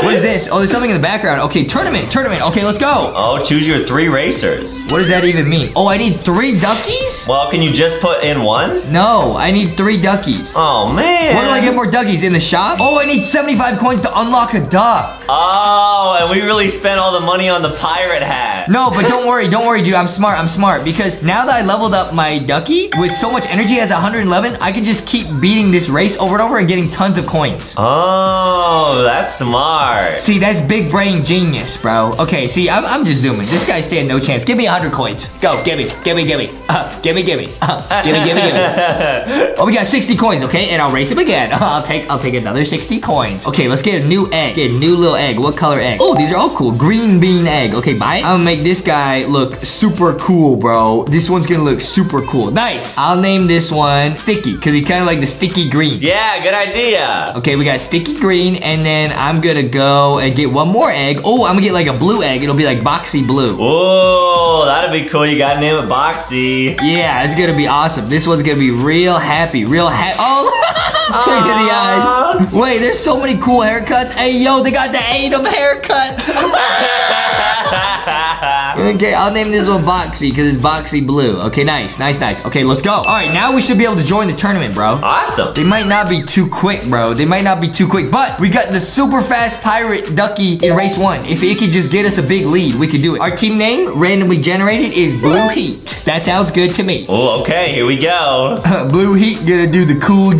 What is this? Oh, there's something in the background. Okay, tournament, tournament. Okay, let's go. Oh, choose your three racers. What does that even mean? Oh, I need three duckies? Well, can you just put in one? No, I need three duckies. Oh, man. Where do I get more duckies? In the shop? Oh, I need 75 coins to unlock a duck. Oh, and we really spent all the money on the pirate hat. No, but don't worry, don't worry, dude. I'm smart, I'm smart. Because now that I leveled up my ducky with so much energy as 111, I can just keep beating this race over and over and getting tons of coins. Oh, that's smart. See, that's big brain genius, bro. Okay, see, I'm, I'm just zooming. This guy stand no chance. Give me 100 coins. Go, give me, give me, give me. Uh, give me, give me. Uh, give me, give me, give me. Oh, we got 60 coins, okay? And I'll race him again. I'll take I'll take another 60 coins. Okay, let's get a new egg. Get a new little egg. What color egg? Oh, these are all cool. Green bean egg. Okay, buy it. I'm gonna make this guy look super cool, bro. This one's gonna look super cool. Nice. I'll name this one Sticky, because he kind of like the sticky green. Yeah, good idea. Okay, we got sticky green, and then I'm gonna go and get one more egg. Oh, I'm gonna get like a blue egg. It'll be like boxy blue. Oh, that'd be cool. You gotta name it Boxy. Yeah, it's gonna be awesome. This one's gonna be real happy, real happy. Oh, look at the eyes. Wait, there's so many cool haircuts. Hey, yo, they got the Adam haircut. okay, I'll name this one Boxy because it's Boxy Blue. Okay, nice, nice, nice. Okay, let's go. All right, now we should be able to join the tournament, bro. Awesome. They might not be too quick, bro. They might not be too quick, but we got the super fast pirate ducky in race one. If it could just get us a big lead, we could do it. Our team name, randomly generated, is Blue Heat. That sounds good to me. Oh, okay, here we go. Blue Heat gonna do the cool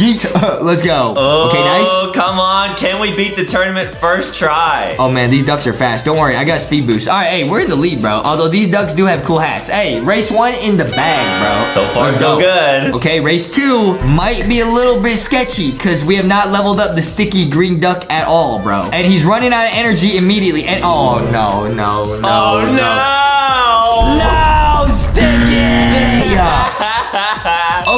Let's go. Okay, oh, nice. Oh, come on. Can we beat the tournament first try? Oh man, these ducks are fast. Don't worry, I got speed boost. All right, hey, we're in the lead, bro. Although these ducks do have cool hats. Hey, race one in the bag, bro. So far, Let's so go. good. Okay, race two might be a little bit sketchy because we have not leveled up the sticky green duck at all, bro. And he's running out of energy immediately. And oh no, no, no, oh, no. no, sticky.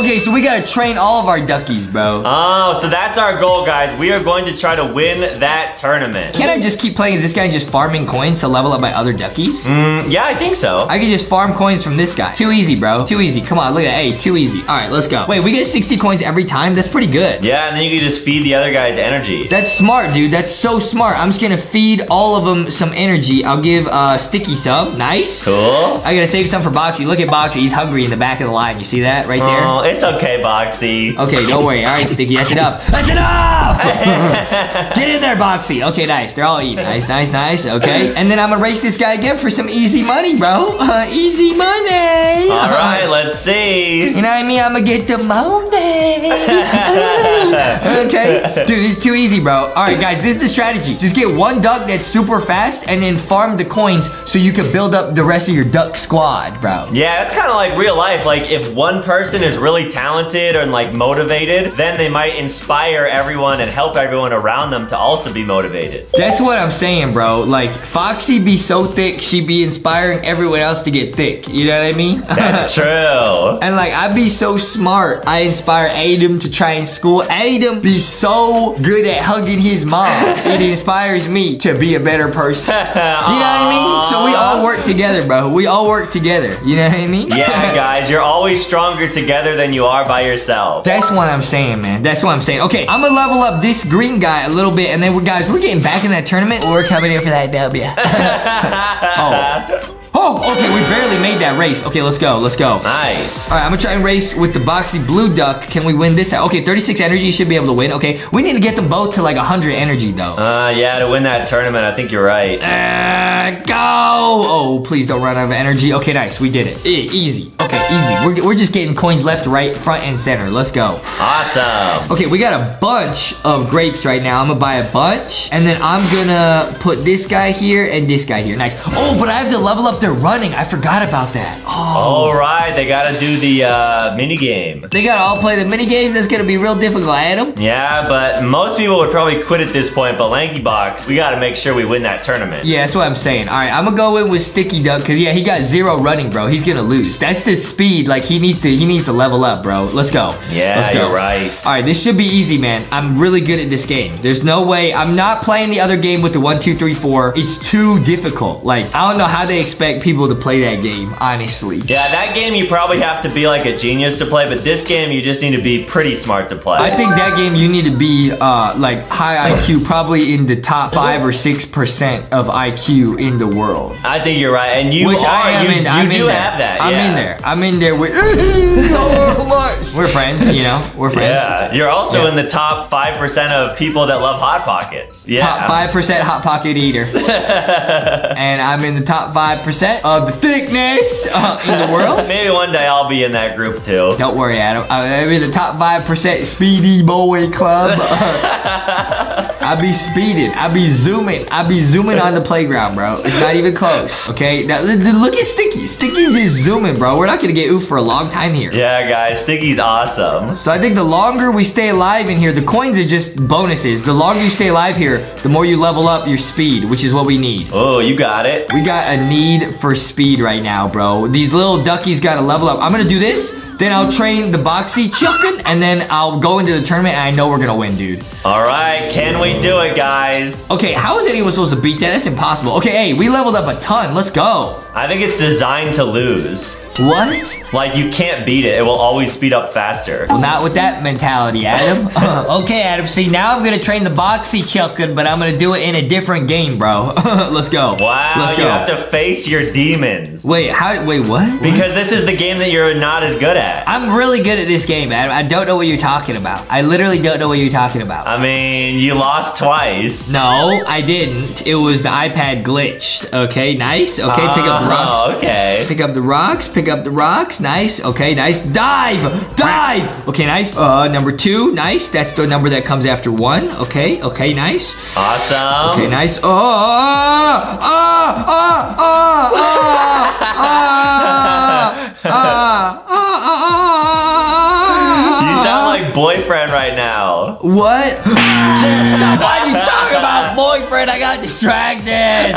Okay, so we gotta train all of our duckies, bro. Oh, so that's our goal, guys. We are going to try to win that tournament. Can I just keep playing? Is this guy just farming coins to level up my other duckies? Mm, yeah, I think so. I can just farm coins from this guy. Too easy, bro. Too easy. Come on, look at that. Hey, too easy. All right, let's go. Wait, we get 60 coins every time? That's pretty good. yeah, and then you can just feed the other guy's energy. That's smart, dude. That's so smart. I'm just gonna feed all of them some energy. I'll give uh, Sticky some. Nice. Cool. I gotta save some for Boxy. Look at Boxy. He's hungry in the back of the line. You see that right there? Oh, it's okay, Boxy. Okay, don't worry. All right, Sticky, that's enough. That's enough! Get in there, Boxy. Okay, nice. They're all eating. Nice, nice, nice. Okay. And then I'm gonna race this guy again for some easy money, bro. Uh, easy money. All right, let's see. You know what I mean? I'm gonna get the money. okay. Dude, this is too easy, bro. All right, guys, this is the strategy. Just get one duck that's super fast and then farm the coins so you can build up the rest of your duck squad, bro. Yeah, it's kind of like real life. Like, if one person is really talented and like motivated, then they might inspire everyone and help everyone around them to also be motivated. That's what I'm saying, bro. Like, Foxy be so thick, she be inspiring everyone else to get thick. You know what I mean? That's true. And like I be so smart, I inspire Adam to try in school. Adam be so good at hugging his mom. it inspires me to be a better person. You know what I mean? So we all work together, bro. We all work together. You know what I mean? Yeah, guys, you're always stronger together than you are by yourself. That's what I'm saying, man. That's what I'm saying. Okay, I'm gonna level up this green guy a little bit, and then we're, guys, we're getting back in that tournament. We're coming in for that W. oh. Oh, okay, we barely made that race. Okay, let's go, let's go. Nice. All right, I'm gonna try and race with the boxy blue duck. Can we win this? time? Okay, 36 energy should be able to win. Okay, we need to get them both to like 100 energy though. Uh, yeah, to win that tournament, I think you're right. Uh, go! Oh, please don't run out of energy. Okay, nice, we did it. E- easy. Okay, easy. We're, we're just getting coins left, right, front, and center. Let's go. Awesome. Okay, we got a bunch of grapes right now. I'm gonna buy a bunch, and then I'm gonna put this guy here and this guy here. Nice. Oh, but I have to level up their running. I forgot about that. Oh. All right, they gotta do the uh, mini game. They gotta all play the mini games. That's gonna be real difficult, Adam. Yeah, but most people would probably quit at this point. But LankyBox, we gotta make sure we win that tournament. Yeah, that's what I'm saying. All right, I'm gonna go in with Sticky Duck because yeah, he got zero running, bro. He's gonna lose. That's the speed. Like he needs to, he needs to level up, bro. Let's go. Yeah, Let's go. you're right. All right, this should be easy, man. I'm really good at this game. There's no way. I'm not playing the other game with the one, two, three, four. It's too difficult. Like I don't know how they expect people to play that game. Honestly. Yeah, that game you probably have to be like a genius to play, but this game you just need to be pretty smart to play. I think that game you need to be uh, like high IQ, probably in the top five or six percent of IQ in the world. I think you're right, and you Which are. I am you in. you I'm do in have that. I'm in there. I'm in there with. We're friends, you know. We're friends. Yeah, you're also Yeah. in the top five percent of people that love hot pockets. Yeah, Top five percent hot pocket eater, and I'm in the top five percent of the thickness uh, in the world. Maybe one day I'll be in that group too. Don't worry, Adam. I'm in the top five percent speedy boy club. I'll be speeding. I'll be zooming. I'll be zooming on the playground, bro. It's not even close. Okay. Now look at Sticky. Sticky's just zooming, bro. We're not gonna get oof for a long time here. Yeah, guys, Sticky's awesome. So I think the longer we stay alive in here, the coins are just bonuses. The longer you stay alive here, the more you level up your speed, which is what we need. Oh, you got it. We got a need for speed right now, bro. These little duckies gotta level up. I'm gonna do this, then I'll train the boxy chicken, and then I'll go into the tournament and I know we're gonna win, dude. All right, can we do it, guys? Okay, how is anyone supposed to beat that? That's impossible. Okay, hey, we leveled up a ton. Let's go. I think it's designed to lose. What? Like you can't beat it. It will always speed up faster. Well, not with that mentality, Adam. okay, Adam. See, now I'm gonna train the boxy chicken, but I'm gonna do it in a different game, bro. Let's go. Wow, Let's go. you have to face your demons. Wait, how? Wait, what? Because this is the game that you're not as good at that. I'm really good at this game, Adam. I don't know what you're talking about. I literally don't know what you're talking about. I mean, you lost twice. No, I didn't. It was the iPad glitch. Okay, nice. Okay, pick up the rocks. okay. Pick up the rocks. Pick up the rocks. Nice. Okay, nice. Dive! Dive! Okay, nice. Uh, number two. Nice. That's the number that comes after one. Okay, okay, nice. Awesome. Okay, nice. Oh, ah, ah, ah, ah. oh. You ah. sound like boyfriend right now. What? Stop! Why'd you talk about boyfriend? I got distracted.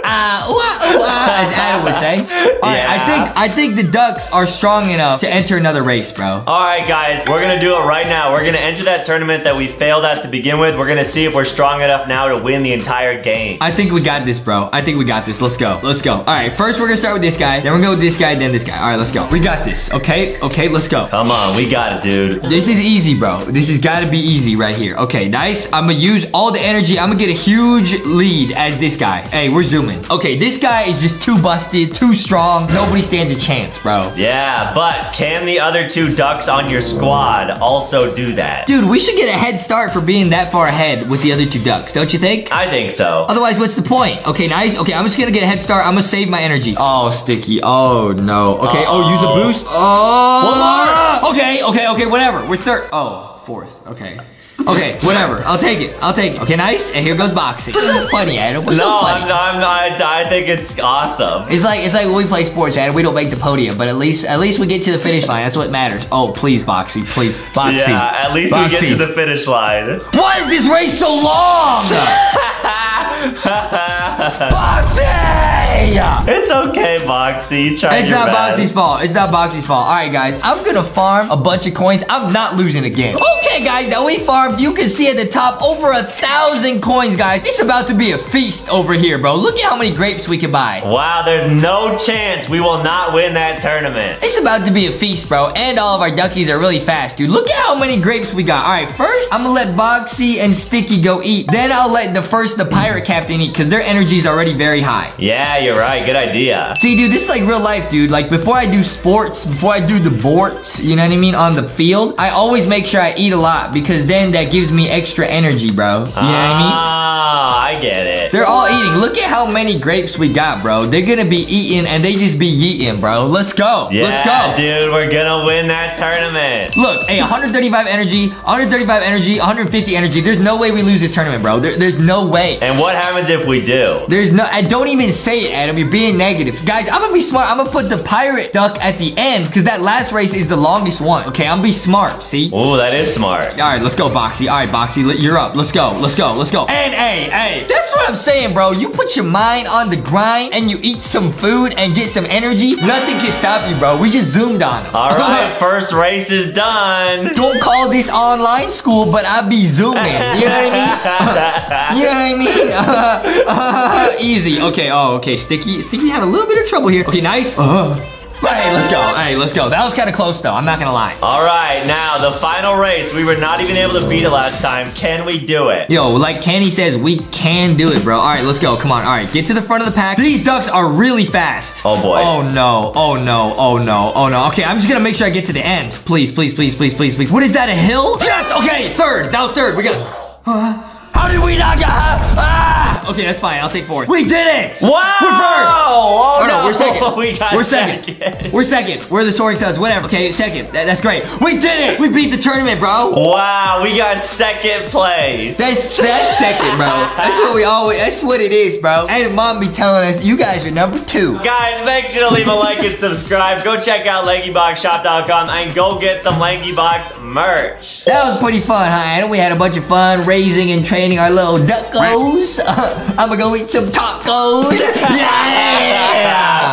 Uh, ooh, ah, ooh, ah, as Adam would say. All right, I think I think the Ducks are strong enough to enter another race, bro. All right, guys, we're gonna do it right now. We're gonna enter that tournament that we failed at to begin with. We're gonna see if we're strong enough now to win the entire game. I think we got this, bro. I think we got this. Let's go. Let's go. All right, first we're gonna start with this guy. Then we're gonna go with this guy. Then this guy. All right, let's go. We got this. Okay. Okay. Let's go. Come on, we got it, dude. This is easy, bro. This has got to be easy right here. Okay, nice. I'm gonna use all the energy. I'm gonna get a huge lead as this guy. Hey, we're zooming. Okay, this guy is just too busted, too strong. Nobody stands a chance, bro. Yeah, but can the other two ducks on your squad also do that? Dude, we should get a head start for being that far ahead with the other two ducks, don't you think? I think so. Otherwise, what's the point? Okay, nice. Okay, I'm just gonna get a head start. I'm gonna save my energy. Oh, sticky. Oh, no. Okay, oh, use a oh. boost. Oh. One more. Okay, okay, okay, whatever. We're third. Oh, fourth. Okay. Okay, whatever. I'll take it. I'll take it. Okay, nice. And here goes boxing. What's so funny, Adam? What's no, so funny? I'm, I'm not. I think it's awesome. It's like it's like when we play sports, Adam. We don't make the podium, but at least at least we get to the finish line. That's what matters. Oh, please, Boxy, please, Boxy. Yeah, at least we get to the finish line. Why is this race so long? Boxy! It's okay, Boxy. Tried It's not best. Boxy's fault. It's not Boxy's fault. All right, guys. I'm gonna farm a bunch of coins. I'm not losing again. Okay, guys. Now we You can see at the top over a thousand coins, guys. It's about to be a feast over here, bro. Look at how many grapes we can buy. Wow, there's no chance we will not win that tournament. It's about to be a feast, bro. And all of our duckies are really fast, dude. Look at how many grapes we got. All right, first, I'm gonna let Boxy and Sticky go eat. Then I'll let the first, the pirate captain eat, because their energy is already very high. Yeah, you're right. Good idea. See, dude, this is like real life, dude. Like, before I do sports, before I do the borts, you know what I mean, on the field, I always make sure I eat a lot, because then that gives me extra energy, bro. You know what I mean? Ah, I get it. They're all eating. Look at how many grapes we got, bro. They're gonna be eating, and they just be eating, bro. Let's go. yeah, Let's go. dude, we're gonna win that tournament. Look, hey, 135 energy, 135 energy, 150 energy. There's no way we lose this tournament, bro. There- there's no way. And what happens if we do? There's no, I don't even say it, Adam. You're being negative. Guys, I'm gonna be smart. I'm gonna put the pirate duck at the end because that last race is the longest one. Okay, I'm gonna be smart, see? Oh, that is smart. All right, let's go, Boxy. All right, Boxy, you're up. Let's go, let's go, let's go. And hey, hey, that's what I'm saying, bro. You put your mind on the grind and you eat some food and get some energy, nothing can stop you, bro. We just zoomed on him. All right, first race is done. Don't call this online school, but I be zooming. You know what I mean? You know what I mean? Uh, uh, easy. Okay. Oh, okay. Sticky. Sticky had a little bit of trouble here. Okay. Nice. Uh. Hey, let's go. Hey, let's go. That was kind of close, though. I'm not gonna lie. All right, now the final race. We were not even able to beat it last time. Can we do it? Yo, like Canny says, we can do it, bro. All right, let's go. Come on. All right, get to the front of the pack. These ducks are really fast. Oh, boy. Oh no. Oh no. Oh no. Oh no. Okay, I'm just gonna make sure I get to the end. Please, please, please, please, please, please. What is that? A hill? Yes. Okay. Third. That was third. We got. Uh, how did we not get? Ah! Okay, that's fine. I'll take fourth. We did it. Wow! We're first. Oh, Oh, no, we're second. we got we're second. second. We're second. We're the soaring suns. Whatever. Okay, second. That- that's great. We did it. We beat the tournament, bro. Wow, we got second place. That's that's second, bro. That's what we always. That's what it is, bro. And mom be telling us you guys are number two. Guys, make sure to leave a like and subscribe. Go check out LankyBoxShop.com and go get some LankyBox merch. That was pretty fun, huh? We had a bunch of fun raising and training our little duckos. I'm gonna go eat some tacos. yeah.